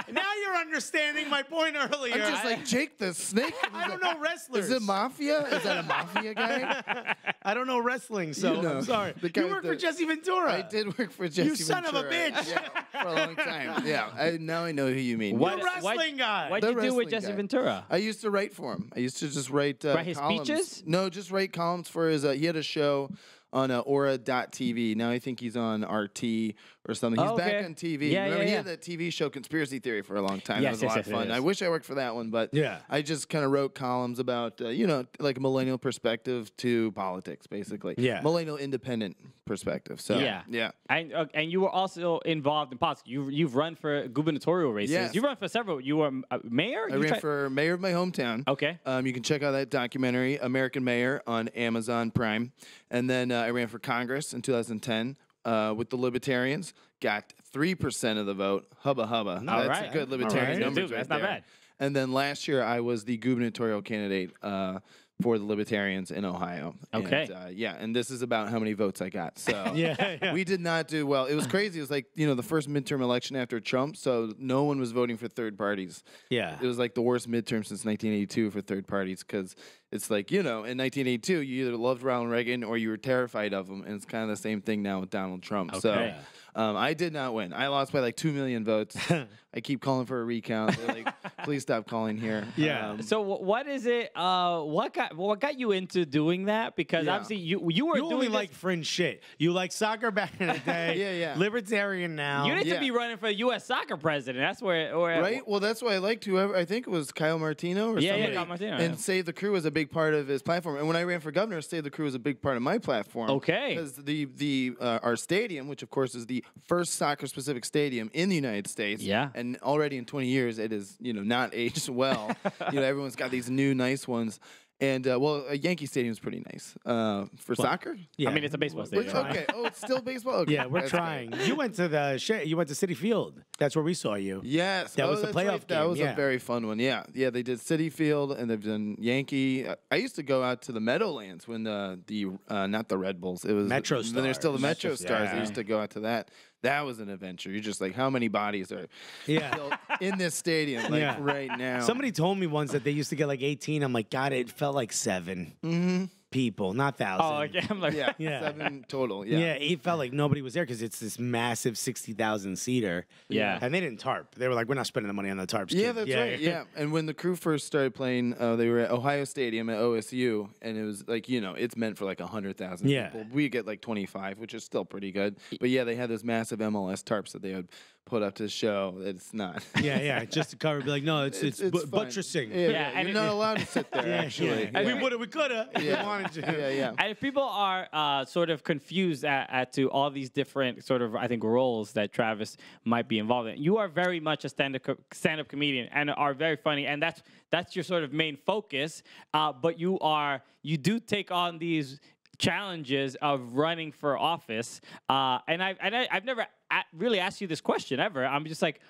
[SPEAKER 2] now you're understanding my point earlier.
[SPEAKER 3] I'm just like Jake the Snake.
[SPEAKER 2] I don't know wrestlers.
[SPEAKER 3] Is it mafia? Is that a mafia guy?
[SPEAKER 2] I don't know wrestling, so
[SPEAKER 3] You know,
[SPEAKER 2] I'm sorry. You
[SPEAKER 3] with
[SPEAKER 2] work for Jesse Ventura.
[SPEAKER 3] I did work for Jesse.
[SPEAKER 2] You son of a bitch.
[SPEAKER 3] Yeah, for a long time. Yeah. I, now I know who you mean.
[SPEAKER 1] What-
[SPEAKER 2] The wrestling guy.
[SPEAKER 1] What'd
[SPEAKER 3] The
[SPEAKER 1] you do with
[SPEAKER 3] wrestling
[SPEAKER 1] Jesse
[SPEAKER 3] guy.
[SPEAKER 1] Ventura?
[SPEAKER 3] I used to write for him. I used to just write uh,
[SPEAKER 1] Write his
[SPEAKER 3] columns.
[SPEAKER 1] speeches?
[SPEAKER 3] No, just write columns for his. Uh, he had a show on uh, Ora.tv. Now I think he's on RT or something. He's
[SPEAKER 1] Oh,
[SPEAKER 3] back on TV.
[SPEAKER 1] Yeah,
[SPEAKER 3] Remember,
[SPEAKER 1] yeah,
[SPEAKER 3] he
[SPEAKER 1] yeah.
[SPEAKER 3] had that TV show Conspiracy Theory for a long time.
[SPEAKER 1] Yes,
[SPEAKER 3] that was a lot
[SPEAKER 1] yes,
[SPEAKER 3] of fun. I wish I worked for that one, but
[SPEAKER 2] Yeah.
[SPEAKER 3] I just kind of wrote columns about uh, you know like a millennial perspective to politics, basically.
[SPEAKER 2] Yeah.
[SPEAKER 3] millennial independent perspective. So
[SPEAKER 1] Yeah.
[SPEAKER 3] yeah.
[SPEAKER 1] And uh, and you were also involved in politics. You you've run for gubernatorial races.
[SPEAKER 3] Yes.
[SPEAKER 1] You run for several. You were uh, mayor.
[SPEAKER 3] I
[SPEAKER 1] You
[SPEAKER 3] ran for mayor of my hometown.
[SPEAKER 1] Okay.
[SPEAKER 3] Um, you can check out that documentary, American Mayor, on Amazon Prime. And then uh, I ran for Congress in 2010 uh, with the Libertarians. Got three percent of the vote. Hubba hubba.
[SPEAKER 1] All
[SPEAKER 3] That's
[SPEAKER 1] right.
[SPEAKER 3] a good Libertarian
[SPEAKER 2] right.
[SPEAKER 3] numbers
[SPEAKER 1] Dude,
[SPEAKER 3] right
[SPEAKER 1] that's not
[SPEAKER 3] there.
[SPEAKER 1] bad.
[SPEAKER 3] And then last year I was the gubernatorial candidate uh, for the Libertarians in Ohio.
[SPEAKER 1] Okay.
[SPEAKER 3] And, uh, yeah, and this is about how many votes I got. So
[SPEAKER 2] Yeah, yeah.
[SPEAKER 3] we did not do well. It was crazy. It was like you know the first midterm election after Trump, so no one was voting for third parties.
[SPEAKER 2] Yeah.
[SPEAKER 3] It was like the worst midterm since 1982 for third parties because it's like, you know, in 1982, you either loved Ronald Reagan or you were terrified of him. And it's kind of the same thing now with Donald Trump. So
[SPEAKER 1] Okay.
[SPEAKER 3] Um, I did not win. I lost by like 2 million votes. I keep calling for a recount. They're like, please stop calling here.
[SPEAKER 2] Yeah.
[SPEAKER 3] Um,
[SPEAKER 1] So what is it? Uh, what got what got you into doing that? Because
[SPEAKER 3] Yeah.
[SPEAKER 1] obviously you you were
[SPEAKER 2] You
[SPEAKER 1] doing
[SPEAKER 2] only
[SPEAKER 1] this-
[SPEAKER 2] like fringe shit. You like soccer back in the day.
[SPEAKER 3] Yeah, yeah.
[SPEAKER 2] Libertarian now.
[SPEAKER 1] you need
[SPEAKER 3] yeah.
[SPEAKER 1] to be running for U.S. soccer president. That's where where
[SPEAKER 3] Right. Well, that's why I liked whoever. I think it was Kyle Martino or
[SPEAKER 1] Yeah, yeah. Kyle Martino,
[SPEAKER 3] And
[SPEAKER 1] yeah.
[SPEAKER 3] Save the Crew was a big part of his platform. And when I ran for governor, Save the Crew was a big part of my platform.
[SPEAKER 1] Okay.
[SPEAKER 3] Because the the uh, our stadium, which of course is the first soccer specific stadium in the United States.
[SPEAKER 1] Yeah.
[SPEAKER 3] And already in 20 years, it is you know not aged well. you know, everyone's got these new nice ones. And uh, well, a Yankee Stadium is pretty nice uh, for soccer.
[SPEAKER 2] Yeah.
[SPEAKER 1] I mean, it's a baseball
[SPEAKER 3] Which-
[SPEAKER 1] stadium.
[SPEAKER 3] okay. Oh, it's still baseball. Okay.
[SPEAKER 2] Yeah, we're
[SPEAKER 3] That's good.
[SPEAKER 2] trying. You went to the sh- you went to Citi Field. That's where we saw you.
[SPEAKER 3] Yes,
[SPEAKER 2] That
[SPEAKER 3] oh,
[SPEAKER 2] was the
[SPEAKER 3] that's
[SPEAKER 2] playoff
[SPEAKER 3] right. That was
[SPEAKER 2] yeah.
[SPEAKER 3] a very fun one. Yeah, yeah. They did Citi Field and they've done Yankee. Uh, I used to go out to the Meadowlands when the the uh, not the Red Bulls. It was
[SPEAKER 2] Metro
[SPEAKER 3] Then there's still the Metro
[SPEAKER 2] Metro-
[SPEAKER 3] Stars. I used to go out to that. That was an adventure. You're just like, how many bodies are
[SPEAKER 2] Yeah.
[SPEAKER 3] in this stadium like
[SPEAKER 2] Yeah.
[SPEAKER 3] right now?
[SPEAKER 2] Somebody told me once that they used to get like 18. I'm like, God, it felt like 7 mm-hmm. People, not thousand.
[SPEAKER 1] Oh, okay. I'm like.
[SPEAKER 3] Yeah,
[SPEAKER 2] Yeah.
[SPEAKER 3] seven total.
[SPEAKER 2] Yeah.
[SPEAKER 3] Yeah.
[SPEAKER 2] it felt like nobody was there because it's this massive 60,000 seater.
[SPEAKER 1] Yeah.
[SPEAKER 2] And they didn't tarp. They were like, we're not spending the money on the tarps.
[SPEAKER 3] Yeah,
[SPEAKER 2] kid."
[SPEAKER 3] that's right. Yeah, and when the crew first started playing, uh, they were at Ohio Stadium at OSU, and it was like you know it's meant for like a hundred thousand
[SPEAKER 2] Yeah.
[SPEAKER 3] people. We get like twenty five, which is still pretty good. But yeah, they had those massive MLS tarps that they would put up to show that it's not.
[SPEAKER 2] Yeah, yeah. Just to cover, be like, no, it's it's, bu- buttressing.
[SPEAKER 3] Yeah, yeah,
[SPEAKER 1] Yeah, and
[SPEAKER 3] you're
[SPEAKER 1] it-
[SPEAKER 3] not allowed to sit there.
[SPEAKER 2] Yeah,
[SPEAKER 3] actually,
[SPEAKER 2] yeah. We woulda, we coulda. if we
[SPEAKER 3] Yeah.
[SPEAKER 2] wanted to.
[SPEAKER 3] yeah, yeah.
[SPEAKER 1] And if people are uh, sort of confused at, at to all these different sort of I think roles that Travis might be involved in, you are very much a stand-up co- stand-up comedian and are very funny, and that's that's your sort of main focus. Uh, but you are you do take on these challenges of running for office, uh, and I and I, I've never a- really asked you this question ever. I'm just like,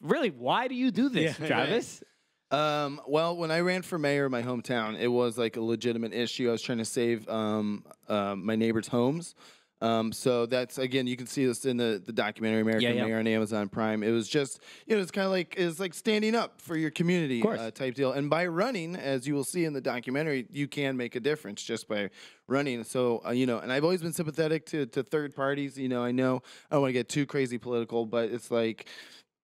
[SPEAKER 1] really, why do you do this,
[SPEAKER 2] Yeah.
[SPEAKER 1] Travis?
[SPEAKER 3] Um, well, when I ran for mayor of my hometown, it was like a legitimate issue. I was trying to save um, um, my neighbors' homes. Um, so that's again, you can see this in the, the documentary American
[SPEAKER 1] yeah.
[SPEAKER 3] Mayor on Amazon Prime. It was just, you know, it's kind of like it's like standing up for your community uh, type deal. And by running, as you will see in the documentary, you can make a difference just by running. So uh, you know, and I've always been sympathetic to to third parties. You know, I know I don't want to get too crazy political, but it's like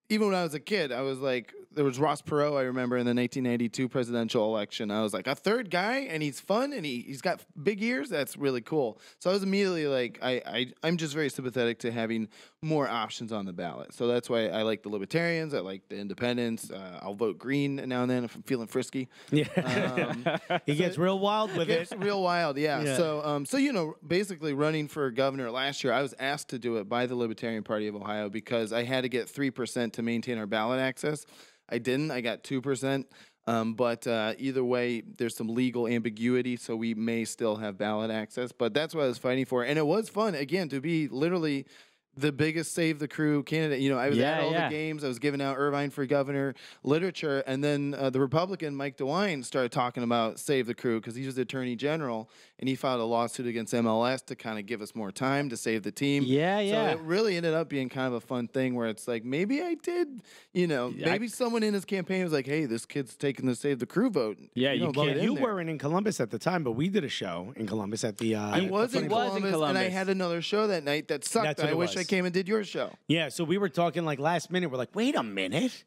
[SPEAKER 3] even when I was a kid, I was like, there was Ross Perot, I remember in the 1982 presidential election. I was like, a third guy, and he's fun, and he, he's got big ears. That's really cool. So I was immediately like, I, I, I'm just very sympathetic to having more options on the ballot. So that's why I like the Libertarians. I like the Independents. Uh, I'll vote Green now and then if I'm feeling frisky.
[SPEAKER 2] Yeah.
[SPEAKER 3] Um,
[SPEAKER 2] he gets real wild with it.
[SPEAKER 3] real wild, yeah.
[SPEAKER 2] Yeah.
[SPEAKER 3] So, um, so you know, basically running for governor last year, I was asked to do it by the Libertarian Party of Ohio because I had to get three percent to maintain our ballot access. I didn't. I got two percent. Um, but uh, either way, there's some legal ambiguity, so we may still have ballot access. But that's what I was fighting for, and it was fun again to be literally the biggest save the crew candidate. You know, I was
[SPEAKER 1] Yeah,
[SPEAKER 3] at all
[SPEAKER 1] yeah.
[SPEAKER 3] the games. I was giving out Irvine for governor literature, and then uh, the Republican Mike DeWine started talking about save the crew because he was the attorney general, and he filed a lawsuit against MLS to kind of give us more time to save the team.
[SPEAKER 1] Yeah, yeah.
[SPEAKER 3] So it really ended up being kind of a fun thing where it's like maybe I did, you know,
[SPEAKER 1] I-
[SPEAKER 3] maybe someone in his campaign was like, "Hey, this kid's taking the save the crew vote."
[SPEAKER 1] Yeah, you
[SPEAKER 3] don't
[SPEAKER 1] can't-
[SPEAKER 2] You
[SPEAKER 3] there."
[SPEAKER 2] weren't in Columbus at the time, but we did a show in Columbus at the. Uh,
[SPEAKER 3] I was, in
[SPEAKER 1] He was in
[SPEAKER 3] Columbus, and I had another show that night that sucked.
[SPEAKER 2] That's what
[SPEAKER 3] I
[SPEAKER 2] it
[SPEAKER 3] wish I came and did your show.
[SPEAKER 2] Yeah, so we were talking like last minute. We're like, wait a minute.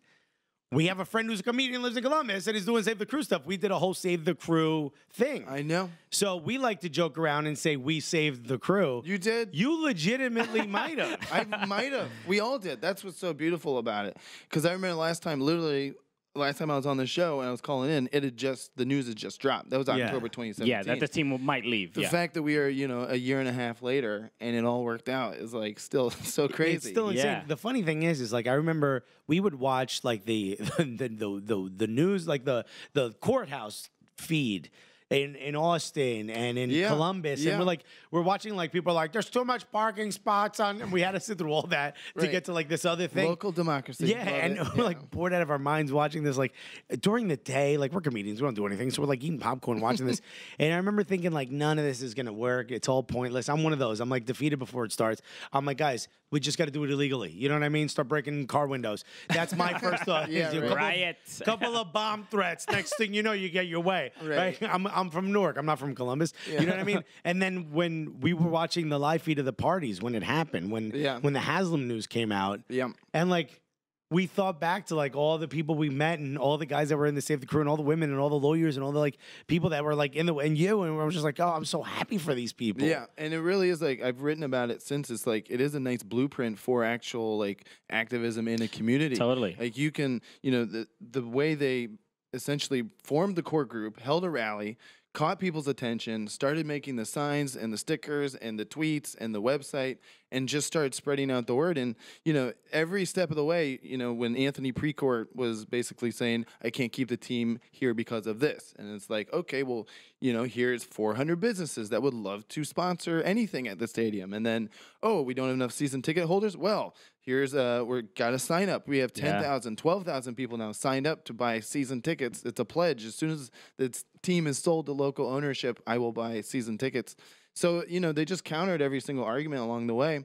[SPEAKER 2] We have a friend who's a comedian lives in Columbus and is doing Save the Crew stuff. We did a whole Save the Crew thing.
[SPEAKER 3] I know
[SPEAKER 2] so we like to joke around and say we saved the crew.
[SPEAKER 3] you did.
[SPEAKER 2] You legitimately might have.
[SPEAKER 3] I might have. We all did. That's what's so beautiful about it. Because I remember last time, literally, last time I was on the show and I was calling in, it had just the news had just dropped. That was
[SPEAKER 2] Yeah.
[SPEAKER 3] October 2017.
[SPEAKER 1] Yeah, that the team might leave.
[SPEAKER 3] the
[SPEAKER 1] yeah.
[SPEAKER 3] fact that we are, you know, a year and a half later and it all worked out is like still so crazy.
[SPEAKER 2] It's still insane.
[SPEAKER 1] Yeah.
[SPEAKER 2] The funny thing is, is like I remember we would watch like the the the the, the news, like the the courthouse feed. In, in Austin and in
[SPEAKER 3] Yeah,
[SPEAKER 2] Columbus, and we're like we're watching like people are like there's too much parking spots on, and we had to sit through all that to get to like this other thing.
[SPEAKER 3] Local democracy.
[SPEAKER 2] Yeah, and
[SPEAKER 3] it.
[SPEAKER 2] we're like bored out of our minds watching this. Like during the day, like we're comedians, we don't do anything, so we're like eating popcorn, watching this. And I remember thinking like none of this is gonna work. It's all pointless. I'm one of those. I'm like defeated before it starts. I'm like, guys, we just got to do it illegally. You know what I mean? Start breaking car windows. That's my first thought.
[SPEAKER 3] Yeah,
[SPEAKER 2] is you-
[SPEAKER 3] right.
[SPEAKER 2] couple,
[SPEAKER 1] Riots.
[SPEAKER 2] couple of bomb threats. Next thing you know, you get your way. Right.
[SPEAKER 3] Right.
[SPEAKER 2] I'm I'm from Newark. I'm not from Columbus. You know what I mean? And then when we were watching the live feed of the parties when it happened, when
[SPEAKER 3] Yeah.
[SPEAKER 2] when the Haslam news came out,
[SPEAKER 3] Yeah.
[SPEAKER 2] and like we thought back to like all the people we met and all the guys that were in the Save the Crew and all the women and all the lawyers and all the like people that were like in the and you and I was just like, oh, I'm so happy for these people.
[SPEAKER 3] Yeah, and it really is like I've written about it since. It's like it is a nice blueprint for actual like activism in a community.
[SPEAKER 1] Totally.
[SPEAKER 3] Like you can, you know, the the way they essentially formed the core group, held a rally, caught people's attention, started making the signs and the stickers and the tweets and the website, and just start spreading out the word. And you know, every step of the way, you know, when Anthony Precourt was basically saying, "I can't keep the team here because of this," and it's like, okay, well, you know, here's 400 businesses that would love to sponsor anything at the stadium, and then, oh, we don't have enough season ticket holders. Well, here's uh, we're got to sign up. We have 10,000, 12,000 people now signed up to buy season tickets. It's a pledge. As soon as the team is sold to local ownership, I will buy season tickets. So you know, they just countered every single argument along the way,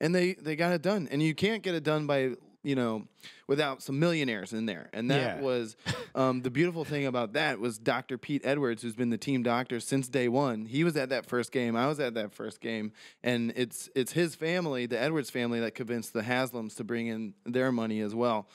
[SPEAKER 3] and they they got it done. And you can't get it done by you know without some millionaires in there. And that
[SPEAKER 2] Yeah.
[SPEAKER 3] was um, the beautiful thing about that was Dr. Pete Edwards, who's been the team doctor since day one. He was at that first game. I was at that first game, and it's it's his family, the Edwards family, that convinced the Haslams to bring in their money as well.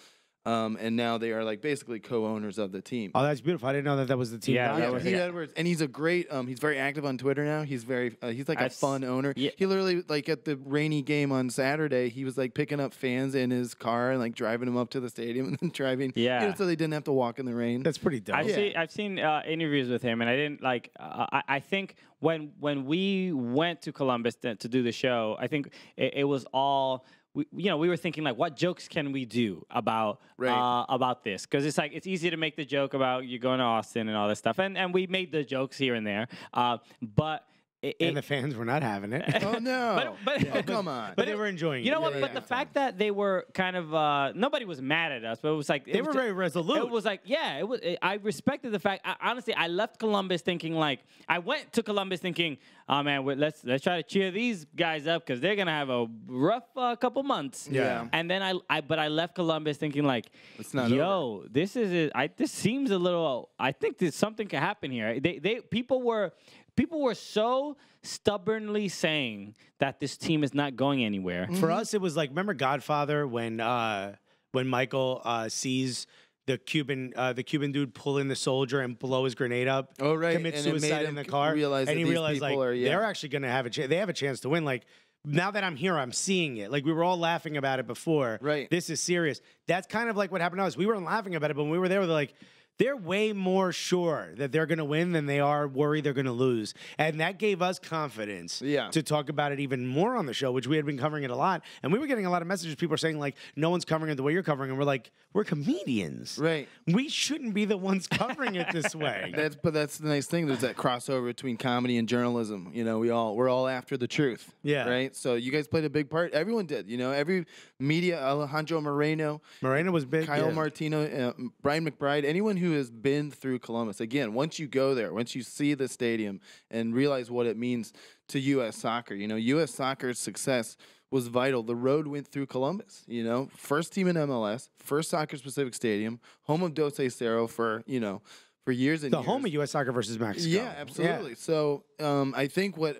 [SPEAKER 3] Um, and now they are like basically co-owners of the team.
[SPEAKER 2] Oh, that's beautiful. I didn't know that that was the team.
[SPEAKER 1] Yeah,
[SPEAKER 3] Yeah, Pete
[SPEAKER 1] yeah.
[SPEAKER 3] Edwards, and he's a great. Um, he's very active on Twitter now. He's very. Uh, he's like a
[SPEAKER 1] I've s-
[SPEAKER 3] fun owner.
[SPEAKER 1] yeah.
[SPEAKER 3] He literally like at the rainy game on Saturday, he was like picking up fans in his car and like driving them up to the stadium and then driving. you know,
[SPEAKER 1] Yeah.
[SPEAKER 3] so they didn't have to walk in the rain.
[SPEAKER 2] That's pretty dope.
[SPEAKER 1] I've
[SPEAKER 3] Yeah.
[SPEAKER 1] seen I've seen uh, interviews with him, and I didn't like. Uh, I, I think when when we went to Columbus to, to do the show, I think it, it was all. We, you know, we were thinking like, what jokes can we do about
[SPEAKER 3] Right.
[SPEAKER 1] uh, about this? Because it's like it's easy to make the joke about you going to Austin and all this stuff, and and we made the jokes here and there, uh, but. It, it-
[SPEAKER 2] and the fans were not having it.
[SPEAKER 3] oh no!
[SPEAKER 1] But- but-
[SPEAKER 3] oh come on!
[SPEAKER 2] But they were enjoying it.
[SPEAKER 1] you
[SPEAKER 2] it.
[SPEAKER 1] know what?
[SPEAKER 2] Yeah,
[SPEAKER 1] but
[SPEAKER 2] yeah,
[SPEAKER 1] the fact that they were kind of uh, nobody was mad at us, but it was like
[SPEAKER 2] they
[SPEAKER 1] was
[SPEAKER 2] were
[SPEAKER 1] ju-
[SPEAKER 2] very resolute.
[SPEAKER 1] It was like, yeah, it was. It, I respected the fact. I, honestly, I left Columbus thinking like I went to Columbus thinking, oh man, we- let's let's try to cheer these guys up because they're gonna have a rough uh, couple months.
[SPEAKER 3] Yeah.
[SPEAKER 1] And then I, I, but I left Columbus thinking like,
[SPEAKER 3] It's not
[SPEAKER 1] yo, this is it. I this seems a little. I think there's something could happen here. They they people were people were so stubbornly saying that this team is not going anywhere.
[SPEAKER 2] For us, it was like remember Godfather when uh, when Michael uh, sees the Cuban uh, the Cuban dude pull in the soldier and blow his grenade up.
[SPEAKER 3] Oh, right,
[SPEAKER 2] commit
[SPEAKER 3] and it made
[SPEAKER 2] suicide in the car.
[SPEAKER 3] realize
[SPEAKER 2] and
[SPEAKER 3] that
[SPEAKER 2] he
[SPEAKER 3] these
[SPEAKER 2] realized like
[SPEAKER 3] people are- yeah.
[SPEAKER 2] they're actually going to have a chance. They have a chance to win. Like now that I'm here, I'm seeing it. Like we were all laughing about it before.
[SPEAKER 3] Right.
[SPEAKER 2] This is serious. That's kind of like what happened to us. We weren't laughing about it, but when we were there, we were like. They're way more sure that they're going to win than they are worried they're going to lose. And that gave us confidence
[SPEAKER 3] Yeah.
[SPEAKER 2] to talk about it even more on the show, which we had been covering it a lot. And we were getting a lot of messages. People are saying, like, no one's covering it the way you're covering it. And we're like, we're comedians.
[SPEAKER 3] Right.
[SPEAKER 2] We shouldn't be the ones covering it this way.
[SPEAKER 3] That's but that's the nice thing. There's that crossover between comedy and journalism. You know, we all we're all after the truth.
[SPEAKER 2] Yeah.
[SPEAKER 3] Right. So you guys played a big part. Everyone did. You know, every media, Alejandro Moreno,
[SPEAKER 2] Moreno was big.
[SPEAKER 3] Kyle
[SPEAKER 2] yeah.
[SPEAKER 3] Martino, uh, Brian McBride, anyone who has been through Columbus. Again, once you go there, once you see the stadium and realize what it means to U.S. soccer, you know, U.S. soccer's success was vital. The road went through Columbus. You know, first team in MLS, first soccer specific stadium, home of Dose Cerro for you know for years and
[SPEAKER 2] The
[SPEAKER 3] years.
[SPEAKER 2] home of U.S. Soccer versus Mexico.
[SPEAKER 3] Yeah, absolutely. So um, I think what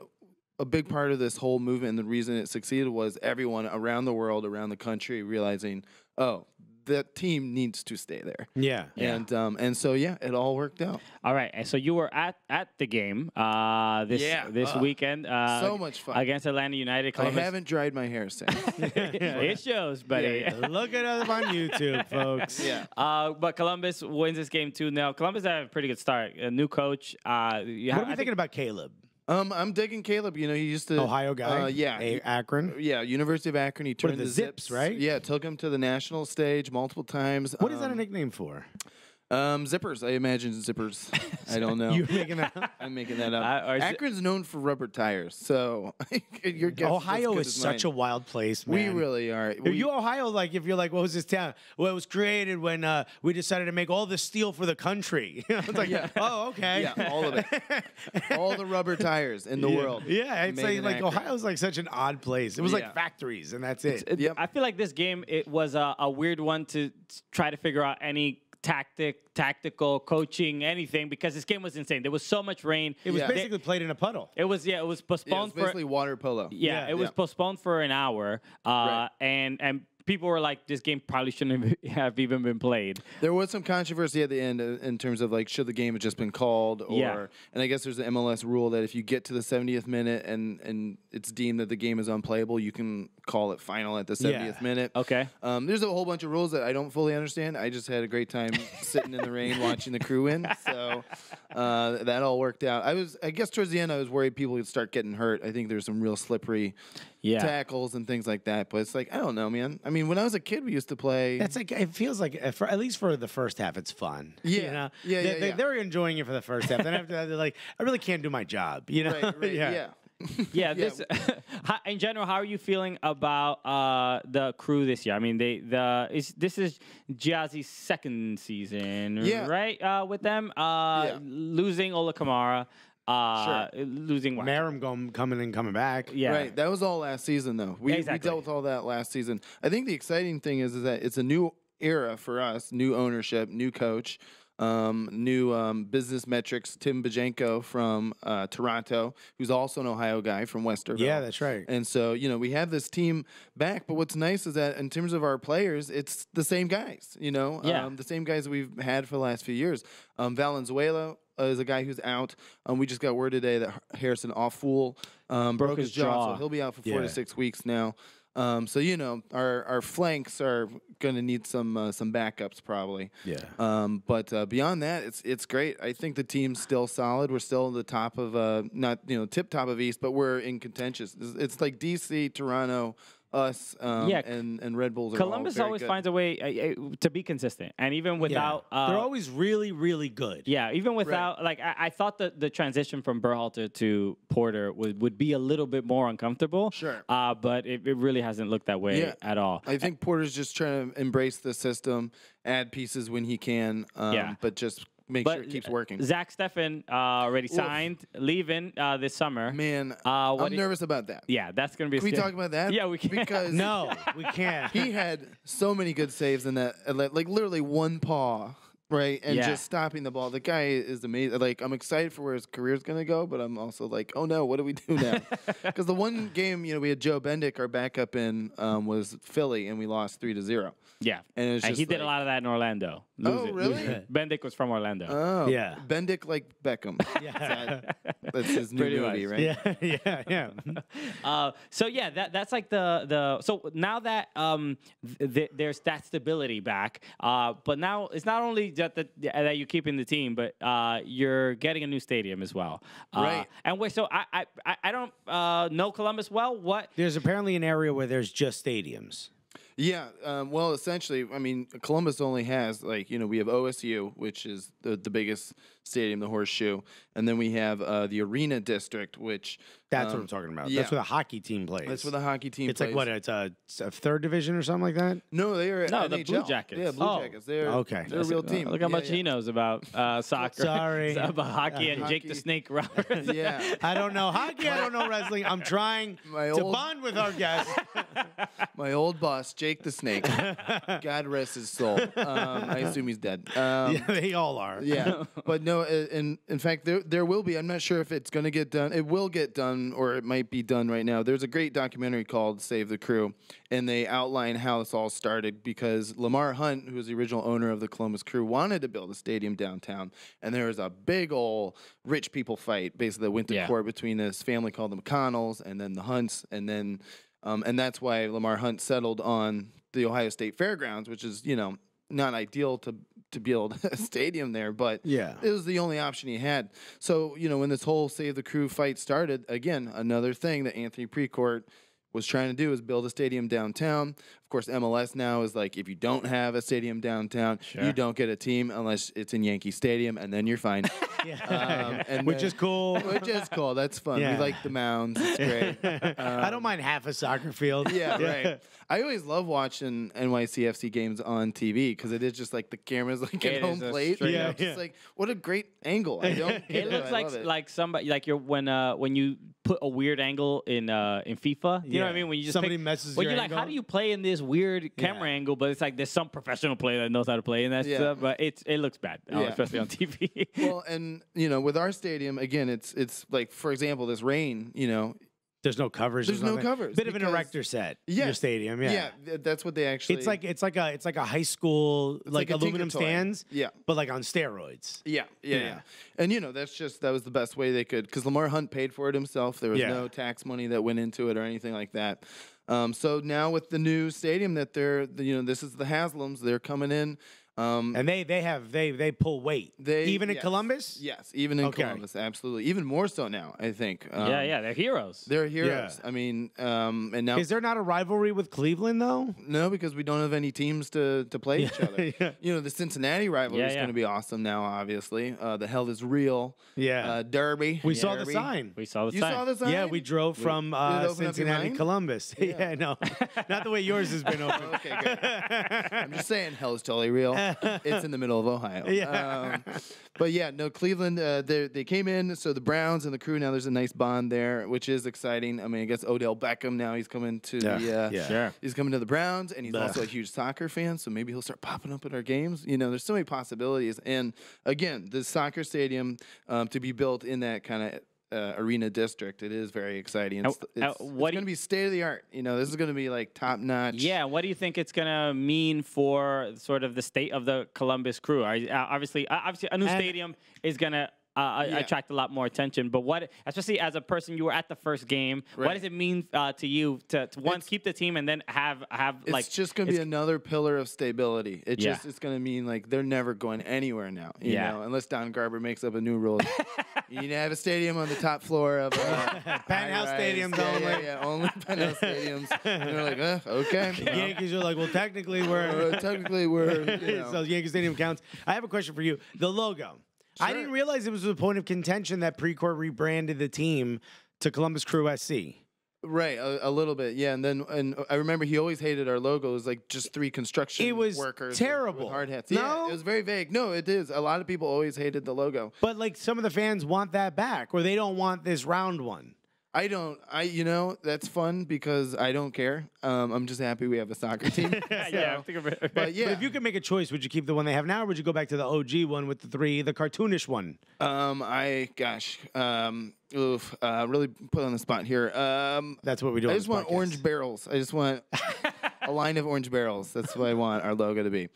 [SPEAKER 3] a big part of this whole movement and the reason it succeeded was everyone around the world, around the country, realizing, oh, that team needs to stay there.
[SPEAKER 2] Yeah.
[SPEAKER 3] And um, and so yeah, it all worked out.
[SPEAKER 1] All right, and so you were at at the game uh, this
[SPEAKER 3] Yeah,
[SPEAKER 1] this
[SPEAKER 3] uh,
[SPEAKER 1] weekend. Uh,
[SPEAKER 3] so much fun.
[SPEAKER 1] against Atlanta United.
[SPEAKER 3] I haven't dried my hair since.
[SPEAKER 1] it shows, buddy.
[SPEAKER 2] Look it up on YouTube, folks.
[SPEAKER 3] yeah.
[SPEAKER 1] Uh, but Columbus wins this game too. Now Columbus had a pretty good start. A new coach. Uh, you
[SPEAKER 2] What
[SPEAKER 1] ha-
[SPEAKER 2] are we
[SPEAKER 1] I
[SPEAKER 2] thinking about Caleb?
[SPEAKER 3] Um, I'm digging Caleb. You know, he used to
[SPEAKER 2] Ohio guy?
[SPEAKER 3] Uh, yeah.
[SPEAKER 2] A- Akron?
[SPEAKER 3] Yeah, University of Akron. He turned
[SPEAKER 2] the
[SPEAKER 3] the
[SPEAKER 2] Zips, right?
[SPEAKER 3] Yeah, took him to the national stage multiple times.
[SPEAKER 2] What is that a
[SPEAKER 3] Um,
[SPEAKER 2] nickname for?
[SPEAKER 3] Um, zippers. I imagine zippers. I don't know.
[SPEAKER 2] You're making that up?
[SPEAKER 3] I'm making that up.
[SPEAKER 1] Uh, or is it-
[SPEAKER 3] Akron's known for rubber tires, so your guess
[SPEAKER 2] Ohio
[SPEAKER 3] is,
[SPEAKER 2] is such
[SPEAKER 3] as
[SPEAKER 2] a wild place,
[SPEAKER 3] We really are.
[SPEAKER 2] Are
[SPEAKER 3] We-
[SPEAKER 2] you Ohio, like if you're like, what was this town? Well, it was created when uh, we decided to make all the steel for the country. it's like,
[SPEAKER 3] Yeah.
[SPEAKER 2] oh, okay.
[SPEAKER 3] Yeah, all of it. all the rubber tires in the
[SPEAKER 2] yeah.
[SPEAKER 3] world.
[SPEAKER 2] Yeah, it's
[SPEAKER 3] made
[SPEAKER 2] like, like
[SPEAKER 3] Akron.
[SPEAKER 2] Ohio's like such an odd place. It was
[SPEAKER 3] Yeah.
[SPEAKER 2] like factories, and that's it.
[SPEAKER 1] It-
[SPEAKER 3] Yep.
[SPEAKER 1] I feel like this game it was a, a weird one to try to figure out any tactic, tactical coaching, anything because this game was insane. There was so much rain.
[SPEAKER 2] It was
[SPEAKER 3] Yeah.
[SPEAKER 2] basically played in a puddle.
[SPEAKER 1] It was yeah. It was
[SPEAKER 3] Yeah,
[SPEAKER 1] postponed
[SPEAKER 3] it's
[SPEAKER 1] for
[SPEAKER 3] basically water polo.
[SPEAKER 1] yeah,
[SPEAKER 2] Yeah.
[SPEAKER 1] It was
[SPEAKER 3] Yeah.
[SPEAKER 1] postponed for an hour. Uh,
[SPEAKER 3] Right.
[SPEAKER 1] and and people were like, this game probably shouldn't have even been played.
[SPEAKER 3] There was some controversy at the end uh, in terms of like should the game have just been called or
[SPEAKER 1] Yeah.
[SPEAKER 3] and I guess there's an MLS rule that if you get to the 70th minute and and it's deemed that the game is unplayable, you can call it final at the 70th minute.
[SPEAKER 1] Okay.
[SPEAKER 3] Um, there's a whole bunch of rules that I don't fully understand. I just had a great time sitting in the rain watching the crew win. So uh, that all worked out. I was, I guess, towards the end, I was worried people would start getting hurt. I think there's some real slippery
[SPEAKER 1] Yeah.
[SPEAKER 3] tackles and things like that. But it's like I don't know, man. I mean, when I was a kid, we used to play.
[SPEAKER 2] That's like it feels like uh, for, at least for the first half, it's fun. you
[SPEAKER 3] Yeah.
[SPEAKER 2] know?
[SPEAKER 3] Yeah,
[SPEAKER 2] they,
[SPEAKER 3] yeah,
[SPEAKER 2] they,
[SPEAKER 3] yeah.
[SPEAKER 2] They're enjoying it for the first half. Then after that, they're like, I really can't do my job. You know?
[SPEAKER 3] right, right, yeah.
[SPEAKER 1] Yeah, this in general, how are you feeling about uh, the crew this year? I mean, they the is this is Jazzy's second season,
[SPEAKER 3] Yeah.
[SPEAKER 1] right? Uh, with them, uh,
[SPEAKER 3] Yeah.
[SPEAKER 1] losing Ola Kamara, uh, losing what?
[SPEAKER 2] Meram going, coming and coming back.
[SPEAKER 1] yeah,
[SPEAKER 3] Right. That was all last season, though. We,
[SPEAKER 1] Exactly.
[SPEAKER 3] we dealt with all that last season. I think the exciting thing is, is that it's a new era for us, new ownership, new coach. Um, new um, business metrics, Tim Bajenko from uh, Toronto, who's also an Ohio guy from Westerville.
[SPEAKER 5] Yeah, that's right.
[SPEAKER 3] And so, you know, we have this team back, but what's nice is that in terms of our players, it's the same guys, you know,
[SPEAKER 1] Yeah.
[SPEAKER 3] um, the same guys we've had for the last few years. Um, Valenzuela uh, is a guy who's out. Um, we just got word today that Harrison Afful um, broke, his jaw, so he'll be out for four
[SPEAKER 5] Yeah.
[SPEAKER 3] to six weeks now. Um, so you know, our our flanks are going to need some uh, some backups probably.
[SPEAKER 5] Yeah.
[SPEAKER 3] Um, but uh, beyond that, it's it's great. I think the team's still solid. We're still in the top of uh, not you know tip top of East, but we're in contentious. It's, it's like DC, Toronto, us, um,
[SPEAKER 1] Yeah,
[SPEAKER 3] and and Red Bulls. Are all
[SPEAKER 1] Columbus
[SPEAKER 3] very
[SPEAKER 1] always
[SPEAKER 3] good.
[SPEAKER 1] finds a way uh, uh, to be consistent, and even without, uh,
[SPEAKER 5] They're always really, really good.
[SPEAKER 1] yeah, even without, like, I, I thought that the transition from Berhalter to Porter would, would be a little bit more uncomfortable.
[SPEAKER 3] Sure.
[SPEAKER 1] uh, but it, it really hasn't looked that way
[SPEAKER 3] Yeah.
[SPEAKER 1] at all.
[SPEAKER 3] I think Porter's just trying to embrace the system, add pieces when he can, um,
[SPEAKER 1] Yeah.
[SPEAKER 3] but just make
[SPEAKER 1] but
[SPEAKER 3] sure it keeps working.
[SPEAKER 1] Zach Steffen uh, already signed, leaving uh, this summer.
[SPEAKER 3] Man,
[SPEAKER 1] Uh, what
[SPEAKER 3] I'm
[SPEAKER 1] do you-
[SPEAKER 3] nervous about that.
[SPEAKER 1] Yeah, that's gonna be. a
[SPEAKER 3] Can we
[SPEAKER 1] scary-
[SPEAKER 3] talk about that?
[SPEAKER 1] Yeah, we can.
[SPEAKER 3] Because
[SPEAKER 5] No, we can't.
[SPEAKER 3] he had so many good saves in that, uh, like like literally one paw, right, and
[SPEAKER 1] Yeah.
[SPEAKER 3] just stopping the ball. The guy is amazing. Like I'm excited for where his career is gonna go, but I'm also like, oh no, what do we do now? Because the one game, you know, we had Joe Bendik, our backup in, um, was Philly, and we lost three to zero.
[SPEAKER 1] Yeah,
[SPEAKER 3] And it was
[SPEAKER 1] he
[SPEAKER 3] just
[SPEAKER 1] did a lot of that in Orlando.
[SPEAKER 3] Oh,
[SPEAKER 1] it,
[SPEAKER 3] really?
[SPEAKER 1] it. Bendik was from Orlando.
[SPEAKER 3] Oh,
[SPEAKER 5] Yeah.
[SPEAKER 3] Bendik like Beckham.
[SPEAKER 5] Yeah.
[SPEAKER 3] That's his new
[SPEAKER 1] Pretty
[SPEAKER 3] movie,
[SPEAKER 1] much.
[SPEAKER 3] right?
[SPEAKER 5] yeah, yeah, yeah.
[SPEAKER 1] Uh, so yeah, that that's like the the so now that um th- th- there's that stability back, uh, but now it's not only that the, that you're keeping the team, but uh, you're getting a new stadium as well. Uh,
[SPEAKER 3] Right.
[SPEAKER 1] And wait, so I I I- I don't uh, know Columbus well. What?
[SPEAKER 5] There's apparently an area where there's just stadiums.
[SPEAKER 3] Yeah, um, well, essentially, I mean, Columbus only has like you know we have OSU, which is the the biggest stadium, the Horseshoe, and then we have uh, the Arena District, which
[SPEAKER 5] That's
[SPEAKER 3] um,
[SPEAKER 5] what I'm talking about.
[SPEAKER 3] yeah.
[SPEAKER 5] That's where the hockey team plays.
[SPEAKER 3] That's where the hockey team.
[SPEAKER 5] It's like what? It's a, it's a third division or something like that.
[SPEAKER 3] No, they are
[SPEAKER 1] No, the Blue Jackets.
[SPEAKER 3] Yeah, Blue
[SPEAKER 1] Oh.
[SPEAKER 3] Jackets. They're
[SPEAKER 5] Okay.
[SPEAKER 3] They're a real team.
[SPEAKER 1] look how
[SPEAKER 3] Yeah,
[SPEAKER 1] much
[SPEAKER 3] yeah.
[SPEAKER 1] he knows about uh, soccer.
[SPEAKER 5] Sorry.
[SPEAKER 1] about hockey and Jake the Snake Roberts.
[SPEAKER 3] Yeah.
[SPEAKER 5] I don't know hockey. I don't know wrestling. I'm trying
[SPEAKER 3] My
[SPEAKER 5] to
[SPEAKER 3] old-
[SPEAKER 5] bond with our guests.
[SPEAKER 3] My old boss, Jake the Snake. God rest his soul. Um, I assume he's dead. Um,
[SPEAKER 5] yeah, they all are.
[SPEAKER 3] yeah, but no. In in fact, there there will be. I'm not sure if it's going to get done. It will get done, or it might be done right now. There's a great documentary called "Save the Crew," and they outline how this all started because Lamar Hunt, who was the original owner of the Columbus Crew, wanted to build a stadium downtown, and there was a big old rich people fight, basically that went to
[SPEAKER 1] Yeah.
[SPEAKER 3] court between this family called the McConnells and then the Hunts, and then um, and that's why Lamar Hunt settled on the Ohio State Fairgrounds, which is you know not ideal to to build a stadium there, but
[SPEAKER 5] Yeah.
[SPEAKER 3] it was the only option he had. So you know when this whole Save the Crew fight started, again another thing that Anthony Precourt was trying to do is build a stadium downtown. Of course, MLS now is like if you don't have a stadium downtown, you don't get a team unless it's in Yankee Stadium, and then you're fine. Um, and
[SPEAKER 5] Which
[SPEAKER 3] then-
[SPEAKER 5] is cool.
[SPEAKER 3] Which is cool. That's fun.
[SPEAKER 5] Yeah.
[SPEAKER 3] We like the mounds. It's great.
[SPEAKER 5] I don't mind half a soccer field.
[SPEAKER 3] Yeah, right. I always love watching NYCFC games on TV because it is just like the camera's like at home plate.
[SPEAKER 1] straight
[SPEAKER 3] Yeah,
[SPEAKER 5] up-
[SPEAKER 3] just like what a great angle. I don't.
[SPEAKER 1] It
[SPEAKER 3] get
[SPEAKER 1] looks
[SPEAKER 3] I
[SPEAKER 1] like
[SPEAKER 3] it.
[SPEAKER 1] like somebody like you're when uh when you put a weird angle in uh in FIFA. You know what I mean? When you just
[SPEAKER 5] Somebody
[SPEAKER 1] pick,
[SPEAKER 5] messes
[SPEAKER 1] When
[SPEAKER 5] your
[SPEAKER 1] you're like, how do you play in this weird camera
[SPEAKER 5] Yeah.
[SPEAKER 1] angle? But it's like there's some professional player that knows how to play in that
[SPEAKER 3] Yeah.
[SPEAKER 1] stuff. But it's it looks bad, uh,
[SPEAKER 3] Yeah.
[SPEAKER 1] especially on TV.
[SPEAKER 3] well, and you know, with our stadium again, it's it's like for example, this rain. You know,
[SPEAKER 5] There's no covers.
[SPEAKER 3] There's no covers
[SPEAKER 5] Bit of an erector set.
[SPEAKER 3] Yeah.
[SPEAKER 5] Your stadium. Yeah.
[SPEAKER 3] th- that's what they actually.
[SPEAKER 5] It's like it's like a it's like a high school like,
[SPEAKER 3] like
[SPEAKER 5] aluminum stands.
[SPEAKER 3] Yeah.
[SPEAKER 5] But like on steroids.
[SPEAKER 3] Yeah, yeah,
[SPEAKER 5] Yeah.
[SPEAKER 3] yeah. And you know, that's just that was the best way they could because Lamar Hunt paid for it himself. There was
[SPEAKER 5] Yeah.
[SPEAKER 3] no tax money that went into it or anything like that. Um, so now with the new stadium that they're, you know, this is the Haslams. They're coming in. Um,
[SPEAKER 5] And they they have they they pull weight.
[SPEAKER 3] They-
[SPEAKER 5] even in
[SPEAKER 3] yes.
[SPEAKER 5] Columbus.
[SPEAKER 3] yes, even in
[SPEAKER 5] Okay.
[SPEAKER 3] Columbus, absolutely, even more so now. I think. Um,
[SPEAKER 1] yeah, yeah, they're heroes.
[SPEAKER 3] They're heroes. I mean, um, and now
[SPEAKER 5] Is there not a rivalry with Cleveland though?
[SPEAKER 3] no, because we don't have any teams to to play each other.
[SPEAKER 5] yeah.
[SPEAKER 3] You know, the Cincinnati rivalry
[SPEAKER 1] Yeah,
[SPEAKER 3] is
[SPEAKER 1] yeah.
[SPEAKER 3] going to be awesome now. Obviously, uh, the hell is real.
[SPEAKER 5] Yeah.
[SPEAKER 3] uh, Derby.
[SPEAKER 5] we saw the sign.
[SPEAKER 1] we saw the
[SPEAKER 3] You
[SPEAKER 1] sign.
[SPEAKER 3] saw the sign?
[SPEAKER 5] Yeah, we drove from
[SPEAKER 3] did it
[SPEAKER 5] uh,
[SPEAKER 3] open up your
[SPEAKER 5] Cincinnati,
[SPEAKER 3] mind?
[SPEAKER 5] Columbus. Yeah. no, not the way yours has been open.
[SPEAKER 3] Okay, good. I'm just saying, hell is totally real. it's in the middle of Ohio.
[SPEAKER 2] Yeah.
[SPEAKER 3] Um, but yeah, no, Cleveland. Uh, they they came in. So the Browns and the Crew. Now there's a nice bond there, which is exciting. I mean, I guess Odell Beckham now he's coming to the. Uh,
[SPEAKER 2] yeah.
[SPEAKER 1] Sure.
[SPEAKER 3] He's coming to the Browns, and he's
[SPEAKER 2] Ugh.
[SPEAKER 3] also a huge soccer fan. So maybe he'll start popping up at our games. You know, there's so many possibilities. And again, the soccer stadium um, to be built in that kind of. Uh, arena district. It is very exciting. It's,
[SPEAKER 1] uh,
[SPEAKER 3] it's,
[SPEAKER 1] what do
[SPEAKER 3] going to be state of the art. You know, this is going to be like top notch.
[SPEAKER 1] Yeah, what do you think it's gonna mean for sort of the state of the Columbus Crew? Are, uh, obviously, uh, obviously, a new
[SPEAKER 2] And-
[SPEAKER 1] stadium is gonna. Uh,
[SPEAKER 3] Yeah.
[SPEAKER 1] attract a lot more attention, but what, especially as a person, you were at the first game. What does it mean uh, to you to, to one
[SPEAKER 3] It's-
[SPEAKER 1] keep the team and then have have
[SPEAKER 3] It's
[SPEAKER 1] like It's
[SPEAKER 3] just going to be another pillar of stability. It
[SPEAKER 1] Yeah.
[SPEAKER 3] just it's going to mean like they're never going anywhere now. You
[SPEAKER 1] Yeah.
[SPEAKER 3] know, unless Don Garber makes up a new rule. you need to have a stadium on the top floor of uh,
[SPEAKER 2] Penthouse
[SPEAKER 3] high-rise.
[SPEAKER 2] stadiums
[SPEAKER 3] yeah,
[SPEAKER 2] only.
[SPEAKER 3] Yeah, yeah, only penthouse stadiums. And they're like, uh, okay.
[SPEAKER 2] The
[SPEAKER 3] well,
[SPEAKER 2] Yankees are like, well, technically we're.
[SPEAKER 3] uh, technically, we're you know,
[SPEAKER 2] so Yankee Stadium counts. I have a question for you. The logo. I didn't realize it was a point of contention that Precourt rebranded the team to Columbus Crew SC.
[SPEAKER 3] right a, a little bit. Yeah, and then and I remember he always hated our logo. It was like just three construction
[SPEAKER 2] It was
[SPEAKER 3] workers with-
[SPEAKER 2] terrible.
[SPEAKER 3] with hard hats.
[SPEAKER 2] No?
[SPEAKER 3] Yeah, it was very vague. No, it is. A lot of people always hated the logo.
[SPEAKER 2] But like some of the fans want that back, or they don't want this round one.
[SPEAKER 3] I don't. I you know that's fun because I don't care. Um, I'm just happy we have a soccer team.
[SPEAKER 1] yeah, of it.
[SPEAKER 3] But yeah,
[SPEAKER 2] But if you could make a choice, would you keep the one they have now, or would you go back to the OG one with the three, the cartoonish one?
[SPEAKER 3] um, I gosh, um, oof, uh, really put on the spot here. Um,
[SPEAKER 2] That's what we do.
[SPEAKER 3] I just want
[SPEAKER 2] podcast.
[SPEAKER 3] orange barrels. I just want a line of orange barrels. That's what I want our logo to be,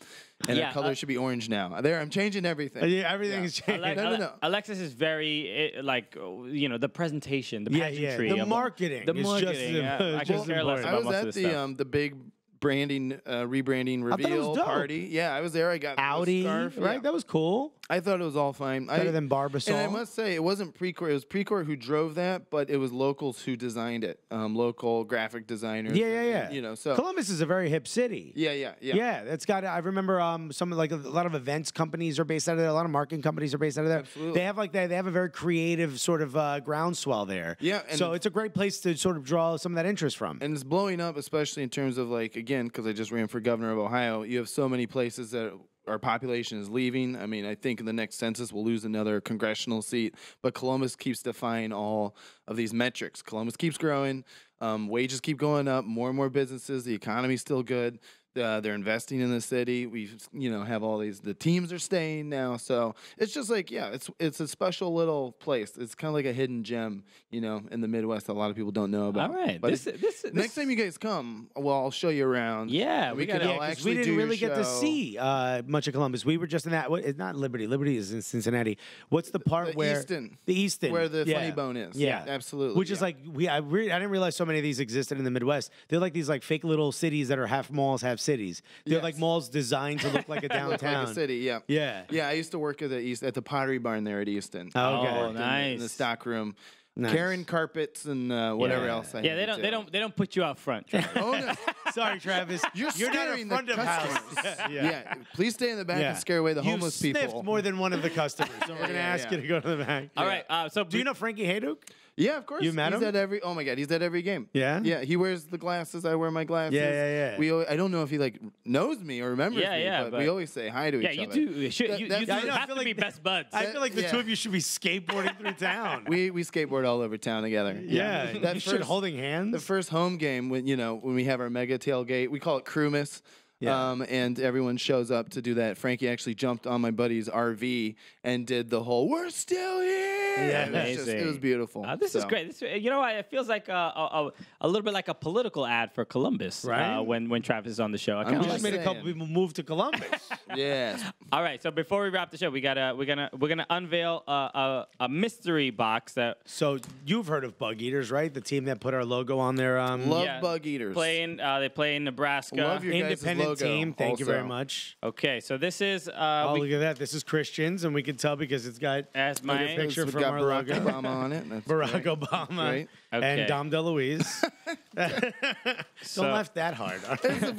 [SPEAKER 3] and
[SPEAKER 1] Yeah,
[SPEAKER 3] our color
[SPEAKER 1] uh,
[SPEAKER 3] should be orange now. There, I'm changing everything.
[SPEAKER 2] Uh, Yeah, everything's
[SPEAKER 3] Yeah.
[SPEAKER 2] changed.
[SPEAKER 1] Ale-
[SPEAKER 3] No, no, no.
[SPEAKER 1] Alexis is very eh, like you know the presentation, the
[SPEAKER 2] Yeah, yeah.
[SPEAKER 1] pageantry,
[SPEAKER 2] The marketing
[SPEAKER 1] the
[SPEAKER 2] is just
[SPEAKER 1] marketing.
[SPEAKER 2] as-
[SPEAKER 1] yeah, I
[SPEAKER 2] just
[SPEAKER 1] could care less
[SPEAKER 2] important.
[SPEAKER 3] I
[SPEAKER 1] about
[SPEAKER 3] was
[SPEAKER 1] most
[SPEAKER 3] at
[SPEAKER 1] of
[SPEAKER 3] the
[SPEAKER 1] this stuff.
[SPEAKER 3] um the big branding uh, rebranding reveal party. Yeah, I was there. I got the
[SPEAKER 2] Audi,
[SPEAKER 3] scarf.
[SPEAKER 2] right?
[SPEAKER 3] Yeah.
[SPEAKER 2] That was cool.
[SPEAKER 3] I thought it was all fine.
[SPEAKER 2] Better
[SPEAKER 3] I,
[SPEAKER 2] than Barbasol.
[SPEAKER 3] And I must say, it wasn't Precourt. It was Precourt who drove that, but it was locals who designed it. Um, local graphic designers.
[SPEAKER 2] yeah, yeah, yeah.
[SPEAKER 3] and, you know, so
[SPEAKER 2] Columbus is a very hip city.
[SPEAKER 3] yeah, yeah, yeah.
[SPEAKER 2] Yeah, that's got. I remember um, some like a lot of events companies are based out of there. A lot of marketing companies are based out of there.
[SPEAKER 3] Absolutely.
[SPEAKER 2] They have like that. They have a very creative sort of uh, groundswell there.
[SPEAKER 3] Yeah, and-
[SPEAKER 2] so it's a great place to sort of draw some of that interest from.
[SPEAKER 3] And it's blowing up, especially in terms of like again, because I just ran for governor of Ohio. You have so many places that our population is leaving. I mean, I think in the next census we'll lose another congressional seat, but Columbus keeps defying all of these metrics. Columbus keeps growing, um, wages keep going up, more and more businesses. The economy's still good. Uh, they're investing in the city. We, you know, have all these. The teams are staying now, so it's just like, yeah, it's it's a special little place. It's kind of like a hidden gem, you know, in the Midwest. that A lot of people don't know about.
[SPEAKER 1] All right,
[SPEAKER 3] but
[SPEAKER 1] this,
[SPEAKER 3] it-
[SPEAKER 1] this, this
[SPEAKER 3] Next time you guys come, well, I'll show you around.
[SPEAKER 1] Yeah, we
[SPEAKER 3] can
[SPEAKER 1] gotta-
[SPEAKER 3] all
[SPEAKER 1] Yeah,
[SPEAKER 2] we didn't really get to see uh, much of Columbus. We were just in that. What, it's not Liberty. Liberty is in Cincinnati. What's the part
[SPEAKER 3] the
[SPEAKER 2] where
[SPEAKER 3] Easton.
[SPEAKER 2] the Easton,
[SPEAKER 3] where the
[SPEAKER 2] yeah.
[SPEAKER 3] funny bone is.
[SPEAKER 2] Yeah,
[SPEAKER 3] absolutely.
[SPEAKER 2] Which is like we. I, re- I didn't realize so many of these existed in the Midwest. They're like these like fake little cities that are half malls, half cities. They're
[SPEAKER 3] Yes.
[SPEAKER 2] like malls designed to look like a downtown.
[SPEAKER 3] like a city. Yeah.
[SPEAKER 2] Yeah.
[SPEAKER 3] Yeah, I used to work at the East at the Pottery Barn there at Easton.
[SPEAKER 2] Oh, okay.
[SPEAKER 1] Oh,
[SPEAKER 3] worked in the- in the stock room,
[SPEAKER 2] Nice.
[SPEAKER 3] carrying carpets and uh, whatever
[SPEAKER 2] Yeah.
[SPEAKER 3] else. I
[SPEAKER 1] yeah, they don't,
[SPEAKER 3] do.
[SPEAKER 1] they don't, they don't put you out front. Travis.
[SPEAKER 3] Oh no!
[SPEAKER 2] Sorry, Travis.
[SPEAKER 3] You're,
[SPEAKER 2] not a
[SPEAKER 3] scaring
[SPEAKER 2] front
[SPEAKER 3] the
[SPEAKER 2] of house.
[SPEAKER 3] customers.
[SPEAKER 2] yeah.
[SPEAKER 3] yeah. please stay in the back
[SPEAKER 2] Yeah.
[SPEAKER 3] and scare away the
[SPEAKER 2] You
[SPEAKER 3] homeless
[SPEAKER 2] sniffed
[SPEAKER 3] people.
[SPEAKER 2] more than one of the customers, so we're
[SPEAKER 3] Yeah,
[SPEAKER 2] gonna
[SPEAKER 3] yeah,
[SPEAKER 2] ask
[SPEAKER 3] yeah.
[SPEAKER 2] you to go to the back.
[SPEAKER 1] All right, uh, so
[SPEAKER 2] Do you know Frankie Hayduke?
[SPEAKER 3] Yeah, of course.
[SPEAKER 2] You met
[SPEAKER 3] he's
[SPEAKER 2] him?
[SPEAKER 3] at every. Oh my god, he's at every game.
[SPEAKER 2] Yeah?
[SPEAKER 3] Yeah, he wears the glasses. I wear my glasses.
[SPEAKER 2] Yeah, yeah, yeah.
[SPEAKER 3] We. al- I don't know if he like knows me or remembers
[SPEAKER 1] Yeah,
[SPEAKER 3] me,
[SPEAKER 1] yeah,
[SPEAKER 3] but,
[SPEAKER 1] but-
[SPEAKER 3] we always say hi to
[SPEAKER 1] Yeah,
[SPEAKER 3] each
[SPEAKER 1] you
[SPEAKER 3] other.
[SPEAKER 1] do. Should,
[SPEAKER 3] That-
[SPEAKER 1] you you
[SPEAKER 3] that's-
[SPEAKER 1] do
[SPEAKER 3] I know, I
[SPEAKER 1] have
[SPEAKER 2] feel
[SPEAKER 1] to
[SPEAKER 2] like
[SPEAKER 1] be
[SPEAKER 2] the-
[SPEAKER 1] best buds.
[SPEAKER 2] I feel like the
[SPEAKER 3] yeah.
[SPEAKER 2] two of you should be skateboarding through town.
[SPEAKER 3] We we skateboard all over town together.
[SPEAKER 2] yeah,
[SPEAKER 3] that
[SPEAKER 2] you should
[SPEAKER 3] first-
[SPEAKER 2] holding hands.
[SPEAKER 3] The first home game when you know when we have our mega tailgate, we call it Crewmas.
[SPEAKER 2] Yeah.
[SPEAKER 3] Um, and everyone shows up to do that. Frankie actually jumped on my buddy's RV and did the whole "We're still here."
[SPEAKER 2] Yeah.
[SPEAKER 3] it was, just, it was beautiful.
[SPEAKER 1] Uh, this is great. This, you know, what? it feels like a, a, a little bit like a political ad for Columbus,
[SPEAKER 2] Right?
[SPEAKER 1] Uh, when when Travis is on the show. I kinda
[SPEAKER 3] I'm
[SPEAKER 2] we
[SPEAKER 1] like
[SPEAKER 2] just
[SPEAKER 3] just
[SPEAKER 2] made a couple people move to Columbus.
[SPEAKER 3] Yes.
[SPEAKER 1] All right, so before we wrap the show, we gotta we're gonna we're gonna unveil a, a, a mystery box that
[SPEAKER 2] so you've heard of Bug Eaters, right? The team that put our logo on their um,
[SPEAKER 3] Love
[SPEAKER 1] yeah,
[SPEAKER 3] bug eaters.
[SPEAKER 1] playing. Uh, they play in Nebraska.
[SPEAKER 3] Love your guys'
[SPEAKER 2] independent
[SPEAKER 3] logo
[SPEAKER 2] team. Thank you very much.
[SPEAKER 1] okay, so this is uh,
[SPEAKER 2] Oh,
[SPEAKER 1] we-
[SPEAKER 2] look at that. This is Christians, and we can tell because it's got
[SPEAKER 1] as
[SPEAKER 2] a
[SPEAKER 1] my
[SPEAKER 2] picture from
[SPEAKER 3] got
[SPEAKER 2] our
[SPEAKER 3] Barack
[SPEAKER 2] logo.
[SPEAKER 3] Obama on it. That's
[SPEAKER 2] Barack
[SPEAKER 3] great.
[SPEAKER 2] Obama
[SPEAKER 3] Great.
[SPEAKER 1] Okay.
[SPEAKER 2] and Dom DeLuise.
[SPEAKER 1] So-
[SPEAKER 2] Don't laugh that hard.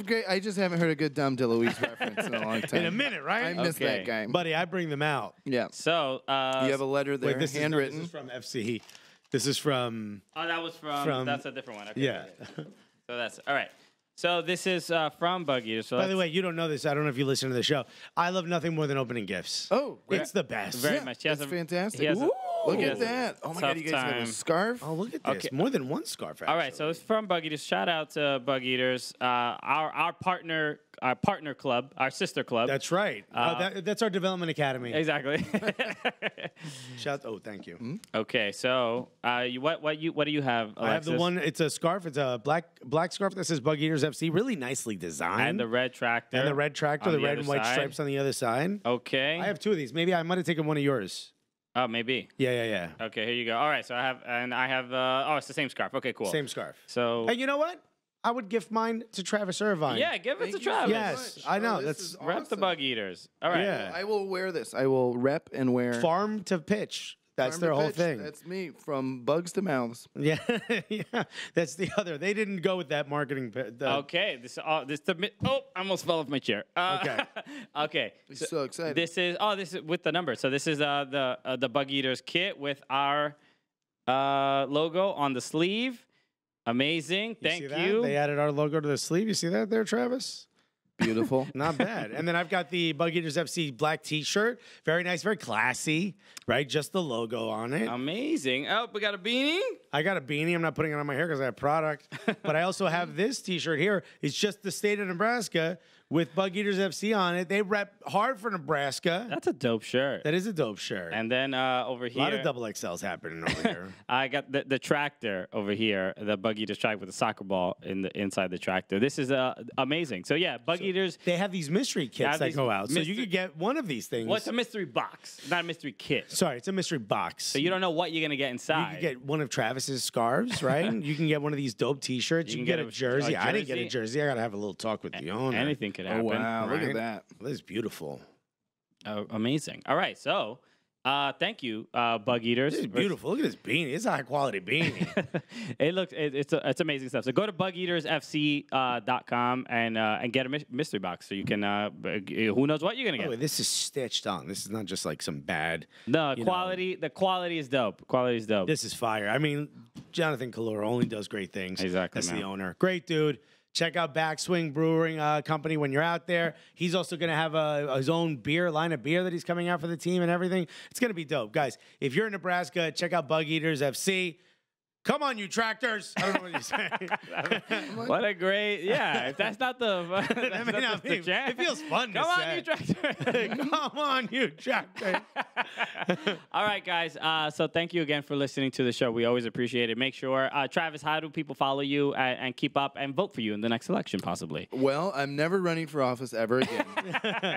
[SPEAKER 3] Great. I just haven't heard a good Dom DeLuise reference in a long time.
[SPEAKER 2] In a minute, right?
[SPEAKER 3] I miss
[SPEAKER 1] Okay.
[SPEAKER 3] that guy.
[SPEAKER 2] Buddy, I bring them out.
[SPEAKER 3] yeah.
[SPEAKER 1] So uh,
[SPEAKER 3] You have a letter there,
[SPEAKER 2] Wait, this
[SPEAKER 3] handwritten.
[SPEAKER 2] Is, no, this is from FC. This is from
[SPEAKER 1] oh, that was from,
[SPEAKER 2] from-
[SPEAKER 1] that's a different one. Okay,
[SPEAKER 2] yeah.
[SPEAKER 1] So that's all right. So this is uh, from Bug Eaters. So
[SPEAKER 2] By the way, you don't know this. I don't know if you listen to the show. I love nothing more than opening gifts.
[SPEAKER 3] Oh,
[SPEAKER 2] it's the best.
[SPEAKER 1] very
[SPEAKER 3] yeah,
[SPEAKER 1] much. He has
[SPEAKER 3] that's
[SPEAKER 1] a-
[SPEAKER 3] fantastic.
[SPEAKER 1] he has a-
[SPEAKER 3] Look at that. Oh my
[SPEAKER 1] tough
[SPEAKER 3] god, you guys have
[SPEAKER 1] time.
[SPEAKER 3] a scarf?
[SPEAKER 2] Oh, look at this.
[SPEAKER 1] Okay.
[SPEAKER 2] More than one scarf. Actually.
[SPEAKER 1] All right, so it's from Bug Eaters. Shout out to Bug Eaters, uh, our our partner, our partner club, our sister club.
[SPEAKER 2] that's right. Uh,
[SPEAKER 1] Uh,
[SPEAKER 2] that, that's our development academy.
[SPEAKER 1] exactly.
[SPEAKER 2] Shout. Oh, thank you.
[SPEAKER 1] okay, so uh, you, what what you what do you have? Alexis?
[SPEAKER 2] I have the one. It's a scarf. It's a black black scarf that says Bug Eaters FC. Really nicely designed.
[SPEAKER 1] and the red tractor
[SPEAKER 2] and the red tractor,
[SPEAKER 1] on
[SPEAKER 2] the, red and white
[SPEAKER 1] side.
[SPEAKER 2] stripes on the other side.
[SPEAKER 1] Okay.
[SPEAKER 2] I have two of these. Maybe I might have taken one of yours.
[SPEAKER 1] Oh, maybe.
[SPEAKER 2] Yeah, yeah, yeah.
[SPEAKER 1] Okay, here you go. All right, so I have and I have. Uh, oh, it's the same scarf. Okay, cool.
[SPEAKER 2] Same scarf.
[SPEAKER 1] So
[SPEAKER 2] And you know what? I would gift mine to Travis Irvine.
[SPEAKER 1] yeah, give it
[SPEAKER 3] Thank
[SPEAKER 1] to
[SPEAKER 3] you so
[SPEAKER 1] Travis.
[SPEAKER 2] Yes,
[SPEAKER 3] much.
[SPEAKER 2] I know,
[SPEAKER 3] Oh, this
[SPEAKER 2] that's-
[SPEAKER 3] is
[SPEAKER 1] Rep the
[SPEAKER 3] awesome.
[SPEAKER 1] Bug Eaters. All right.
[SPEAKER 2] Yeah.
[SPEAKER 3] I will wear this. I will rep and wear.
[SPEAKER 2] Farm to pitch. That's
[SPEAKER 3] Farm
[SPEAKER 2] their whole
[SPEAKER 3] Pitch.
[SPEAKER 2] thing.
[SPEAKER 3] That's me from bugs to mouths.
[SPEAKER 2] yeah, yeah. That's the other. They didn't go with that marketing. pi- The,
[SPEAKER 1] Okay, this uh, this the mi- oh, I almost fell off my chair. Uh,
[SPEAKER 2] Okay.
[SPEAKER 1] okay.
[SPEAKER 3] I'm so excited.
[SPEAKER 1] This is oh, this is with the number. So this is uh the uh, the Bug Eaters kit with our uh logo on the sleeve. Amazing.
[SPEAKER 2] You
[SPEAKER 1] Thank
[SPEAKER 2] see that?
[SPEAKER 1] you.
[SPEAKER 2] They added our logo to the sleeve. You see that there, Travis?
[SPEAKER 3] Beautiful.
[SPEAKER 2] Not bad. and then I've got the Bug Eaters FC black T-shirt. Very nice, very classy. Right, just the logo on it.
[SPEAKER 1] Amazing. Oh, we got a beanie.
[SPEAKER 2] I got a beanie. I'm not putting it on my hair because I have product. but I also have this T-shirt here. It's just the state of Nebraska with Bug Eaters FC on it. They rep hard for Nebraska.
[SPEAKER 1] That's a dope shirt.
[SPEAKER 2] That is a dope shirt.
[SPEAKER 1] And then uh, over here, a
[SPEAKER 2] lot of double XLs happening over here.
[SPEAKER 1] I got the, the tractor over here, the Bug Eaters track with the soccer ball in the inside the tractor. This is uh, amazing. So yeah, Bug Eaters.
[SPEAKER 2] They have these mystery kits that go out, so you could get one of these things.
[SPEAKER 1] Well, a mystery box, not a mystery kit.
[SPEAKER 2] Sorry, it's a mystery box.
[SPEAKER 1] So you don't know what you're gonna get inside.
[SPEAKER 2] You can get one of Travis's scarves, right? you can get one of these dope T-shirts. You,
[SPEAKER 1] You
[SPEAKER 2] can
[SPEAKER 1] can
[SPEAKER 2] get,
[SPEAKER 1] get
[SPEAKER 2] a
[SPEAKER 1] a-
[SPEAKER 2] jersey. I didn't get a
[SPEAKER 1] jersey.
[SPEAKER 2] jersey. I gotta have a little talk with the owner.
[SPEAKER 1] Anything could
[SPEAKER 3] oh
[SPEAKER 1] happen.
[SPEAKER 3] wow! Look at that.
[SPEAKER 2] This is beautiful.
[SPEAKER 1] Oh, amazing. All right, so uh, thank you, uh, Bug Eaters.
[SPEAKER 2] This is beautiful. Look at this beanie. It's a high quality beanie.
[SPEAKER 1] it looks it, it's it's amazing stuff. So go to bugeatersfc.com uh, com and uh, and get a mystery box so you can uh, who knows what you're gonna get.
[SPEAKER 2] way, this is stitched on. This is not just like some bad.
[SPEAKER 1] the
[SPEAKER 2] you know.
[SPEAKER 1] quality the quality is dope. Quality is dope.
[SPEAKER 2] This is fire. I mean, Jonathan Kalura only does great things.
[SPEAKER 1] Exactly,
[SPEAKER 2] That's the owner. Great dude. Check out Backswing Brewing uh, Company when you're out there. He's also going to have a, his own beer, line of beer that he's coming out for the team and everything. It's going to be dope. Guys, if you're in Nebraska, check out Bug Eaters FC. Come on, you tractors. I don't know what you're saying.
[SPEAKER 1] what a great yeah. If that's not the that's
[SPEAKER 2] That may
[SPEAKER 1] not
[SPEAKER 2] not
[SPEAKER 1] the jam.
[SPEAKER 2] it feels fun to
[SPEAKER 1] Come on,
[SPEAKER 2] say.
[SPEAKER 1] you tractor.
[SPEAKER 2] Come on, you tractors.
[SPEAKER 1] All right, guys. Uh, so thank you again for listening to the show. We always appreciate it. Make sure, uh, Travis, how do people follow you and, and keep up and vote for you in the next election, possibly?
[SPEAKER 3] Well, I'm never running for office ever again.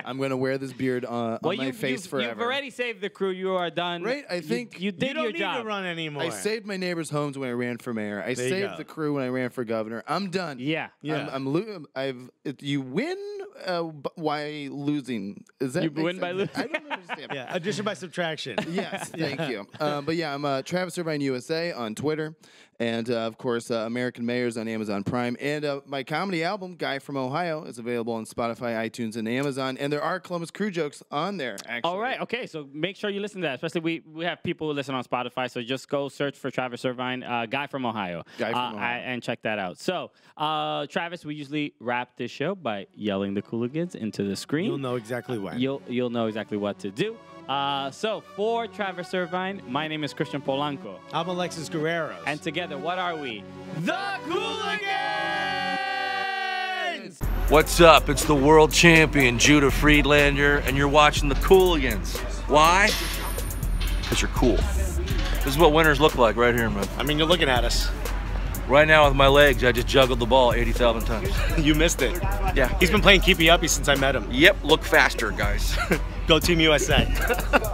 [SPEAKER 3] I'm going to wear this beard on, on my
[SPEAKER 1] you,
[SPEAKER 3] face
[SPEAKER 1] you've,
[SPEAKER 3] forever.
[SPEAKER 1] you've already saved the crew. You are done.
[SPEAKER 3] Right, I
[SPEAKER 1] You-
[SPEAKER 3] think-
[SPEAKER 1] you, did
[SPEAKER 2] you don't
[SPEAKER 1] your
[SPEAKER 2] need
[SPEAKER 1] job.
[SPEAKER 2] to run anymore.
[SPEAKER 3] I saved my neighbors' homes when I ran for mayor. I
[SPEAKER 2] There you
[SPEAKER 3] saved
[SPEAKER 2] go.
[SPEAKER 3] the crew when I ran for governor. I'm done.
[SPEAKER 1] Yeah.
[SPEAKER 2] Yeah.
[SPEAKER 3] I'm, I'm lo- I've if you win uh, b- why losing? Is that
[SPEAKER 1] You
[SPEAKER 3] make
[SPEAKER 1] win by
[SPEAKER 3] sense? I
[SPEAKER 1] losing.
[SPEAKER 3] don't understand.
[SPEAKER 2] yeah, addition by subtraction.
[SPEAKER 3] Yes, thank you. Um, but yeah, I'm uh, Travis Irvine USA on Twitter, and uh, of course, uh, American Mayors on Amazon Prime. And uh, my comedy album, Guy from Ohio, is available on Spotify, iTunes, and Amazon. And there are Columbus Crew jokes on there. Actually,
[SPEAKER 1] All right. Okay. So make sure you listen to that. Especially we we have people who listen on Spotify. So just go search for Travis Irvine, uh, guy from Ohio,
[SPEAKER 3] Guy from
[SPEAKER 1] uh,
[SPEAKER 3] Ohio.
[SPEAKER 1] I- and check that out. So uh, Travis, we usually wrap this show by yelling the Cooligans into the screen.
[SPEAKER 2] You'll know exactly when.
[SPEAKER 1] You'll you'll know exactly what to do. Uh, so for Travis Irvine, my name is Christian Polanco,
[SPEAKER 2] I'm Alexis Guerreros.
[SPEAKER 1] and together, what are we? The Cooligans.
[SPEAKER 6] What's up? It's the world champion Judah Friedlander, and you're watching the Cooligans. Why? Because you're cool. This is what winners look like right here, man.
[SPEAKER 2] I mean, you're looking at us.
[SPEAKER 6] Right now with my legs, I just juggled the ball 80,000 times.
[SPEAKER 2] you missed it.
[SPEAKER 6] Yeah.
[SPEAKER 2] He's been playing keepy uppy since I met him.
[SPEAKER 6] Yep, look faster, guys.
[SPEAKER 2] Go Team USA.